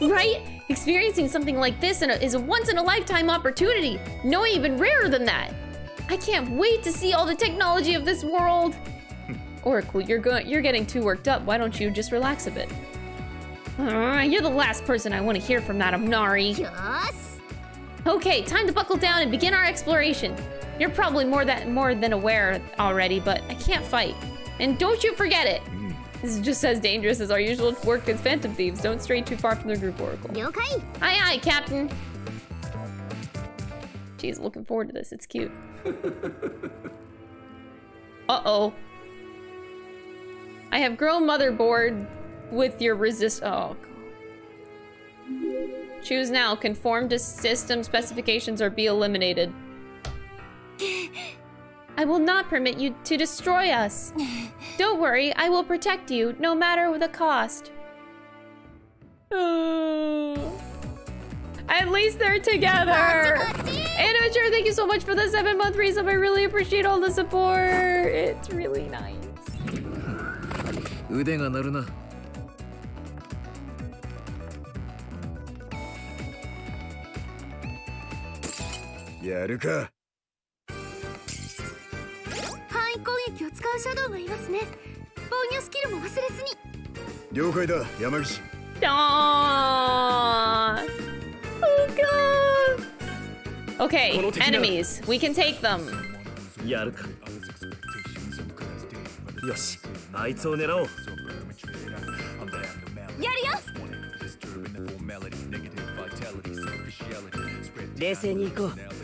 (laughs) right? Experiencing something like this in a, is a once-in-a-lifetime opportunity. No even rarer than that. I can't wait to see all the technology of this world. (laughs) Oracle, you're going you're getting too worked up. Why don't you just relax a bit? Uh, you're the last person I want to hear from, Madam Inari. Yes. Okay, time to buckle down and begin our exploration. You're probably more that more than aware already, but I can't fight. And don't you forget it. Hmm. This is just as dangerous as our usual work as Phantom Thieves. Don't stray too far from the group, Oracle. You Okay. Aye, aye, Captain. Jeez, looking forward to this. It's cute. (laughs) Uh-oh. I have grown motherboard with your resist- oh. Choose now. Conform to system specifications or be eliminated. (gasps) I will not permit you to destroy us. (sighs) Don't worry, I will protect you, no matter the cost. (sighs) At least they're together. Animature, thank you so much for the seven month resub. I really appreciate all the support. It's really nice. やるか。範囲攻撃を使うシャドウがいますね。防御スキルも忘れずに。了解だ山岸。Aww. Oh god. Okay, enemies. We can take them. やるか。よし。あいつを狙おう。やるよ。冷静に行こう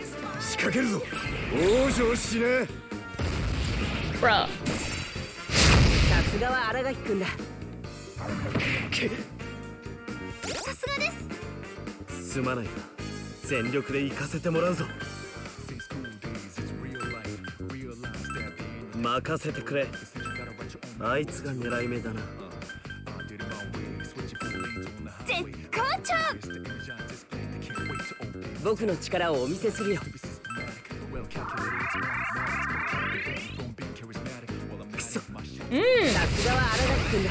仕掛けるぞ。往生しね Bro. さすがは新垣君だ。さすがです。すまないが全力で行かせてもらうぞ。任せてくれ。あいつが狙い目だな。絶好調。僕の力をお見せするよ くそうんさすがは新垣君だ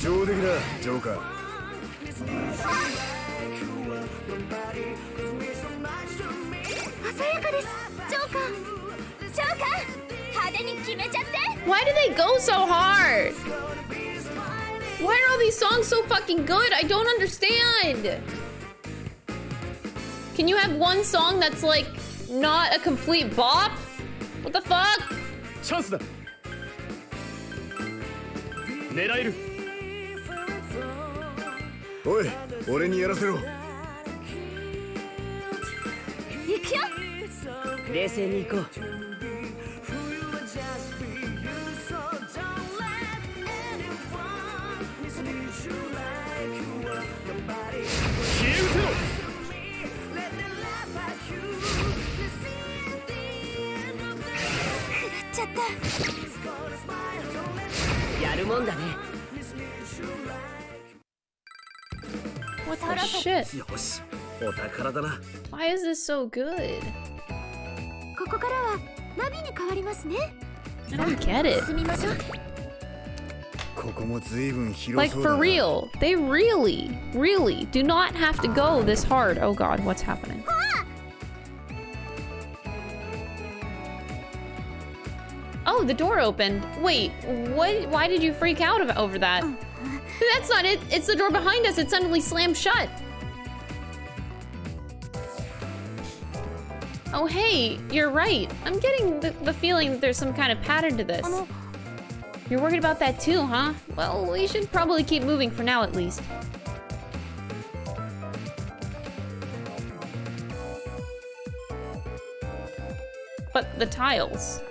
上出来だジョーカー鮮やかですジョーカージョーカー派手に決めちゃって Why do they go so hard? Why are all these songs so fucking good? I don't understand. Can you have one song that's like not a complete bop? What the fuck? チャンスだ狙えるおい俺にやらせろ行くよ冷静に行こう やるもんだね What the shit? よしお宝だな Why is this so good? ここからはナビに変わりますね I don't get it. 進みましょうここも随分広 Like そうだ for な real. They really, really do not have to go this hard. Oh god, what's happening? Oh, the door opened. Wait, what? Why did you freak out over that? Oh. (laughs) That's not it. It's the door behind us. It suddenly slammed shut. Oh, hey, you're right. I'm getting the, the feeling that there's some kind of pattern to this. Oh, you're worried about that too, huh? Well, we should probably keep moving for now at least. But the tiles.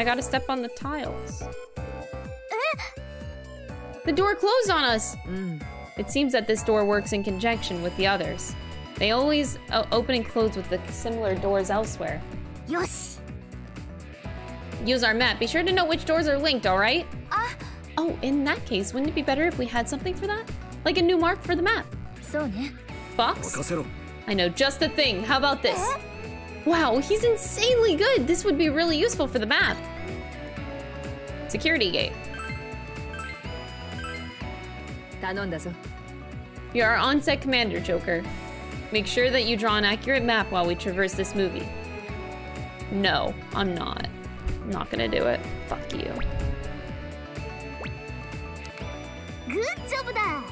I gotta step on the tiles. The door closed on us! Mm. It seems that this door works in conjunction with the others. They always uh, open and close with the similar doors elsewhere. Yes. Use our map. Be sure to know which doors are linked, alright? Uh. Oh, in that case, wouldn't it be better if we had something for that? Like a new mark for the map? So, ne. Box? I know just the thing. How about this? Uh-huh. Wow, he's insanely good. This would be really useful for the map. Security gate. You're our on-set commander, Joker. Make sure that you draw an accurate map while we traverse this movie. No, I'm not. I'm not gonna do it. Fuck you. Good job.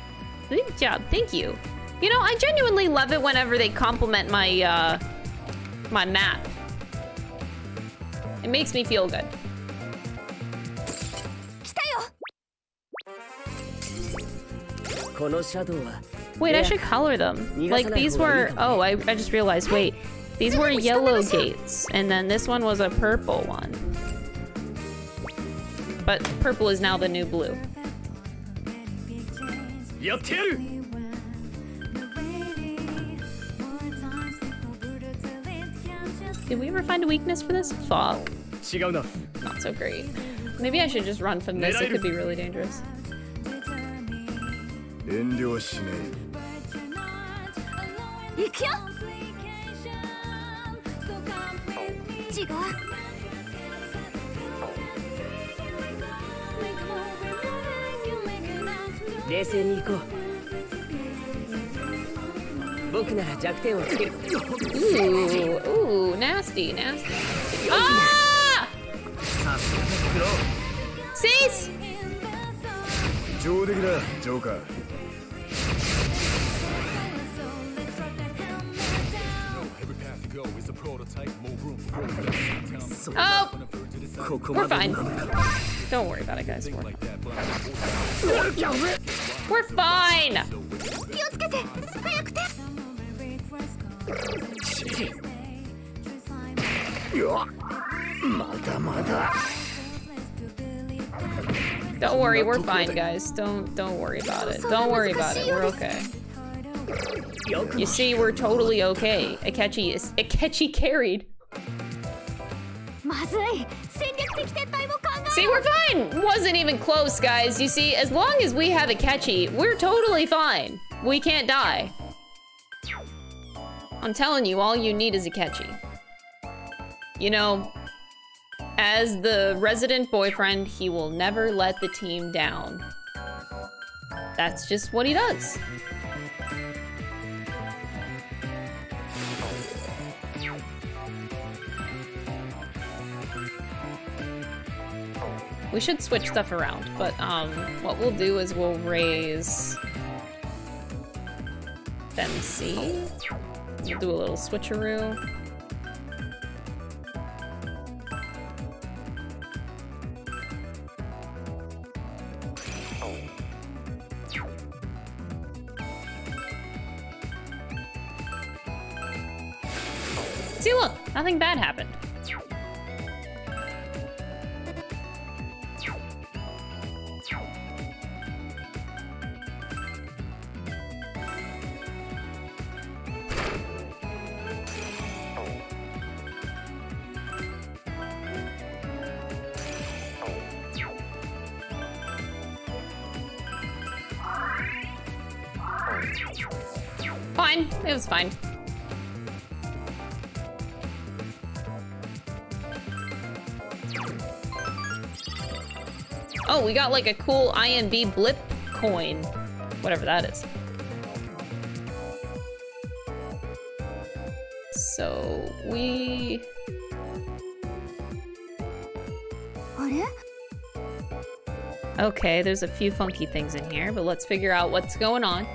Good job, thank you. You know, I genuinely love it whenever they compliment my, uh, my nap. It makes me feel good. Wait, I should color them. Like, these were... Oh, I, I just realized, wait. These were yellow gates, and then this one was a purple one. But purple is now the new blue. Did we ever find a weakness for this? Fog. Not so great. Maybe I should just run from this. It could be really dangerous. Ooh, ooh, nasty, nasty. Ah! Cease! Joker. Oh! We're fine. Don't worry about it, guys. We're, We're fine! まだまだ Don't worry, we're fine, guys. Don't don't worry about it. Don't worry about it. We're okay. You see, we're totally okay. Akechi is Akechi carried. まずい戦略的撤退も考え See, we're fine. Wasn't even close, guys. You see, as long as we have Akechi, we're totally fine. We can't die. I'm telling you, all you need is Akechi. You know, as the resident boyfriend, he will never let the team down. That's just what he does. We should switch stuff around, but um, what we'll do is we'll raise Fem-C. Do a little switcheroo. See, look, nothing bad happened. Fine, it was fine. Oh, we got like a cool INB blip coin. Whatever that is. So, we... Okay, there's a few funky things in here, but let's figure out what's going on.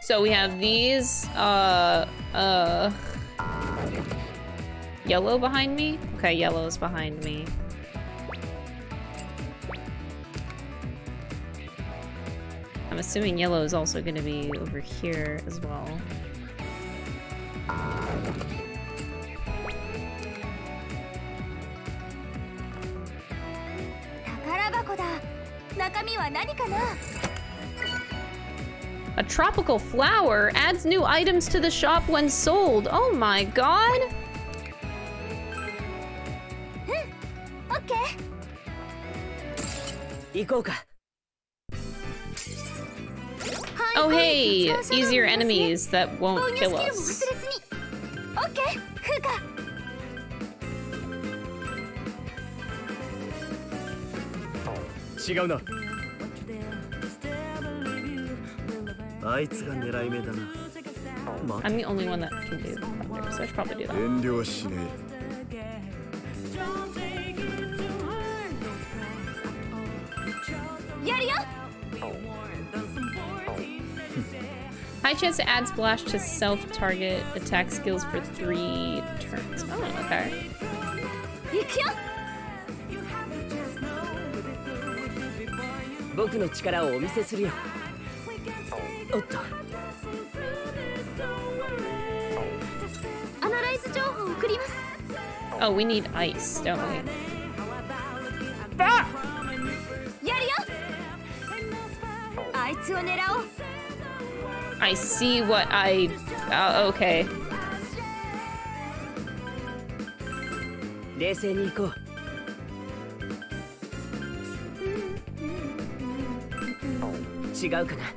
So we have these, uh, uh, yellow behind me? Okay, yellow is behind me. I'm assuming yellow is also gonna be over here as well. Da. Nakami wa nani kana? A tropical flower adds new items to the shop when sold. Oh my god! Okay. Oh, hey, easier enemies that won't kill us. Okay, Oh, I'm the only one that can do thunder, so I should probably do that. I (laughs) High chance to add splash to self-target attack skills for three turns. Oh, okay. 行くよ僕の力をお見せするよおっとアナライズ情報を送ります Oh, we need ice, don't we? やるよあいつを狙おう I see what I... Uh, okay. 冷静に行こう 違うかな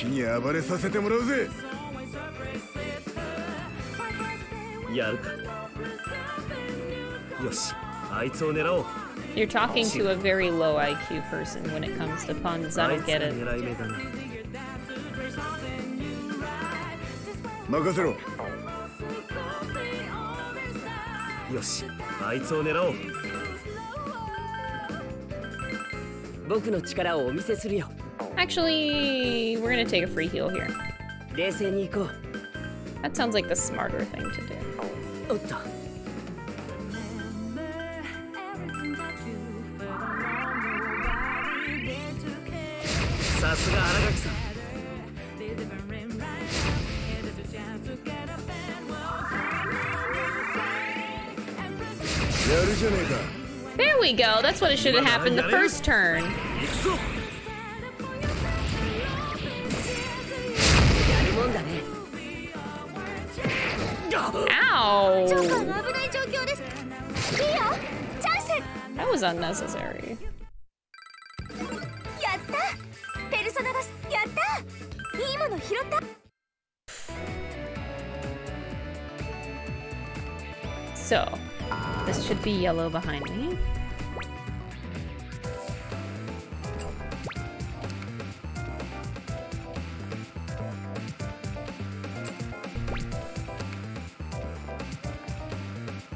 子だ好きに暴れさせてもらうぜ。やるか。よしあいつを狙おう。You're talking to a very low IQ person when it comes to puns. I don't get it. 任せろ。よしあいつを狙おう。僕の力をお見せするよ Actually, we're gonna take a free heal here. That sounds like the smarter thing to do. There we go. That's what it should have happened the first turn. was unnecessary. So, this should be yellow behind me.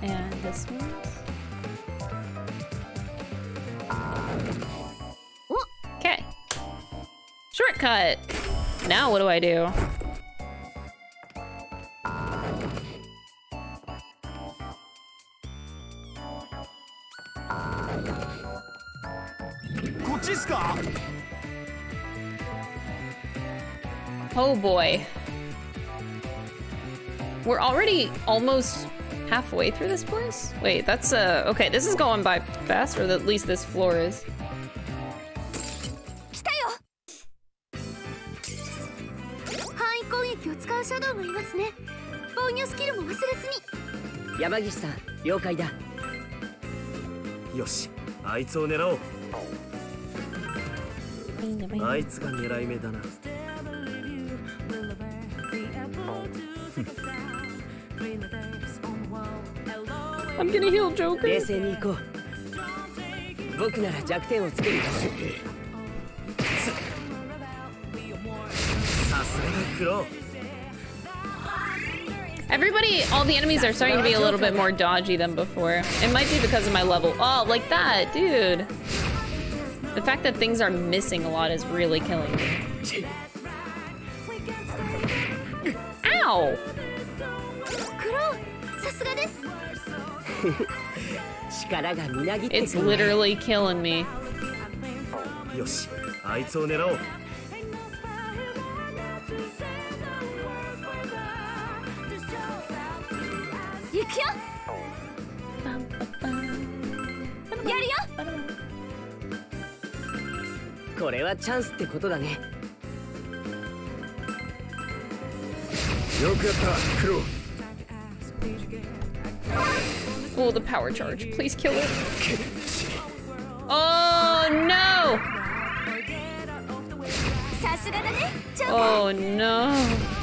And this one. cut. Now what do I do? Oh boy. We're already almost halfway through this place? Wait, that's, uh, okay, this is going by faster, at least this floor is. シャドウがいますね。防御スキルも忘れずに。山岸さん了解だ。よしあいつを狙おう。あいつが狙い目だな。I'm gonna heal Joker. 冷静に行こう。僕なら弱点をつけるさすがだクロウ Everybody, all the enemies are starting to be a little bit more dodgy than before. It might be because of my level. Oh, like that, dude. The fact that things are missing a lot is really killing me. Ow! it's literally killing me. 行くよやるよこれはチャンスってことだねよくやったクロウ Oh, the power charge. Please kill it. Oh no! さすがだねジョーカー Oh no.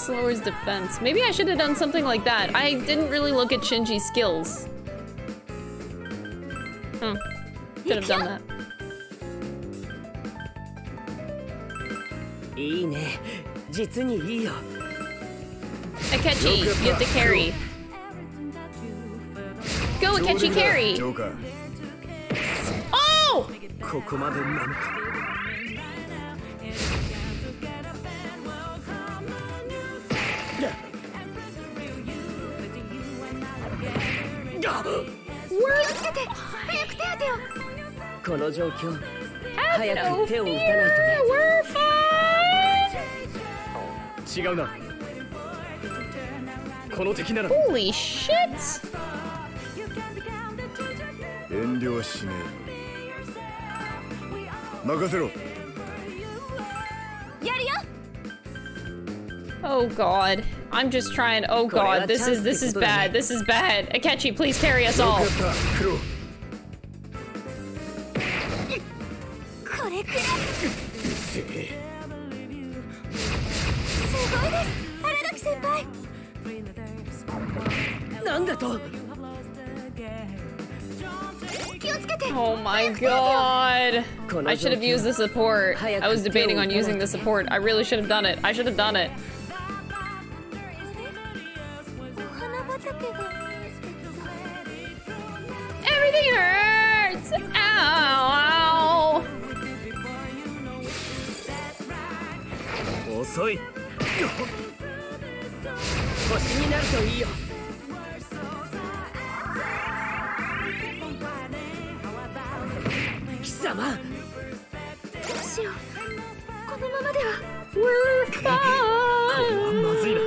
This lowers defense. Maybe I should have done something like that. I didn't really look at Shinji's skills. Hmm. Should have done that. いいね実にいいよ Akechi, you have to carry. Go, Akechi, carry. ジョーカー Oh! けて。早く手当てを。この状況早く。手を打たないとね。We're fine! 違うな。この敵なら。Holy shit! 遠慮はしねえ。任せろ。やるよ Oh god. I'm just trying- oh god, this is- this is bad, this is bad. Akechi, please carry us all. (laughs) Oh my god! I should have used the support. I was debating on using the support. I really should have done it. I should have done it. 遅い星になるといいよ貴様どうしようこのままでは We're これはまずいな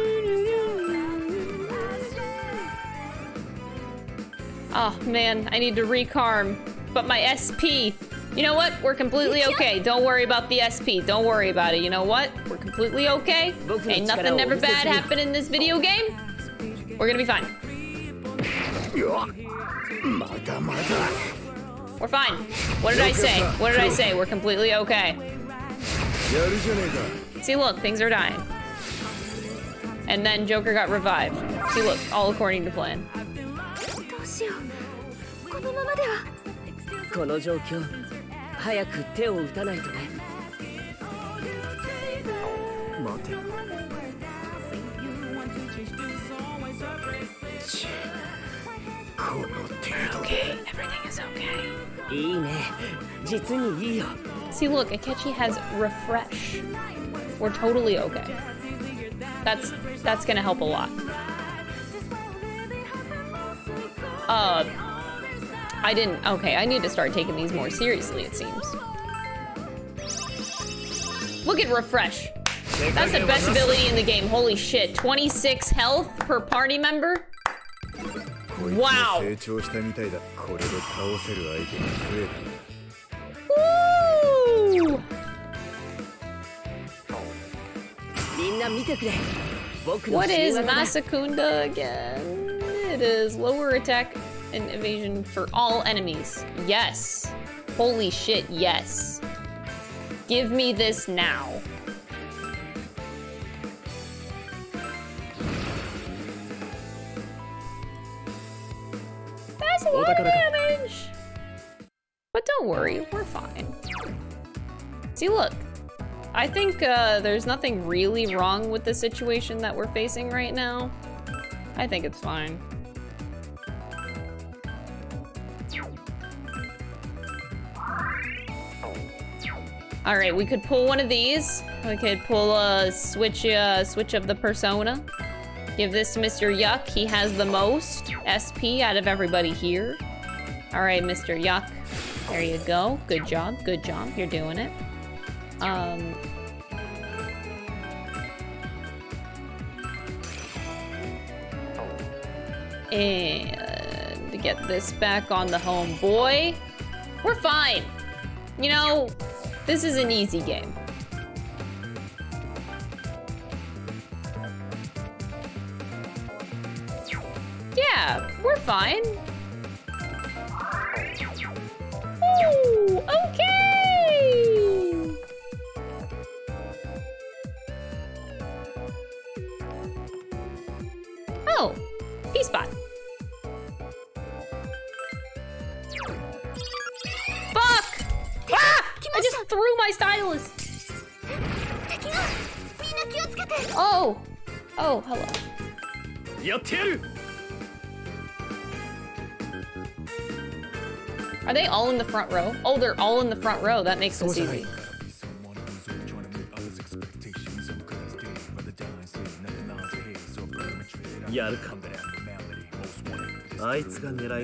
Oh man, I need to recarm. But my SP. you know what? We're completely okay. Don't worry about the SP. Don't worry about it. You know what? We're completely okay. Ain't nothing never bad happened in this video game. We're gonna be fine. We're fine. What did I say? What did I say? We're completely okay. See, look, things are dying. And then Joker got revived. See, look, all according to plan. 早く手を打たないとね待てこの程度 Okay, everything is okay. いいね実にいいよ See, look, Akechi has refresh. We're totally okay. That's that's gonna help a lot. Uh, I didn't. Okay, I need to start taking these more seriously, it seems. Look at refresh. That's the best ability in the game. Holy shit. 26 health per party member? Wow. What is Masukunda again? It is lower attack and evasion for all enemies. Yes. Holy shit, yes. Give me this now. That's a lot of damage. But don't worry, we're fine. See, look. I think uh, there's nothing really wrong with the situation that we're facing right now. I think it's fine. All right, we could pull one of these. We could pull a switch, uh, switch of the persona. Give this to Mr. Yuck. He has the most SP out of everybody here. All right, Mr. Yuck. There you go. Good job. Good job. You're doing it. Um. And get this back on the home boy. We're fine. You know, this is an easy game. Yeah, we're fine. Ooh, okay. Oh, P-spot. Fuck! Ah! I just threw my stylus. Oh. Oh, hello. Are they all in the front row? Oh, they're all in the front row. That makes this easy.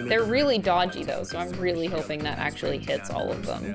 They're really dodgy though, so I'm really hoping that actually hits all of them.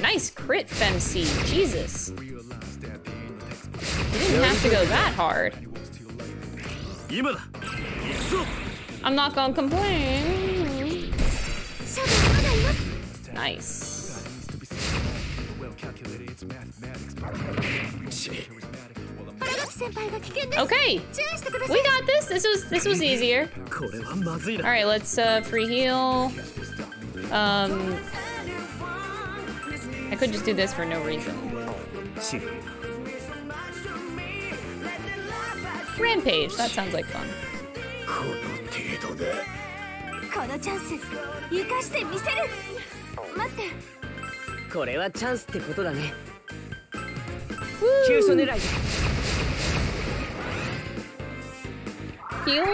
Nice crit Femc. Jesus. You didn't have to go that hard. I'm not gonna complain. Nice. Okay, we got this. This was this was easier. All right, let's uh, free heal. Um, I could just do this for no reason. Rampage. That sounds like fun. 急所狙いだ Heal?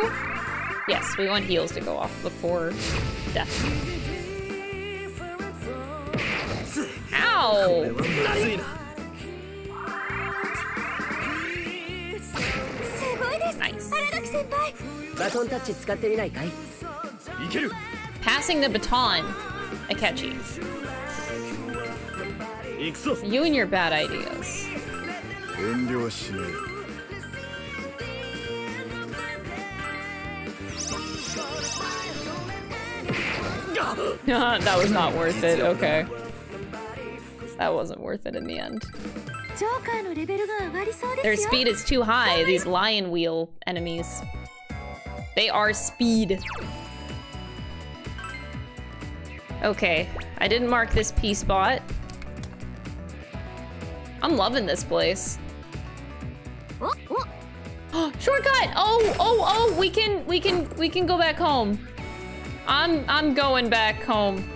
Yes, we want heals to go off before death. Ow! すごいです荒垣先輩バトンタッチ使ってみないかい Passing the baton, Akechi. you and your bad ideas. (laughs) that was not worth it, okay. That wasn't worth it in the end. Their speed is too high, these lion wheel enemies. They are speed. Okay, I didn't mark this P spot. I'm loving this place. (gasps) Shortcut! Oh, oh, oh, we can, we can, we can go back home. I'm, I'm going back home.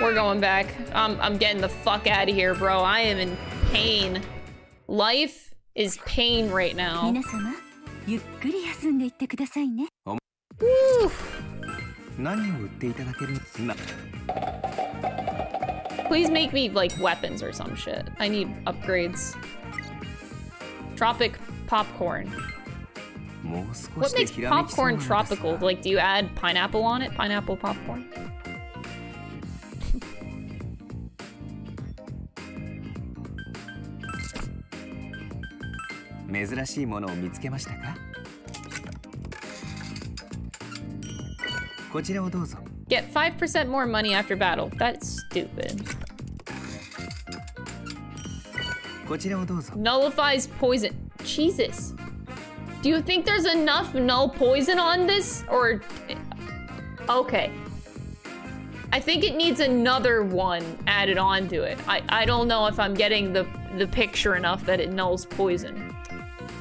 We're going back. I'm, I'm getting the fuck out of here, bro. I am in pain. Life is pain right now. Woo! Please make me, like, weapons or some shit. I need upgrades. Tropic popcorn. What makes popcorn tropical? Like, do you add pineapple on it? Pineapple popcorn? Get 5% more money after battle. That's stupid. Nullifies poison. Jesus. Do you think there's enough null poison on this? Or... Okay. I think it needs another one added onto it. I, I don't know if I'm getting the, the picture enough that it nulls poison.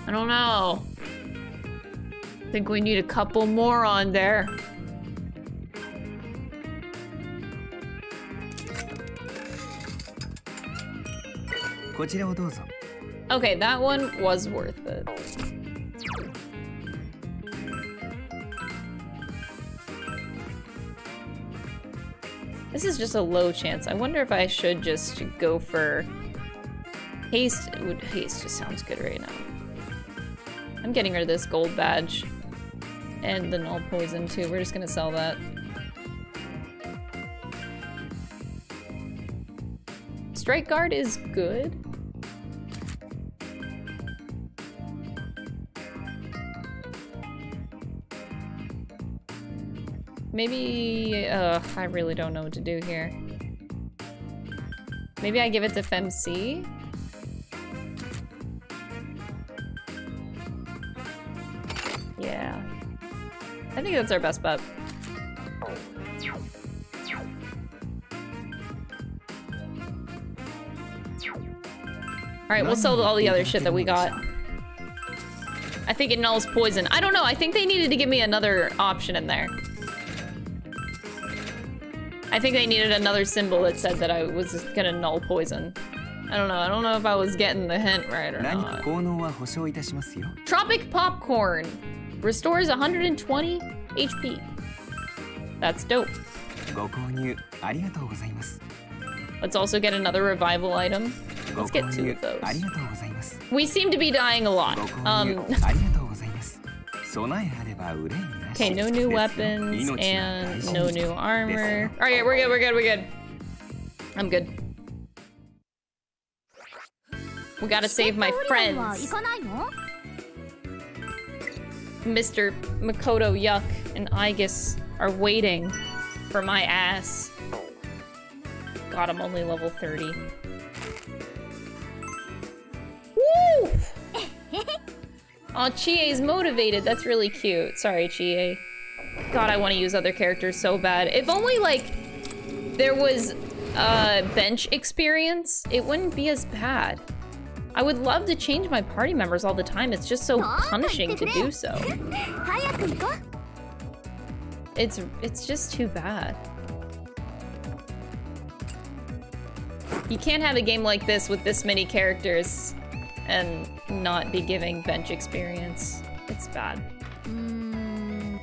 I don't know. I think we need a couple more on there. Okay, that one was worth it. This is just a low chance. I wonder if I should just go for haste. Haste just sounds good right now. I'm getting rid of this gold badge and the null poison too. We're just gonna sell that. Strike guard is good. Maybe, uh, I really don't know what to do here. Maybe I give it to FemC? Yeah. I think that's our best bet. Alright, we'll sell all the other shit that we got. I think it nulls poison. I don't know, I think they needed to give me another option in there. I think they needed another symbol that said that I was gonna null poison. I don't know, I don't know if I was getting the hint right or not. Tropic Popcorn! Restores 120 HP. That's dope. Let's also get another revival item. Let's get two of those. We seem to be dying a lot. Um. okay, no new weapons and no new armor. All right, we're good, we're good, we're good. I'm good. We gotta save my friends. Mr. Makoto Yuck and Aigis are waiting for my ass. God, I'm only level 30. Woo! (laughs) Aw, Chie's motivated. That's really cute. Sorry, Chie. God, I want to use other characters so bad. If only, like, there was a bench experience, it wouldn't be as bad. I would love to change my party members all the time. It's just so oh, punishing to do so. It's it's just too bad. You can't have a game like this with this many characters and not be giving bench experience. It's bad. Mm.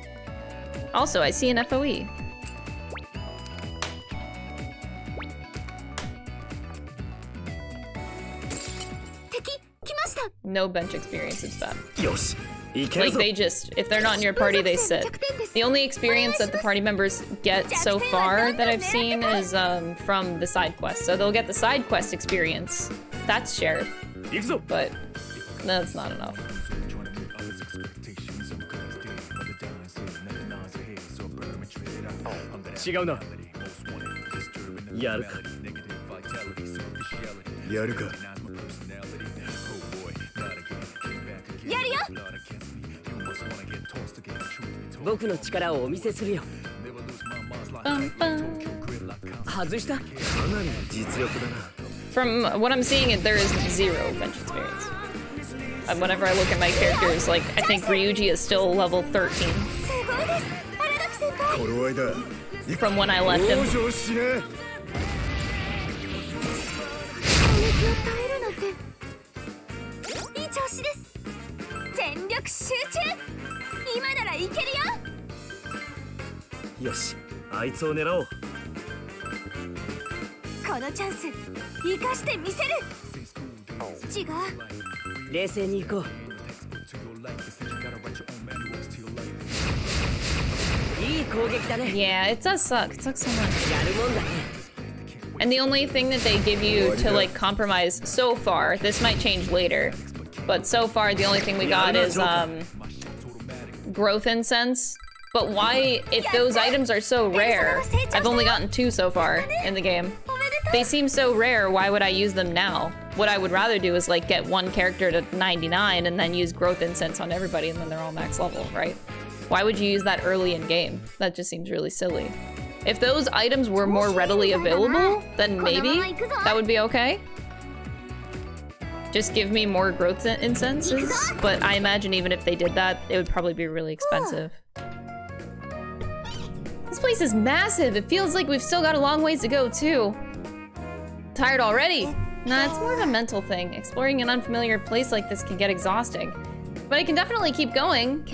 Also, I see an FOE. No bench experience, it's bad. Like they just, if they're not in your party, they sit. The only experience that the party members get so far that I've seen is um, from the side quest. So they'll get the side quest experience. That's shared. But that's not enough. Yaruka. 僕の力をお見せするよ外したかなりの実力だな From what I'm seeing, there is zero bench experience. And whenever I look at my characters, like, I think Ryuji is still level 13 頃合いだ from when I left 往 him. 全力集中今ならいけるよよしあいつを狙おうこのチャンス生かしてみせる違う冷静に行こういい攻撃だね Yeah, it does suck. It sucks so much. やるもんだね And the only thing that they give you to like compromise so far, this might change later, but so far the only thing we got is um growth incense. But why if those items are so rare? I've only gotten two so far in the game. They seem so rare, why would I use them now? What I would rather do is like get one character to 99 and then use growth incense on everybody and then they're all max level, right? Why would you use that early in game? That just seems really silly. If those items were more readily available, then maybe that would be okay. Just give me more growth in- incenses, but I imagine even if they did that, it would probably be really expensive. This place is massive. It feels like we've still got a long ways to go, too. Tired already? Nah, it's more of a mental thing. Exploring an unfamiliar place like this can get exhausting. But I can definitely keep going.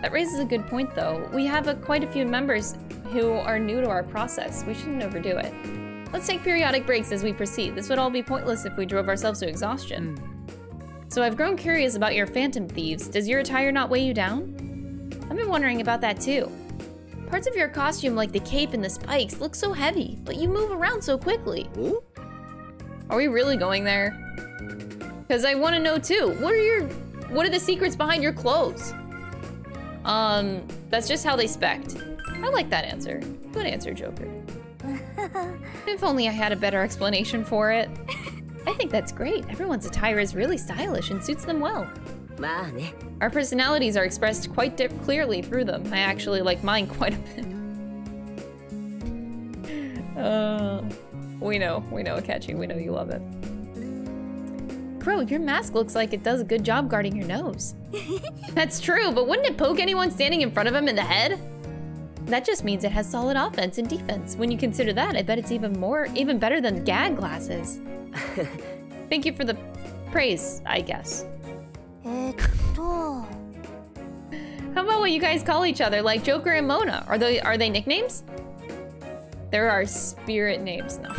That raises a good point, though. We have a, quite a few members who are new to our process. We shouldn't overdo it. Let's take periodic breaks as we proceed. This would all be pointless if we drove ourselves to exhaustion. So I've grown curious about your phantom thieves. Does your attire not weigh you down? I've been wondering about that too. Parts of your costume, like the cape and the spikes, look so heavy, but you move around so quickly. Are we really going there? Because I want to know too. What are your, what are the secrets behind your clothes? Um, that's just how they spect. I like that answer. Good answer, Joker. (laughs) if only I had a better explanation for it. I think that's great. Everyone's attire is really stylish and suits them well. Our personalities are expressed quite clearly through them. I actually like mine quite a bit. (laughs) uh, we know, we know, catchy We know you love it. Crow, your mask looks like it does a good job guarding your nose. (laughs) That's true, but wouldn't it poke anyone standing in front of him in the head? That just means it has solid offense and defense. When you consider that, I bet it's even more, even better than gag glasses. (laughs) Thank you for the praise, I guess. How about what you guys call each other, like Joker and Mona? Are they are they nicknames? There are spirit names now.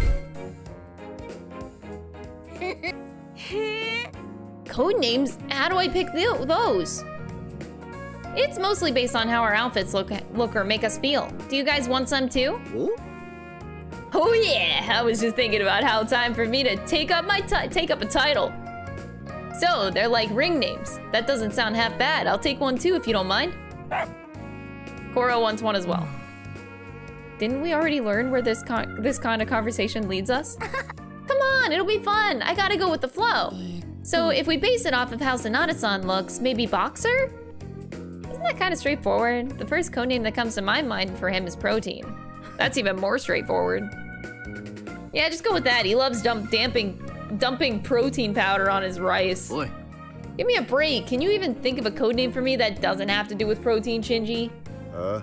(laughs) Code names? How do I pick those? It's mostly based on how our outfits look look or make us feel. Do you guys want some too? Oh yeah, I was just thinking about how time for me to take up my take up a title. So they're like ring names. That doesn't sound half bad. I'll take one too if you don't mind. Koro wants one as well. Didn't we already learn where this con this kind of conversation leads us? (laughs) Come on, it'll be fun. I gotta go with the flow. So if we base it off of how Sanada-san looks, maybe Boxer? Isn't that kind of straightforward? The first codename that comes to my mind for him is Protein. That's even more straightforward. Yeah, just go with that. He loves dump damping, dumping protein powder on his rice. Boy. Give me a break. Can you even think of a codename for me that doesn't have to do with protein, Shinji? Uh,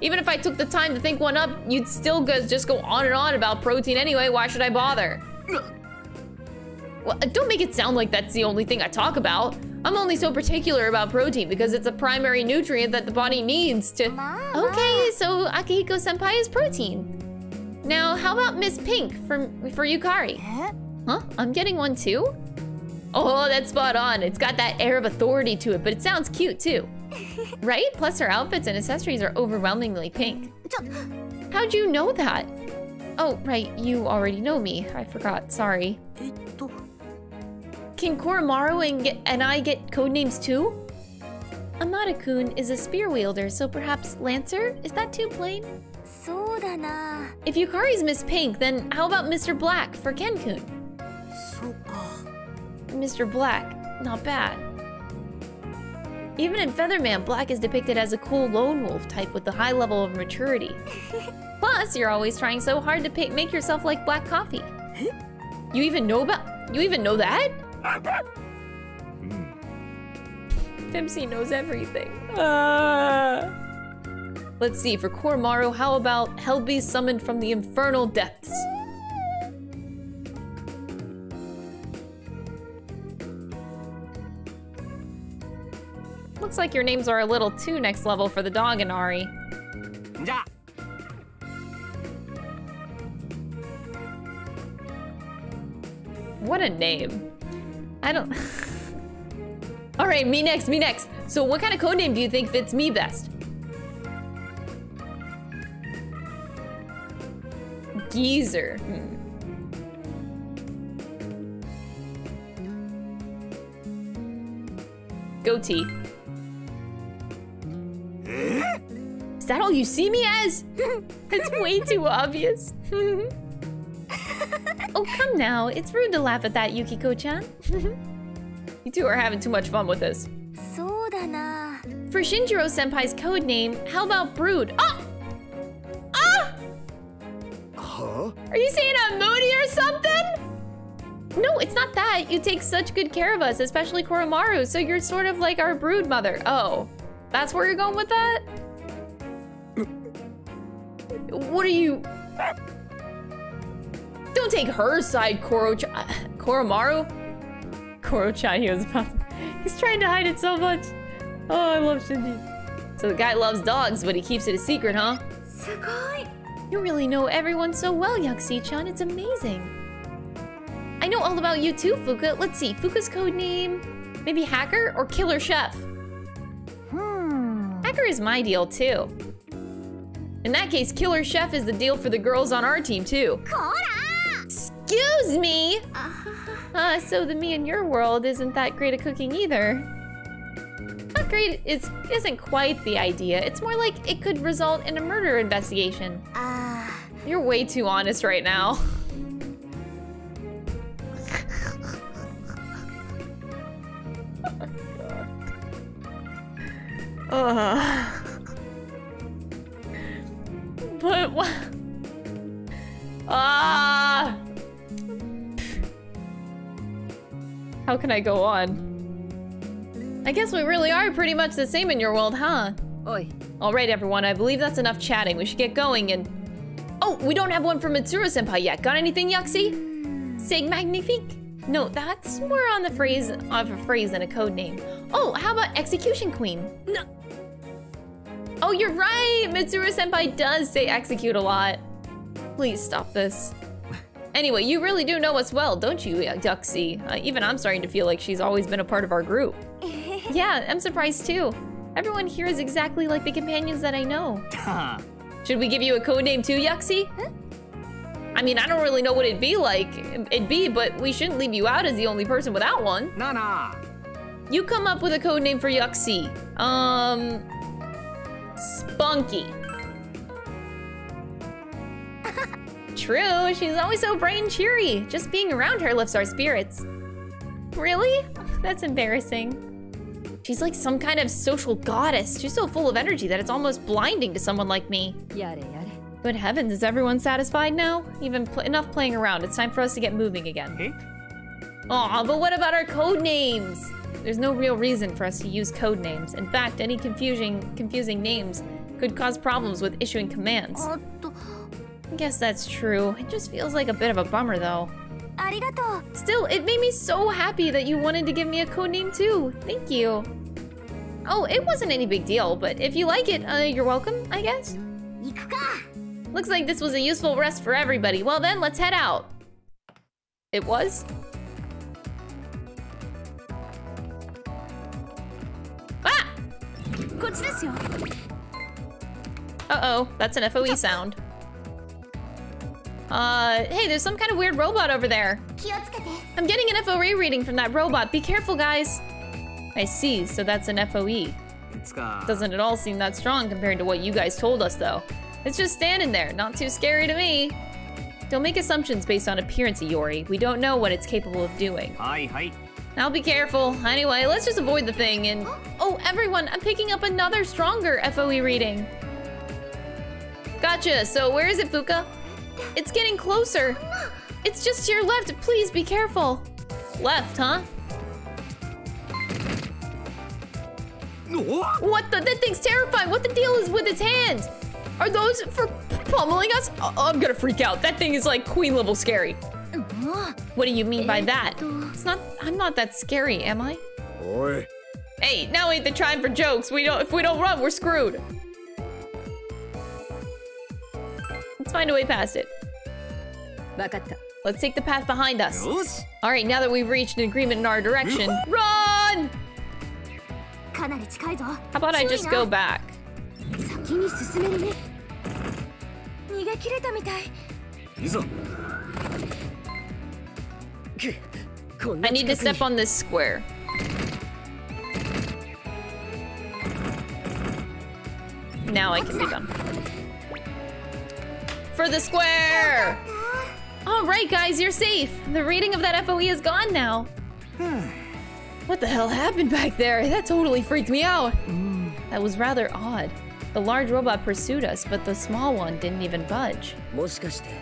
Even if I took the time to think one up, you'd still just go on and on about protein anyway. Why should I bother? Well, don't make it sound like that's the only thing I talk about. I'm only so particular about protein because it's a primary nutrient that the body needs to... Okay, so Akihiko Senpai is protein. Now, how about Miss Pink from, for Yukari? Huh? I'm getting one too? Oh, that's spot on. It's got that air of authority to it, but it sounds cute too. (laughs) Right? Plus her outfits and accessories are overwhelmingly pink. How'd you know that? Oh, right, you already know me. I forgot, sorry. Can Koromaru and, and I get codenames too? Amada-kun is a spear wielder, so perhaps Lancer? Is that too plain? If Yukari's Miss Pink, then how about Mr. Black for Ken-kun? Mr. Black, not bad. Even in Featherman, Black is depicted as a cool lone wolf type with a high level of maturity. (laughs) Plus, you're always trying so hard to make yourself like black coffee. You even know about- you even know that? Hmm. Knows everything. Uh... Let's see, for Koromaru, how about Helby summoned from the infernal depths? Looks like your names are a little too next level for the dog and Ari. Yeah. What a name. I don't... (laughs) All right, me next, me next. So what kind of code name do you think fits me best? Geezer. Hmm. Goatee. Is that all you see me as? (laughs) That's way too obvious. (laughs) (laughs) oh, come now. It's rude to laugh at that, Yukiko-chan. (laughs) you two are having too much fun with this. For Shinjiro-senpai's code name, how about Brood? Ah! Ah! Huh? Are you saying I'm moody or something? No, it's not that. You take such good care of us, especially Koromaru, so you're sort of like our brood mother. Oh, that's where you're going with that? what are you... Don't take her side, Korocha. Koromaru? Korochai, he was about to... He's trying to hide it so much. Oh, I love Shinji. So the guy loves dogs, but he keeps it a secret, huh? You really know everyone so well, Yakushi-chan. It's amazing. I know all about you too, Fuuka. Let's see, Fuuka's code name... Maybe Hacker or Killer Chef? Hmm. Hacker is my deal, too. In that case, Killer Chef is the deal for the girls on our team, too. Kora! Excuse me! Uh, so the me in your world isn't that great at cooking either. Not great is, isn't quite the idea. It's more like it could result in a murder investigation. Ah. You're way too honest right now. (laughs) Ugh. But what? Ah. How can I go on? I guess we really are pretty much the same in your world, huh? Oi. Alright, everyone, I believe that's enough chatting. We should get going and... Oh, we don't have one for Mitsuru-senpai yet. Got anything, Yuxi? C'est magnifique? No, that's more on the phrase of a phrase than a code name. Oh, how about Execution Queen? No. Oh, you're right! Mitsuru-senpai does say execute a lot. Please stop this. Anyway, you really do know us well, don't you, Yuxi? Uh, even I'm starting to feel like she's always been a part of our group. (laughs) yeah, I'm surprised too. Everyone here is exactly like the companions that I know. (laughs) Should we give you a code name too, Yuxi? I mean, I don't really know what it'd be like. It'd be, but we shouldn't leave you out as the only person without one. Nah, nah. You come up with a code name for Yuxi. Um, Spunky. True, she's always so bright and cheery. Just being around her lifts our spirits. Really? That's embarrassing. She's like some kind of social goddess. She's so full of energy that it's almost blinding to someone like me. Yare yare. Good heavens, is everyone satisfied now? Even pl enough playing around. It's time for us to get moving again. Aw, but what about our code names? There's no real reason for us to use code names. In fact, any confusing confusing names could cause problems with issuing commands. I guess that's true. It just feels like a bit of a bummer though. Still, it made me so happy that you wanted to give me a code name too. Thank you. Oh, it wasn't any big deal, but if you like it, uh, you're welcome, I guess. Looks like this was a useful rest for everybody. Well then, let's head out. It was? Ah! Uh-oh, that's an FOE sound. Uh, hey, there's some kind of weird robot over there. I'm getting an FOE reading from that robot. Be careful, guys. I see, so that's an FOE. Doesn't at all seem that strong compared to what you guys told us, though. It's just standing there, not too scary to me. Don't make assumptions based on appearance, Iori. We don't know what it's capable of doing. Hi, hi. I'll be careful. Anyway, let's just avoid the thing and... Oh, everyone, I'm picking up another stronger FOE reading. Gotcha, so where is it, Fuuka? It's getting closer. It's just to your left. Please be careful. Left, huh? What the? That thing's terrifying. What the deal is with its hands? Are those for pummeling us? Oh, I'm gonna freak out. That thing is like queen level scary. What do you mean by that? It's not. I'm not that scary, am I? Oi. Hey, now ain't the time for jokes. We don't. If we don't run, we're screwed. Let's find a way past it. Let's take the path behind us. Alright, now that we've reached an agreement in our direction, run! How about I just go back? I need to step on this square. Now I can do them. For the square! All right, guys, you're safe. The reading of that FOE is gone now. Hmm. what the hell happened back there? That totally freaked me out. Hmm. That was rather odd. The large robot pursued us, but the small one didn't even budge.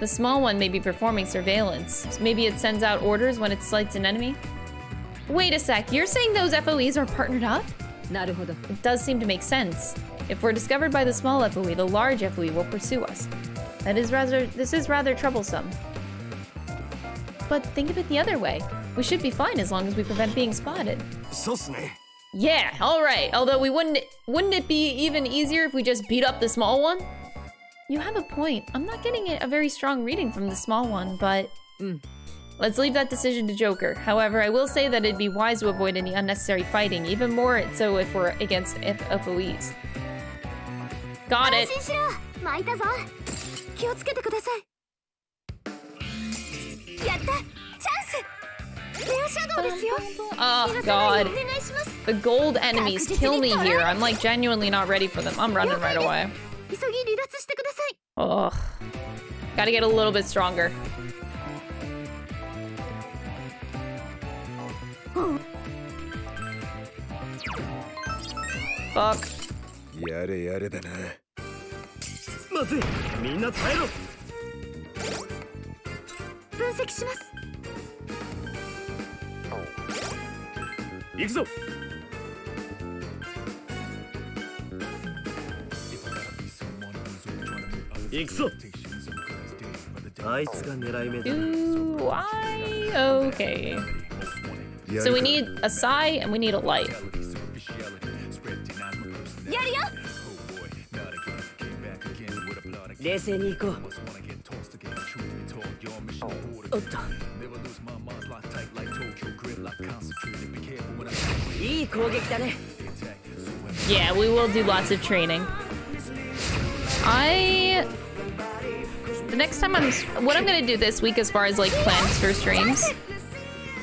The small one may be performing surveillance. Maybe it sends out orders when it sights an enemy? Wait a sec, you're saying those FOEs are partnered up? It does seem to make sense. If we're discovered by the small FOE, the large FOE will pursue us. That is rather- this is rather troublesome. But think of it the other way. We should be fine as long as we prevent being spotted. Yeah, alright. Although we wouldn't- wouldn't it be even easier if we just beat up the small one? You have a point. I'm not getting a very strong reading from the small one, but... Mm. Let's leave that decision to Joker. However, I will say that it'd be wise to avoid any unnecessary fighting, even more so if we're against FOEs. Got it! 安心しろ巻いたぞ気をつけてくださいやったチャンスレアシャドウですよ Oh 逃がさないよ God. うお願いします The gold enemies kill me here. I'm like genuinely not ready for them. I'm running right away. 急ぎ離脱してください Ugh. Gotta get a little bit stronger. Fuck. まずい。みんな耐えろ。分析します。行くぞ。行くぞ。あいつが狙い目だ Do I? Okay. So we need a Psy and we need a light. やるよ 冷静に行こうおっといい攻撃だね Yeah, we will do lots of training. I. The next time I'm. What I'm gonna do this week, as far as like plans for streams,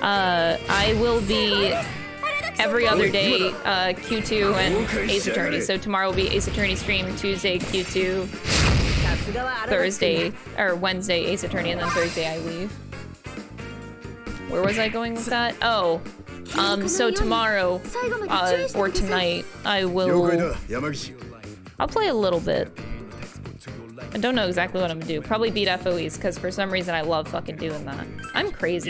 uh, I will be every other day uh, Q2 and Ace Attorney. So tomorrow will be Ace Attorney stream, Tuesday Q2, Thursday or Wednesday Ace Attorney, and then Thursday I leave. Where was I going with that? Oh, um, so tomorrow uh, or tonight I will. I'll play a little bit. I don't know exactly what I'm gonna do. Probably beat FOEs because for some reason I love fucking doing that. I'm crazy.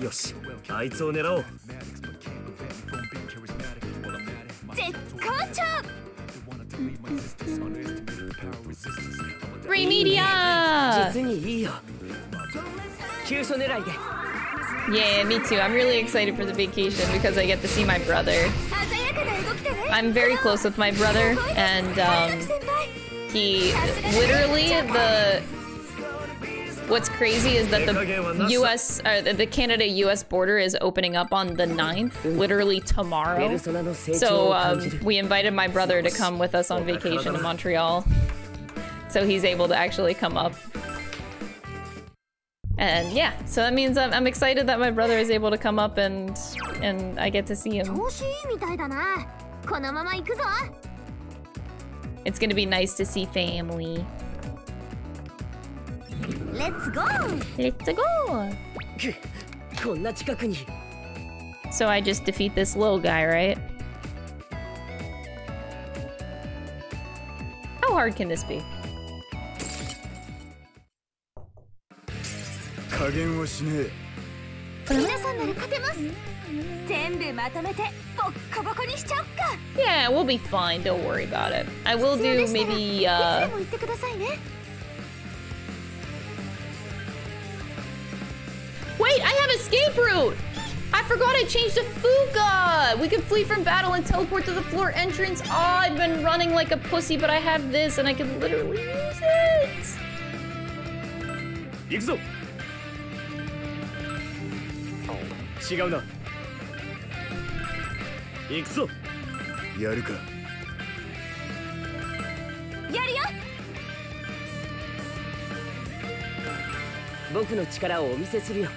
Yes. Free media! Yeah, me too. I'm really excited for the vacation because I get to see my brother. I'm very close with my brother, and um, he literally the What's crazy is that the U.S. Uh, the Canada-U.S. border is opening up on the 9th, literally tomorrow. So um, we invited my brother to come with us on vacation to Montreal, so he's able to actually come up. And yeah, so that means I'm, I'm excited that my brother is able to come up and and I get to see him. It's gonna be nice to see family. Let's go. Let's go. So I just defeat this little guy, right? How hard can this be? Yeah, we'll be fine. Don't worry about it. I will do maybe, uh... Wait, I have escape route! I forgot I changed to Fuuka! We can flee from battle and teleport to the floor entrance. Oh, I've been running like a pussy, but I have this and I can literally use it! Go! Let's go. Let's go. Let's go. Let's 違うな。行くぞ。やるか。やるよ。僕の力をお見せするよ。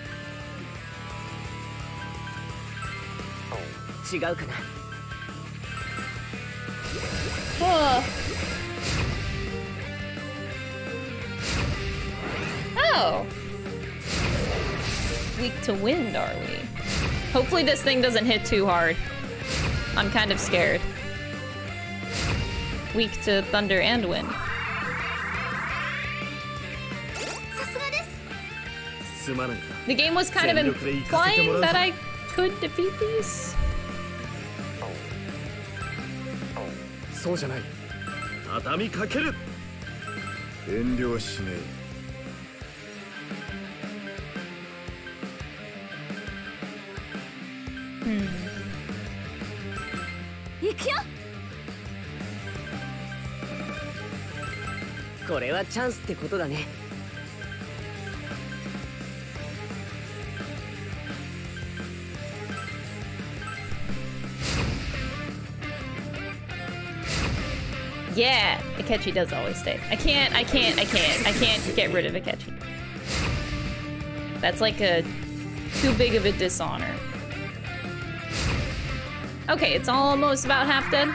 違うかな Whoa. Oh. Weak to wind, are we? Hopefully this thing doesn't hit too hard. I'm kind of scared. Weak to thunder and wind. さすがですすまない The game was kind of 全力で行かせても implying らうぞ that I could defeat these. そうじゃない。畳みかける。遠慮はしね Hmm. 行くよ。これはチャンスってことだね Yeah, Akechi does always stay. I can't, I can't, I can't, I can't get rid of Akechi. That's like a too big of a dishonor. Okay, it's almost about half done.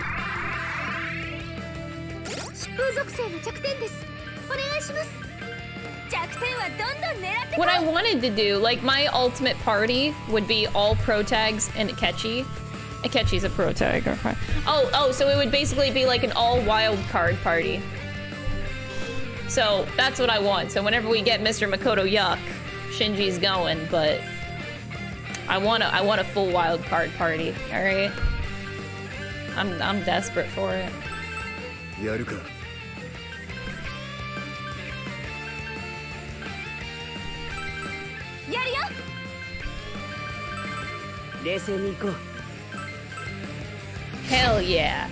What I wanted to do, like my ultimate party would be all pro tags and Akechi. Akechi's a pro tag, okay. Oh, oh, so it would basically be like an all wild card party. So that's what I want. So whenever we get Mr. Makoto Yuki, Shinji's going, but I want a I want a full wild card party. All right. I'm I'm desperate for it. Yaruka. やる Hell yeah.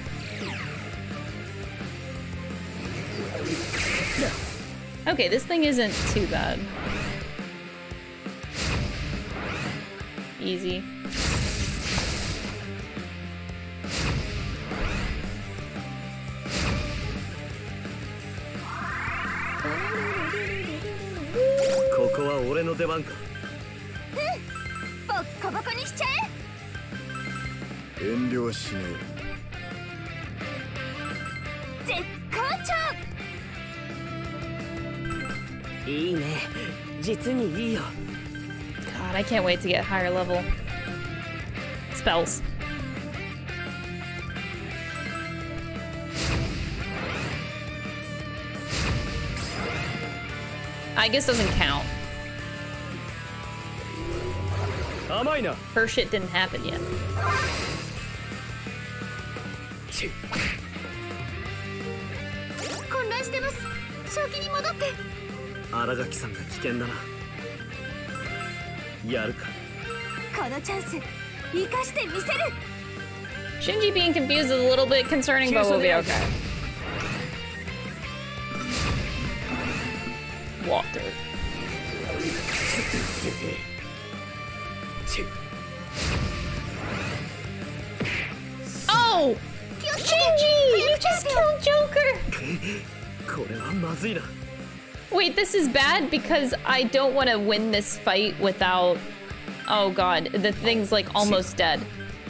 Okay, this thing isn't too bad. Easy. God, I can't wait to get higher level spells. I guess doesn't count. Her shit didn't happen yet. 新垣さんが危険だなやるかこのチャンス生かしてみせる Shinji being confused is a little bit concerning, but we'll be okay. Water. Oh! Shinji! You just killed Joker! これはまずいな Wait, this is bad because I don't want to win this fight without. Oh god, the thing's like almost dead.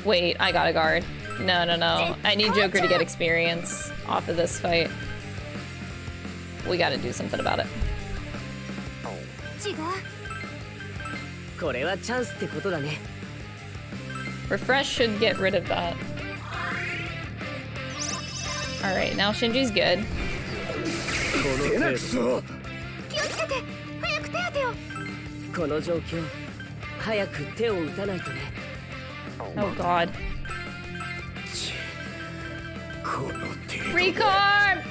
Wait, I got a guard. No, no, no. I need Joker to get experience off of this fight. We gotta do something about it. 違うこれはチャンスってことだね Refresh should get rid of that. Alright, now Shinji's good. このペース気をつけて早く手当てをこの状況早く手を打たないとね Oh god. この程度 Recon!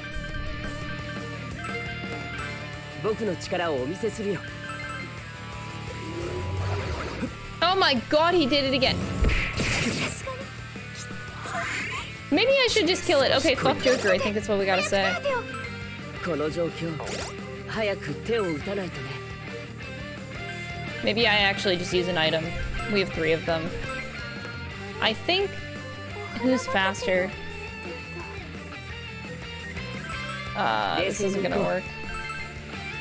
僕の力をお見せするよ Oh my god, he did it again. Maybe I should just kill it. Okay, fuck Joker. I think that's what we gotta say. Maybe I actually just use an item. We have three of them. I think... Who's faster? Uh, this isn't gonna work.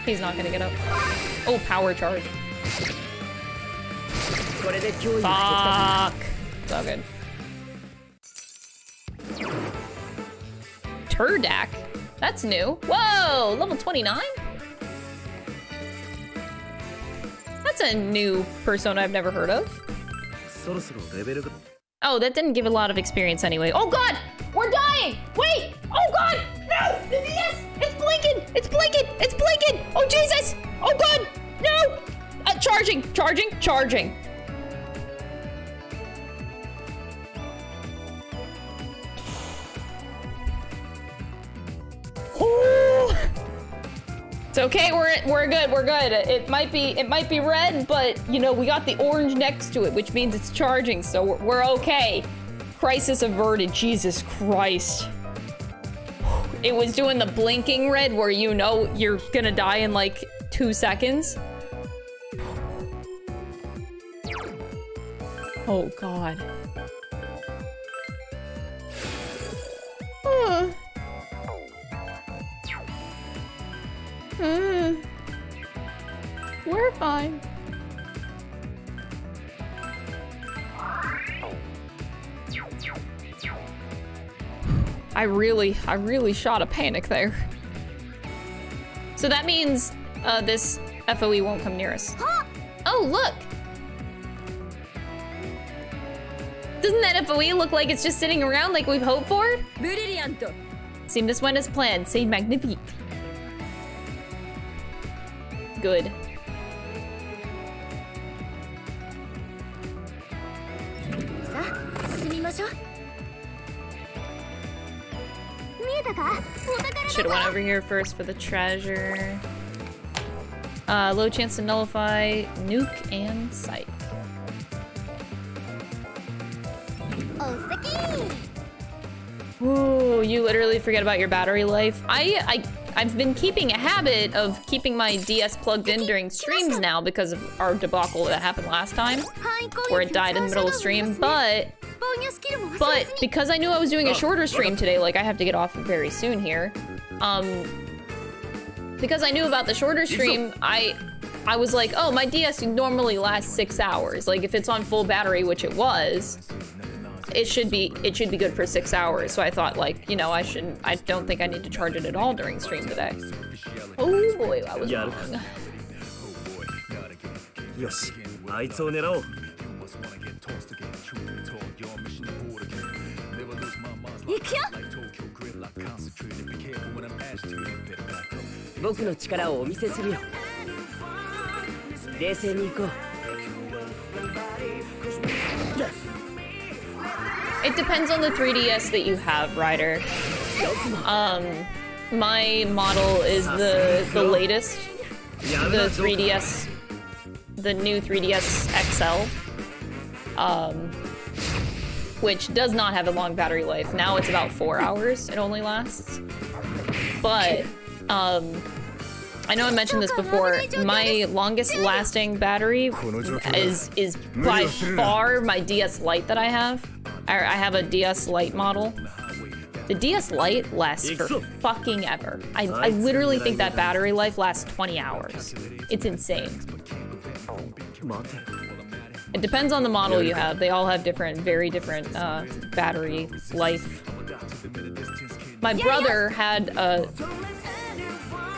He's not gonna get up. Oh, power charge. Fuck! It's all good. Turdak? That's new. Whoa! Level 29? that's a new persona I've never heard of. Oh, that didn't give a lot of experience anyway. Oh god! We're dying! Wait! Oh god! No! Yes! It's blinking! It's blinking! It's blinking! Oh Jesus! Oh god! No! Uh, charging! Charging! Charging! It's okay. We're we're good. We're good. It might be it might be red, but you know we got the orange next to it, which means it's charging, so we're, we're okay. Crisis averted. Jesus Christ. It was doing the blinking red where you know you're gonna die in like two seconds. Oh God. Huh. Hmm. We're fine. I really, I really shot a panic there. So that means uh, this FOE won't come near us. (gasps) Oh, look! Doesn't that FOE look like it's just sitting around like we've hoped for? Brilliant! Seem this went as planned. C'est magnifique good. Should have went over here first for the treasure. Uh, low chance to nullify, nuke, and sight. Ooh, you literally forget about your battery life. I, I I've been keeping a habit of keeping my DS plugged in during streams now because of our debacle that happened last time, where it died in the middle of stream, but... But because I knew I was doing a oh. shorter stream today, like I have to get off very soon here, um, because I knew about the shorter stream, I I was like, oh, my DS normally lasts six hours. Like if it's on full battery, which it was, it should be it should be good for six hours. So I thought like, you know, I shouldn't I don't think I need to charge it at all during stream today. Oh boy, I was や wrong. るかよしあいつを狙おう 行くよ僕の力をお見せするよ冷静に行こう It depends on the 3DS that you have, Ryder. Um my model is the the latest. The 3DS the new 3DS XL. Um which does not have a long battery life. Now it's about four (laughs) hours it only lasts. But um I know I mentioned this before. My longest lasting battery is is by far my DS Lite that I have. I, I have a DS Lite model. The DS Lite lasts for fucking ever. I, I literally think that battery life lasts 20 hours. It's insane. It depends on the model you have. They all have different, very different uh, battery life. My brother had uh,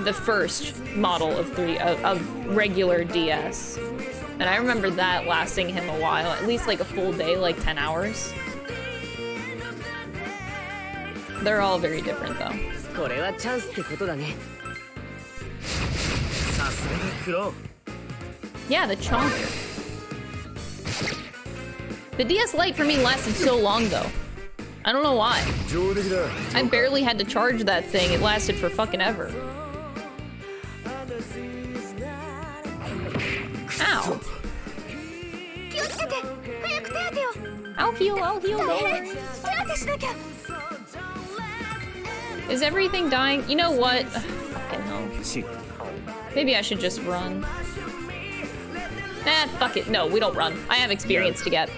the first model of three of, of regular DS, and I remember that lasting him a while, at least like a full day, like 10 hours. They're all very different though. これはチャンスってことだねさすがだクロ Yeah, the chomper. The DS Lite for me lasted so long though. I don't know why. 上出来だ I barely had to charge that thing. It lasted for fucking ever. Ow. 気をつけて早く手当てを I'll heal, I'll heal 大 though. 変手当てしなきゃ Is everything dying? You know what? Ugh, fucking hell. Maybe I should just run. Eh, fuck it. No, we don't run. I have experience to get.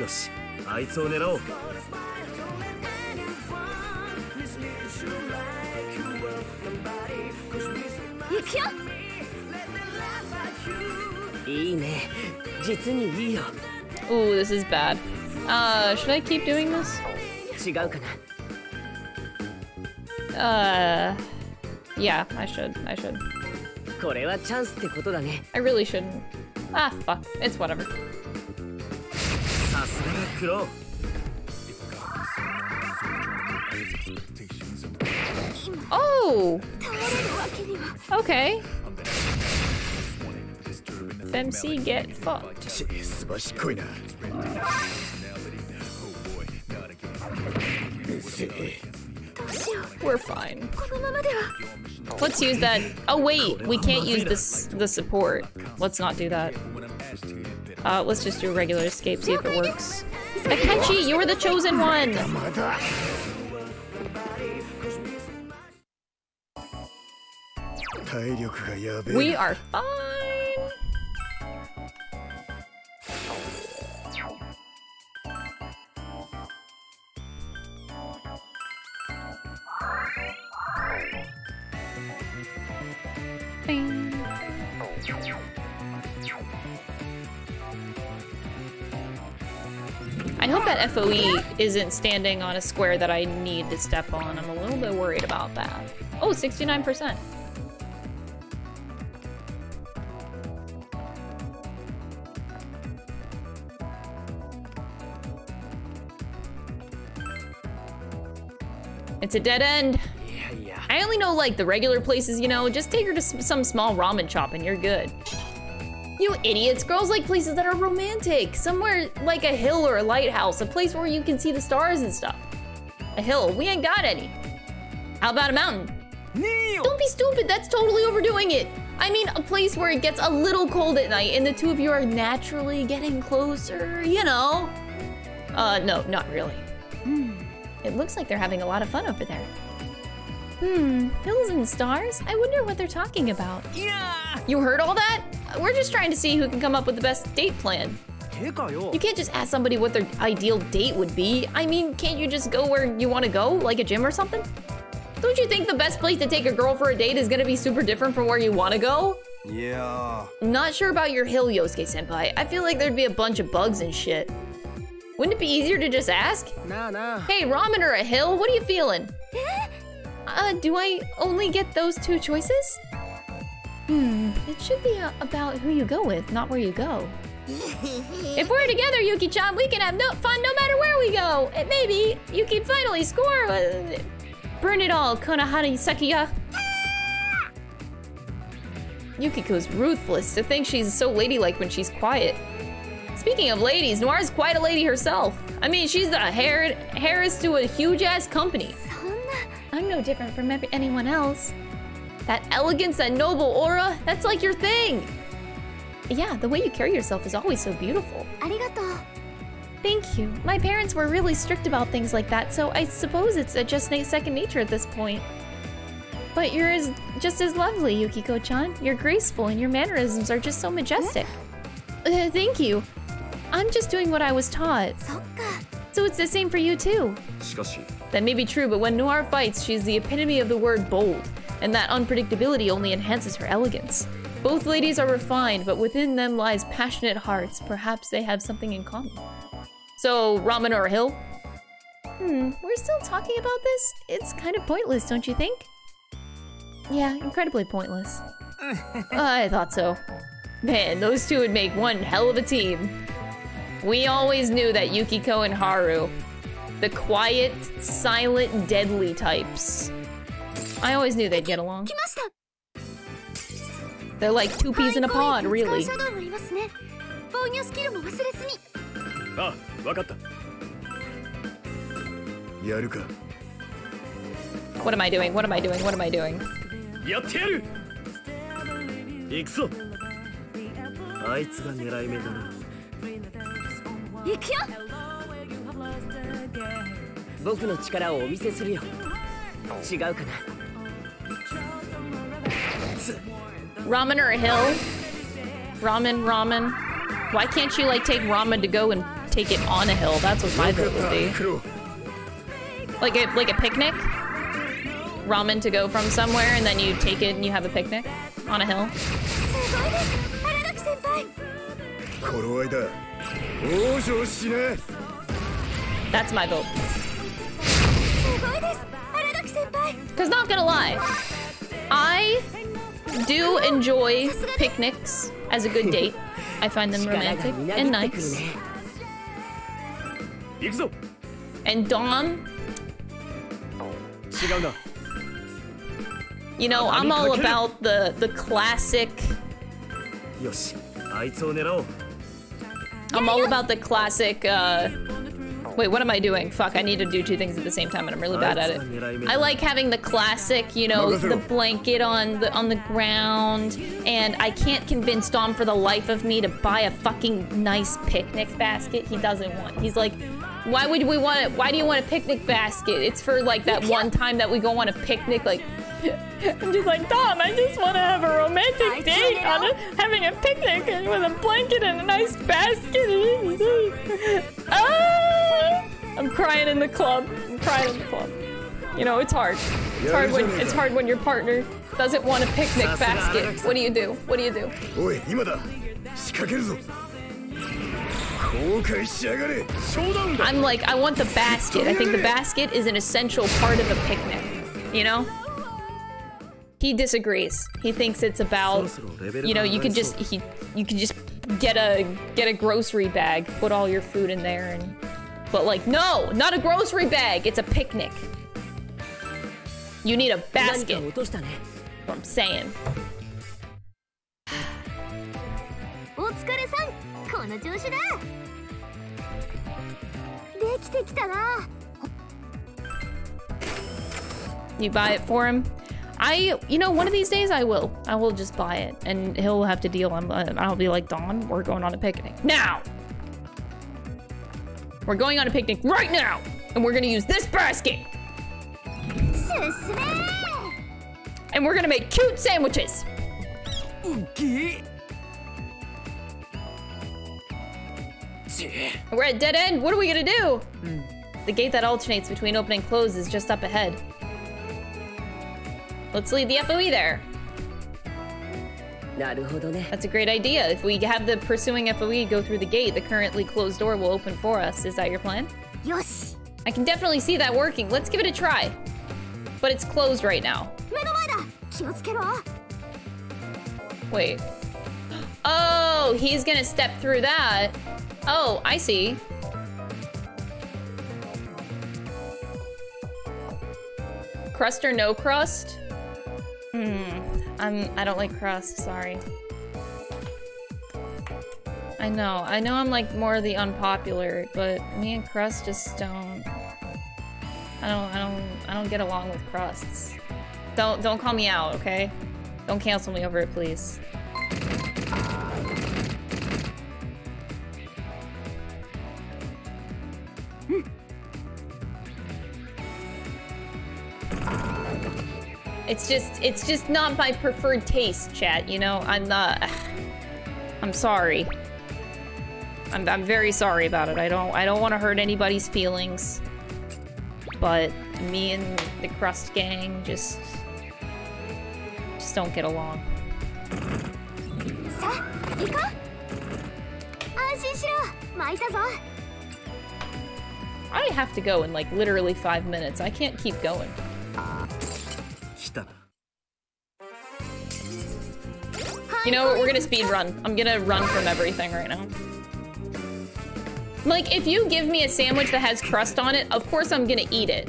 よしあいつを狙おう 行くよいいね実にいいよ Ooh, this is bad. Uh, should I keep doing this? 違うかな uh, yeah, I should. I should. I really shouldn't. Ah, fuck. It's whatever. Oh! Okay. FMC get fucked. We're fine. Let's use that. Oh wait, we can't use this the support. Let's not do that. Uh, let's just do a regular escape, see if it works. Akechi, you're the chosen one! We are fine! Hope that FOE isn't standing on a square that I need to step on. I'm a little bit worried about that. Oh, 69%. It's a dead end. Yeah, yeah. I only know like the regular places, you know. Just take her to some small ramen shop and you're good. You idiots. Girls like places that are romantic. Somewhere like a hill or a lighthouse. A place where you can see the stars and stuff. A hill. We ain't got any. How about a mountain? Don't be stupid. That's totally overdoing it. I mean, a place where it gets a little cold at night and the two of you are naturally getting closer, you know. Uh, no, not really. Hmm. It looks like they're having a lot of fun over there. Hmm, hills and stars? I wonder what they're talking about. Yeah! You heard all that? We're just trying to see who can come up with the best date plan. You can't just ask somebody what their ideal date would be. I mean, can't you just go where you want to go, like a gym or something? Don't you think the best place to take a girl for a date is gonna be super different from where you want to go? Yeah. Not sure about your hill, Yosuke senpai. I feel like there'd be a bunch of bugs and shit. Wouldn't it be easier to just ask? Nah, nah. Hey, ramen or a hill? What are you feeling? (laughs) Uh, do I only get those two choices? Hmm, it should be uh, about who you go with, not where you go. (laughs) if we're together, Yuki-chan, we can have no fun no matter where we go. And maybe you can finally score. Uh, burn it all, Konohana Sakuya. Yukiko's ruthless to think she's so ladylike when she's quiet. Speaking of ladies, Noir's quite a lady herself. I mean, she's the hair heiress to a huge ass company. I'm no different from anyone else. That elegance, that noble aura, that's like your thing. Yeah, the way you carry yourself is always so beautiful. Arigato. Thank you. My parents were really strict about things like that, so I suppose it's just second nature at this point. But you're as, just as lovely, Yukiko-chan. You're graceful and your mannerisms are just so majestic. Uh, thank you. I'm just doing what I was taught. So it's the same for you too. That may be true, but when Noir fights, she's the epitome of the word bold and that unpredictability only enhances her elegance. Both ladies are refined, but within them lies passionate hearts. Perhaps they have something in common. So, ramen or hill? Hmm, we're still talking about this? It's kind of pointless, don't you think? Yeah, incredibly pointless. (laughs) I thought so. Man, those two would make one hell of a team. We always knew that Yukiko and Haru, the quiet, silent, deadly types. I always knew they'd get along. They're like two peas in a pod, really. シャドウがいますね防御スキルも忘れずにあ分かったやるか What am I doing? What am I doing? What am I doing? やってやる行くぞあいつが狙い目だな行くよ僕の力をお見せするよ違うかな Ramen or a hill. Ramen, ramen. Why can't you like take ramen to go and take it on a hill? That's what my vote would be. Like a like a picnic. Ramen to go from somewhere, and then you take it and you have a picnic on a hill. That's my vote. Cause not gonna lie, I do enjoy picnics as a good date. I find them romantic and nice. And Dom. You know, I'm all about the the classic. I'm all about the classic uh, wait, what am I doing? Fuck, I need to do two things at the same time, and I'm really bad at it. I like having the classic, you know, the blanket on the on the ground, and I can't convince Dom for the life of me to buy a fucking nice picnic basket. He doesn't want. He's like, why would we want it? Why do you want a picnic basket? It's for like that one time that we go on a picnic, like. (laughs) I'm just like, Dom, I just want to have a romantic date on a, having a picnic and with a blanket and a nice basket. (laughs) ah! I'm crying in the club. I'm crying in the club. You know, it's hard. It's hard when it's hard when your partner doesn't want a picnic basket. What do you do? What do you do? I'm like, I want the basket. I think the basket is an essential part of a picnic. You know? He disagrees. He thinks it's about, you know, you can just he, you can just get a get a grocery bag, put all your food in there, and but like, no, not a grocery bag. It's a picnic. You need a basket. I'm saying. You buy it for him? I, you know, one of these days I will. I will just buy it, and he'll have to deal. I'm, uh, I'll be like, Don, we're going on a picnic now. We're going on a picnic right now, and we're gonna use this basket, 進め and we're gonna make cute sandwiches. We're at dead end. What are we gonna do? The gate that alternates between open and close is just up ahead. Let's leave the FOE there. That's a great idea. If we have the pursuing FOE go through the gate, the currently closed door will open for us. Is that your plan? Yes. I can definitely see that working. Let's give it a try. But it's closed right now. Wait. Oh, he's gonna step through that. Oh, I see. Crust or no crust? Hmm. I'm. I don't like crust. Sorry. I know. I know. I'm like more of the unpopular, but me and crust just don't. I don't. I don't. I don't get along with crusts. Don't. Don't call me out, okay? Don't cancel me over it, please. Hmm. It's just, it's just not my preferred taste, chat, you know? I'm not... (sighs) I'm sorry. I'm, I'm very sorry about it. I don't, I don't want to hurt anybody's feelings. But me and the Crust Gang just... Just don't get along. I have to go in like literally five minutes. I can't keep going. You know what? We're gonna speed run. I'm gonna run from everything right now. Like, if you give me a sandwich that has crust on it, of course I'm gonna eat it.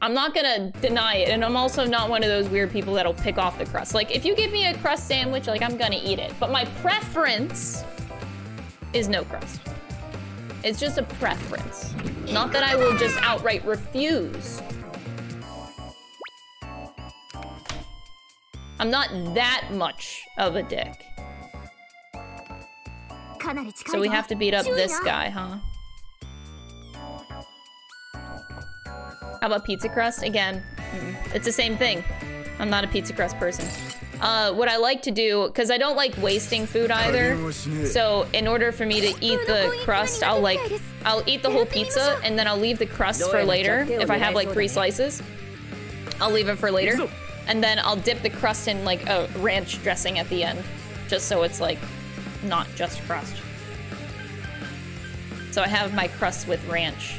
I'm not gonna deny it, and I'm also not one of those weird people that'll pick off the crust. Like, if you give me a crust sandwich, like, I'm gonna eat it. But my preference is no crust. It's just a preference. Not that I will just outright refuse. I'm not that much of a dick. So we have to beat up this guy, huh? How about pizza crust? Again, mm, it's the same thing. I'm not a pizza crust person. Uh, what I like to do, because I don't like wasting food either, so in order for me to eat the crust, I'll like, I'll eat the whole pizza and then I'll leave the crust for later if I have like three slices. I'll leave it for later. And then I'll dip the crust in like a ranch dressing at the end, just so it's like not just crust. So I have my crust with ranch.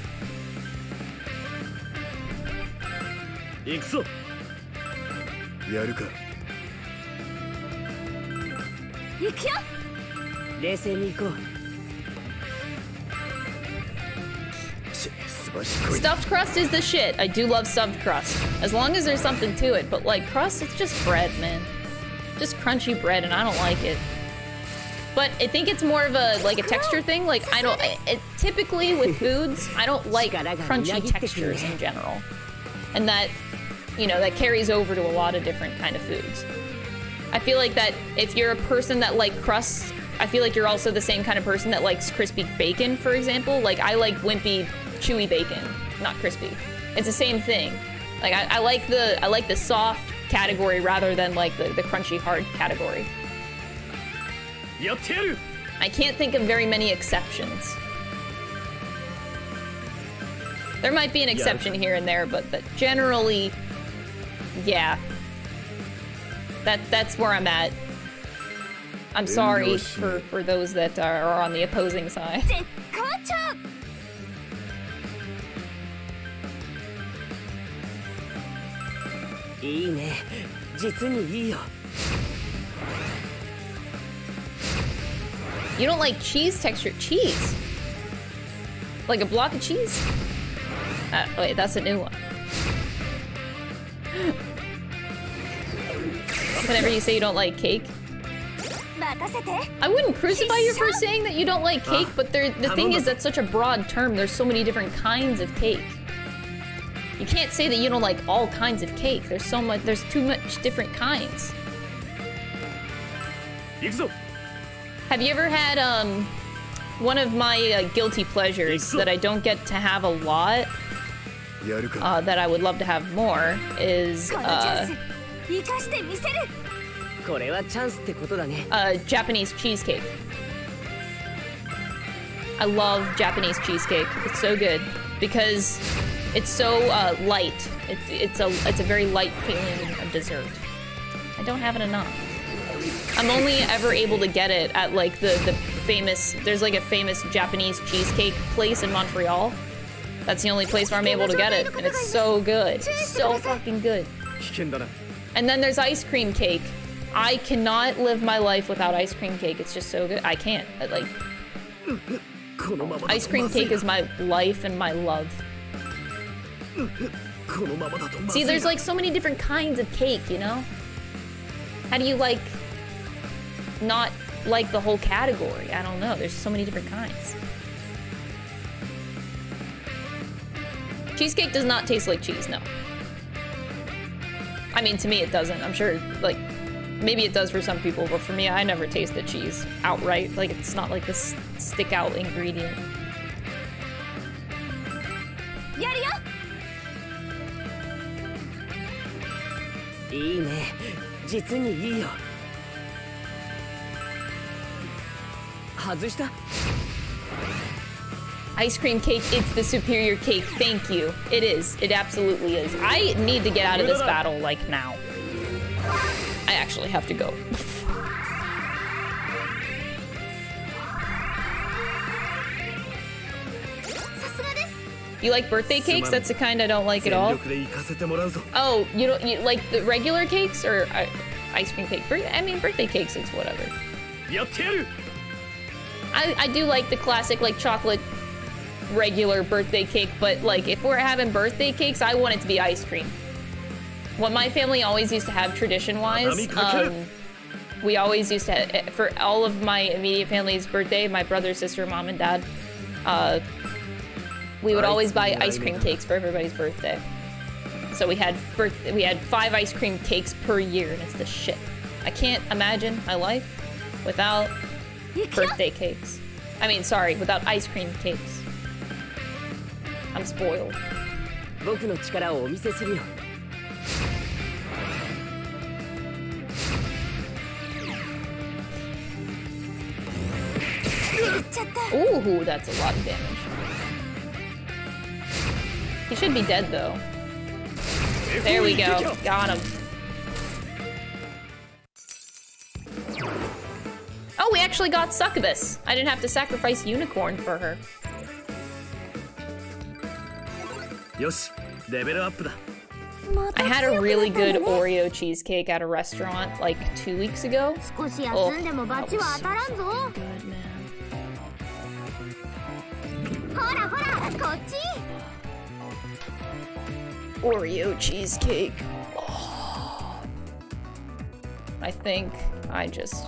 Stuffed crust is the shit. I do love stuffed crust. As long as there's something to it, but like crust, it's just bread, man. Just crunchy bread, and I don't like it. But I think it's more of a like a texture thing. Like I don't I, it, typically with (laughs) foods, I don't like crunchy textures in general, and that you know that carries over to a lot of different kind of foods. I feel like that if you're a person that like crusts, I feel like you're also the same kind of person that likes crispy bacon, for example. Like, I like wimpy chewy bacon, not crispy. It's the same thing. Like I, I like the I like the soft category rather than like the, the crunchy hard category. I can't think of very many exceptions. There might be an exception here and there, but but generally, yeah. That that's where I'm at. I'm sorry for, for those that are on the opposing side. いいね実にいいよ You don't like cheese texture? Cheese? Like a block of cheese? Uh, wait, that's a new one. Whenever you say you don't like cake. 任せて I wouldn't crucify you for saying that you don't like cake, Ah, but there, the thing is that's such a broad term. There's so many different kinds of cake. You can't say that you don't like all kinds of cake. There's so much, there's too much different kinds. Have you ever had um, one of my uh, guilty pleasures that I don't get to have a lot, uh, that I would love to have more, is uh, uh, Japanese cheesecake. I love Japanese cheesecake. It's so good because it's so uh, light. It's it's a it's a very light feeling of dessert. I don't have it enough. I'm only ever able to get it at like the the famous. There's like a famous Japanese cheesecake place in Montreal. That's the only place where I'm able to get it, and it's so good. It's so fucking good. And then there's ice cream cake. I cannot live my life without ice cream cake. It's just so good. I can't. I, like. (laughs) Ice cream cake is my life and my love. (laughs) See, there's like so many different kinds of cake, you know? How do you like not like the whole category? I don't know. There's so many different kinds. Cheesecake does not taste like cheese, no. I mean, to me it doesn't. I'm sure, like, maybe it does for some people, but for me, I never taste the cheese outright. Like, it's not like this stick out ingredient. Yeah, yeah. いいね実にいいよ外した Ice cream cake, it's the superior cake. Thank you. It is. It absolutely is. I need to get out of this battle, like, now. I actually have to go. (laughs) You like birthday cakes? That's the kind I don't like at all. Oh, you don't you like the regular cakes or uh, ice cream cake? I mean, birthday cakes is whatever. I, I do like the classic like chocolate regular birthday cake, but like if we're having birthday cakes, I want it to be ice cream. What my family always used to have tradition-wise, um, we always used to eh, for all of my immediate family's birthday, my brother, sister, mom, and dad, uh, we would always buy ice cream cakes for everybody's birthday. So we had birth we had five ice cream cakes per year, and it's the shit. I can't imagine my life without birthday cakes. I mean, sorry, without ice cream cakes. I'm spoiled. Ooh, that's a lot of damage. He should be dead, though. There we go. Got him. Oh, we actually got Succubus. I didn't have to sacrifice Unicorn for her. I had a really good Oreo cheesecake at a restaurant like two weeks ago. Oh, that was so good, man. Oreo cheesecake. I think I just...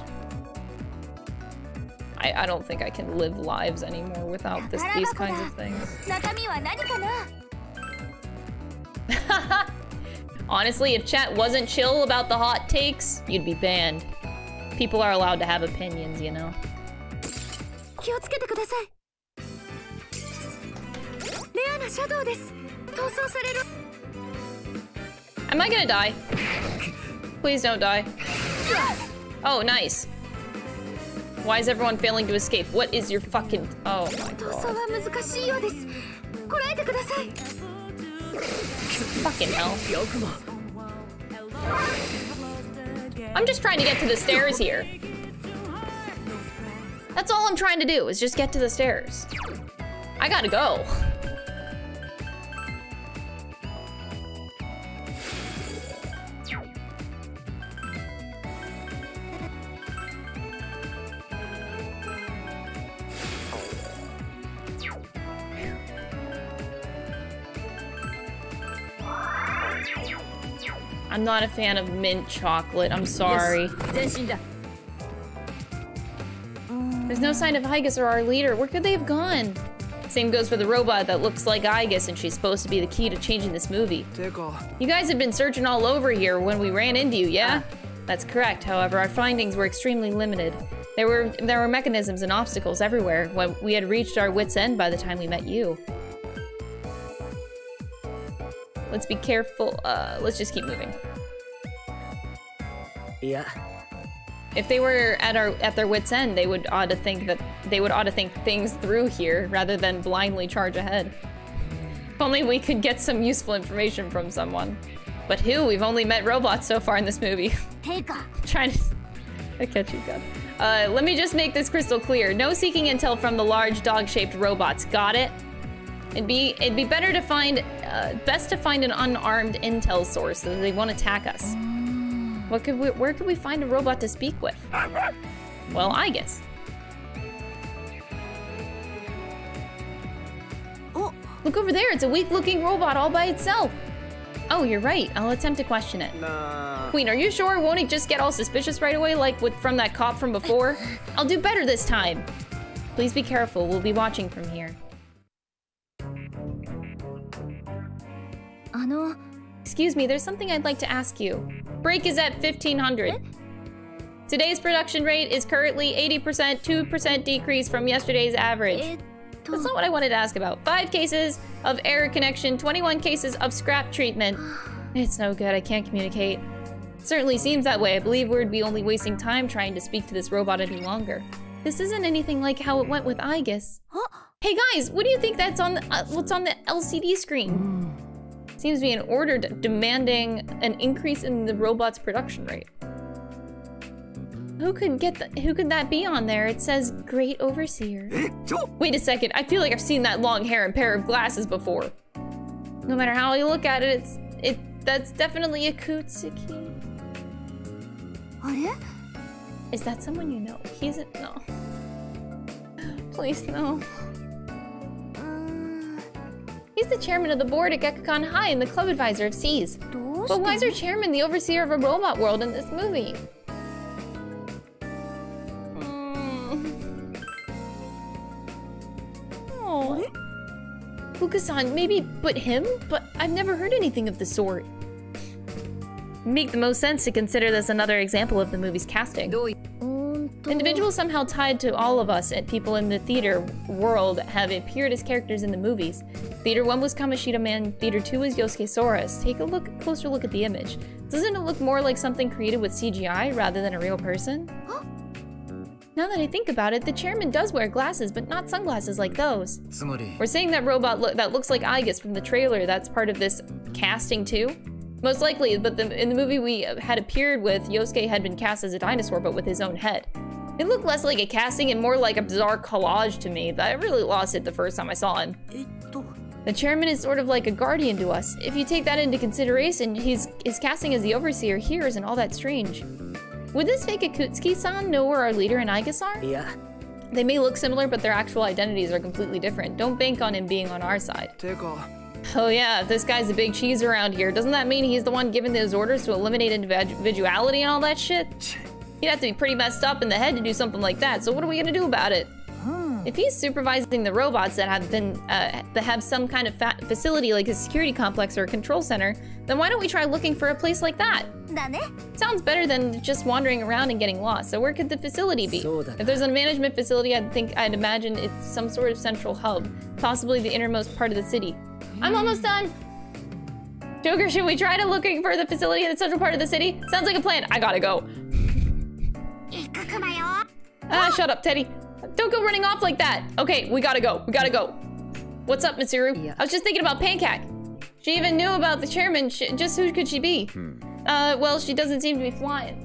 I, I don't think I can live lives anymore without this, these kinds of things. (laughs) Honestly, if chat wasn't chill about the hot takes, you'd be banned. People are allowed to have opinions, you know. Am I gonna die? Please don't die. Oh, nice. Why is everyone failing to escape? What is your fucking... Oh my god. Fucking hell. I'm just trying to get to the stairs here. That's all I'm trying to do, is just get to the stairs. I gotta go. I'm not a fan of mint chocolate. I'm sorry. There's no sign of Aigis or our leader. Where could they have gone? Same goes for the robot that looks like Aigis and she's supposed to be the key to changing this movie. You guys have been searching all over here when we ran into you, yeah? That's correct. However, our findings were extremely limited. There were there were mechanisms and obstacles everywhere. When we had reached our wits' end by the time we met you. Let's be careful. Uh, let's just keep moving. Yeah. If they were at our at their wits end, they would ought to think that they would ought to think things through here rather than blindly charge ahead. If only we could get some useful information from someone. But who? We've only met robots so far in this movie. (laughs) Teika. Trying to I catch you, God. Uh, let me just make this crystal clear. No seeking intel from the large dog-shaped robots. Got it? It'd be it'd be better to find uh, best to find an unarmed intel source so they won't attack us. What could we, where could we find a robot to speak with? Well, I guess. Oh, look over there. It's a weak-looking robot all by itself. Oh, you're right. I'll attempt to question it. Nah. Queen, are you sure? Won't it just get all suspicious right away, like with from that cop from before? (laughs) I'll do better this time. Please be careful. We'll be watching from here. の Excuse me, there's something I'd like to ask you. Break is at 1500. Today's production rate is currently 80%, 2% decrease from yesterday's average. That's not what I wanted to ask about. Five cases of error connection, 21 cases of scrap treatment. (sighs) It's no good, I can't communicate. Certainly seems that way. I believe we'd be only wasting time trying to speak to this robot any longer. This isn't anything like how it went with Aigis. hey guys, what do you think that's on the, uh, what's on the LCD screen? Seems to be an order demanding an increase in the robot's production rate. Who could get the, who could that be on there? It says Great Overseer. (laughs) Wait a second, I feel like I've seen that long hair and pair of glasses before. No matter how you look at it, it's it that's definitely Ikutsuki. Oh, あれ Is that someone you know? He's a no. Please no. He's the chairman of the board at Gekkoukan High and the club advisor of S.E.E.S. But why is our chairman the overseer of a robot world in this movie? Hmm. Oh. Fukusan, maybe put him? But I've never heard anything of the sort. Make the most sense to consider this another example of the movie's casting. Individuals somehow tied to all of us and people in the theater world have appeared as characters in the movies. Theater 1 was Kamoshidaman, Theater 2 was Yosuke Sora's. Take a look, closer look at the image. Doesn't it look more like something created with CGI rather than a real person? (gasps) Now that I think about it, the chairman does wear glasses, but not sunglasses like those. We're saying that robot lo that looks like Aigis from the trailer, that's part of this casting too? Most likely, but the, in the movie we had appeared with, Yosuke had been cast as a dinosaur, but with his own head. It looked less like a casting and more like a bizarre collage to me. but I really lost it the first time I saw him. The chairman is sort of like a guardian to us. If you take that into consideration, his, his casting as the overseer here isn't all that strange. Would this fake Ikutsuki-san know where our leader and Aigis are? いや They may look similar, but their actual identities are completely different. Don't bank on him being on our side. Oh yeah, if this guy's a big cheese around here, doesn't that mean he's the one giving those orders to eliminate individuality and all that shit? He'd have to be pretty messed up in the head to do something like that, so what are we gonna do about it? If he's supervising the robots that have been uh, that have some kind of facility like a security complex or a control center, then why don't we try looking for a place like that? Sounds better than just wandering around and getting lost. So where could the facility be? If there's a management facility, I'd think I'd imagine it's some sort of central hub, possibly the innermost part of the city. I'm hmm. almost done. Joker, should we try to looking for the facility in the central part of the city? Sounds like a plan. I gotta go. (laughs) ah, shut up, Teddie. Don't go running off like that. Okay, we gotta go. We gotta go. What's up, Mitsuru? I was just thinking about Pancake. She even knew about the chairman. Sh just who could she be? Uh, well, she doesn't seem to be flying.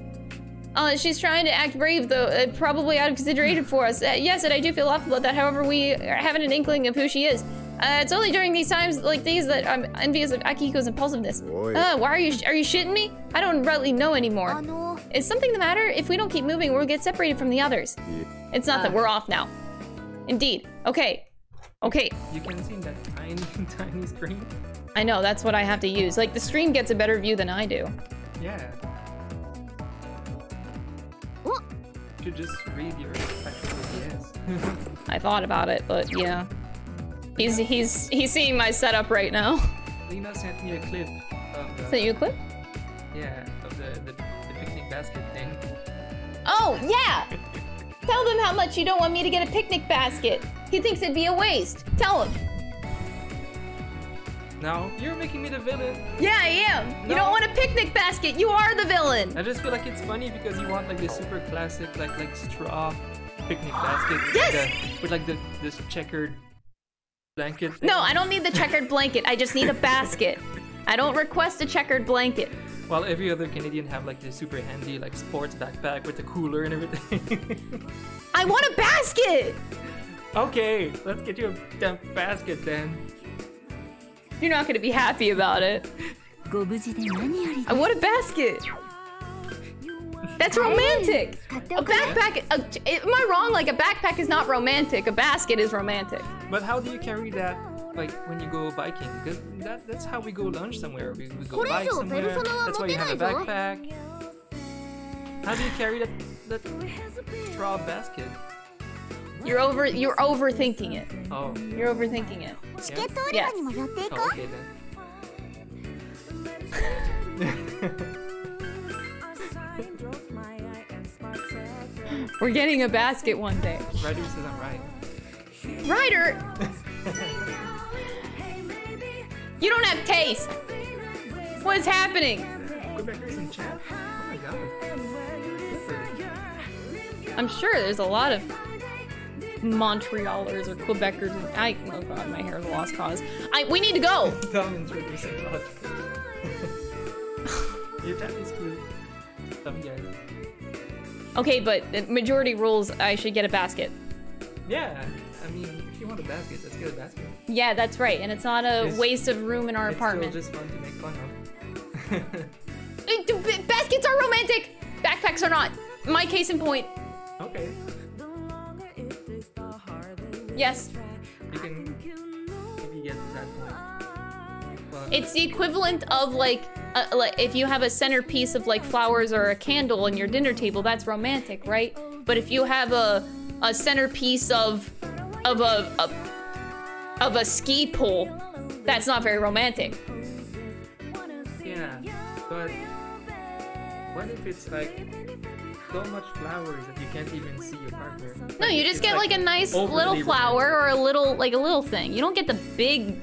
Uh, she's trying to act brave, though, uh, probably out of consideration for us. Uh, yes, and I do feel awful about that. However, we are having an inkling of who she is. Uh, it's only during these times like these that I'm envious of Akihiko's impulsiveness. Uh, why are you are you shitting me? I don't really know anymore. Is something the matter? If we don't keep moving, we'll get separated from the others. It's not that we're off now. Indeed. Okay. Okay. You can see that tiny, (laughs) tiny screen. I know, that's what I have to use. Like, the stream gets a better view than I do. Yeah. You should just read your actual yes. (laughs) I thought about it, but yeah. He's he's he's seeing my setup right now. Lena sent me a clip of the, Sent you a clip? yeah, of the, the, the picnic basket thing. Oh, yeah! Tell them how much you don't want me to get a picnic basket. He thinks it'd be a waste. Tell him. Now, you're making me the villain. Yeah, I am. You don't want a picnic basket. You are the villain. I just feel like it's funny because you want like the super classic like like straw picnic basket with, Yes! the, with like the this checkered blanket. No, I don't need the checkered blanket. I just need a basket. I don't request a checkered blanket. While every other Canadian have like this super handy like sports backpack with the cooler and everything. (laughs) I want a basket! Okay, let's get you a damn basket then. You're not gonna be happy about it. (laughs) I want a basket! That's romantic! A backpack- a, am I wrong? Like, a backpack is not romantic. A basket is romantic. But how do you carry that like when you go biking. That, that's how we go lunch somewhere. We, we go bike somewhere. That's why you have a backpack. How do you carry that, that straw basket? You're over you're overthinking it. Oh. You're overthinking it. Yeah. Yes. Oh, okay then. (laughs) We're getting a basket one day. Ryder says I'm right. Ryder! (laughs) you don't have taste. What is happening? Quebecers in chat. Oh my god. I'm sure there's a lot of Montrealers or Quebecers. And I oh god, my hair is a lost cause. I we need to go. (laughs) Introducing God. (laughs) Your is cute. Love you guys. Okay, but the majority rules. I should get a basket. Yeah, I mean, if you want a basket, let's get a basket. Yeah, that's right, and it's not a It's- waste of room in our it's apartment. still just fun to make fun of. (laughs) Baskets are romantic. Backpacks are not. My case in point. okay. Yes, You can if you get to that point. But it's the equivalent of like, uh, like if you have a centerpiece of like flowers or a candle on your dinner table, that's romantic, right? But if you have a a centerpiece of of a, a of a ski pole, that's not very romantic. yeah, but what if it's like so much flowers that you can't even see your partner? No, you just get like, a nice little flower or a little like a little thing. You don't get the big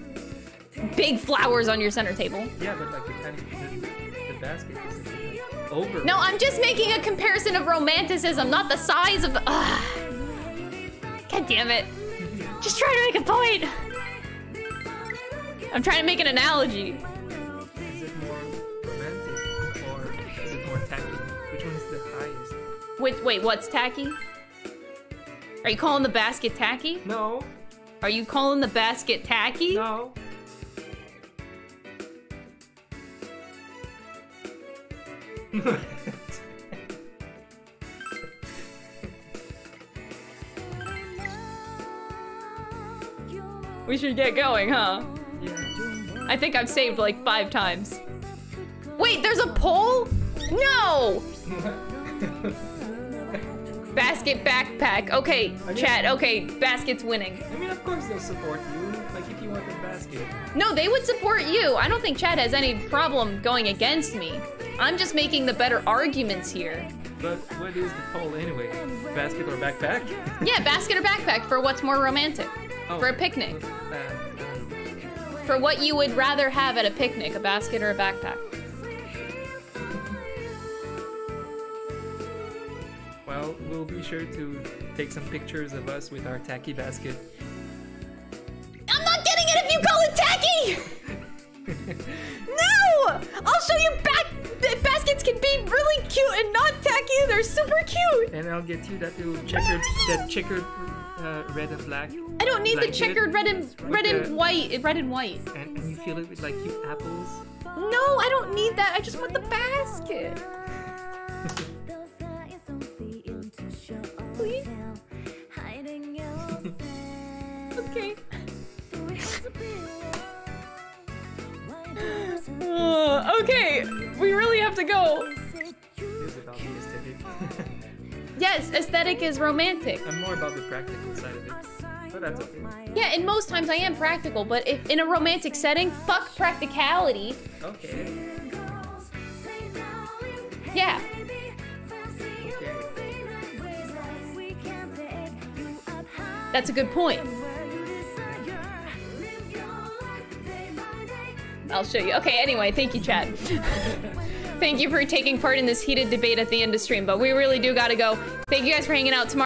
big flowers on your center table. Yeah, but like the kind of the, the basket is like over. No, I'm just making a comparison of romanticism, not the size of the. Ugh. God damn it. Just trying to make a point. I'm trying to make an analogy. Is it more romantic or is it more tacky? Which one is the highest? Wait, wait, what's tacky? Are you calling the basket tacky? No. Are you calling the basket tacky? No. (laughs) We should get going, huh? I think I've saved like five times. Wait, there's a poll? No! (laughs) Basket backpack. Okay, chat. Okay, basket's winning. I mean, of course they'll support you. Like if you want the basket. No, they would support you. I don't think Chad has any problem going against me. I'm just making the better arguments here. But what is the poll anyway? Basket or backpack? Yeah, basket or backpack for what's more romantic. Oh. For a picnic. For what you would rather have at a picnic, a basket or a backpack. well, we'll be sure to take some pictures of us with our tacky basket. I'm not getting it if you call it tacky! (laughs) no! I'll show you back baskets can be really cute and not tacky. They're super cute. And I'll get you that little checkered, that checkered uh, red and black. I don't need the checkered red and with red and the- white. Red and white. And, and you fill it with like cute apples. No, I don't need that. I just want the basket. Please. (laughs) okay. Uh, (laughs) (sighs) okay, we really have to go. Yes, aesthetic is romantic. I'm more about the practical side of it. But that's okay. Yeah, and most times I am practical, but if in a romantic setting, fuck practicality. Okay. Yeah. Okay. That's a good point. I'll show you. Okay, anyway, thank you, Chad. (laughs) thank you for taking part in this heated debate at the end of stream, but we really do gotta go. Thank you guys for hanging out tomorrow.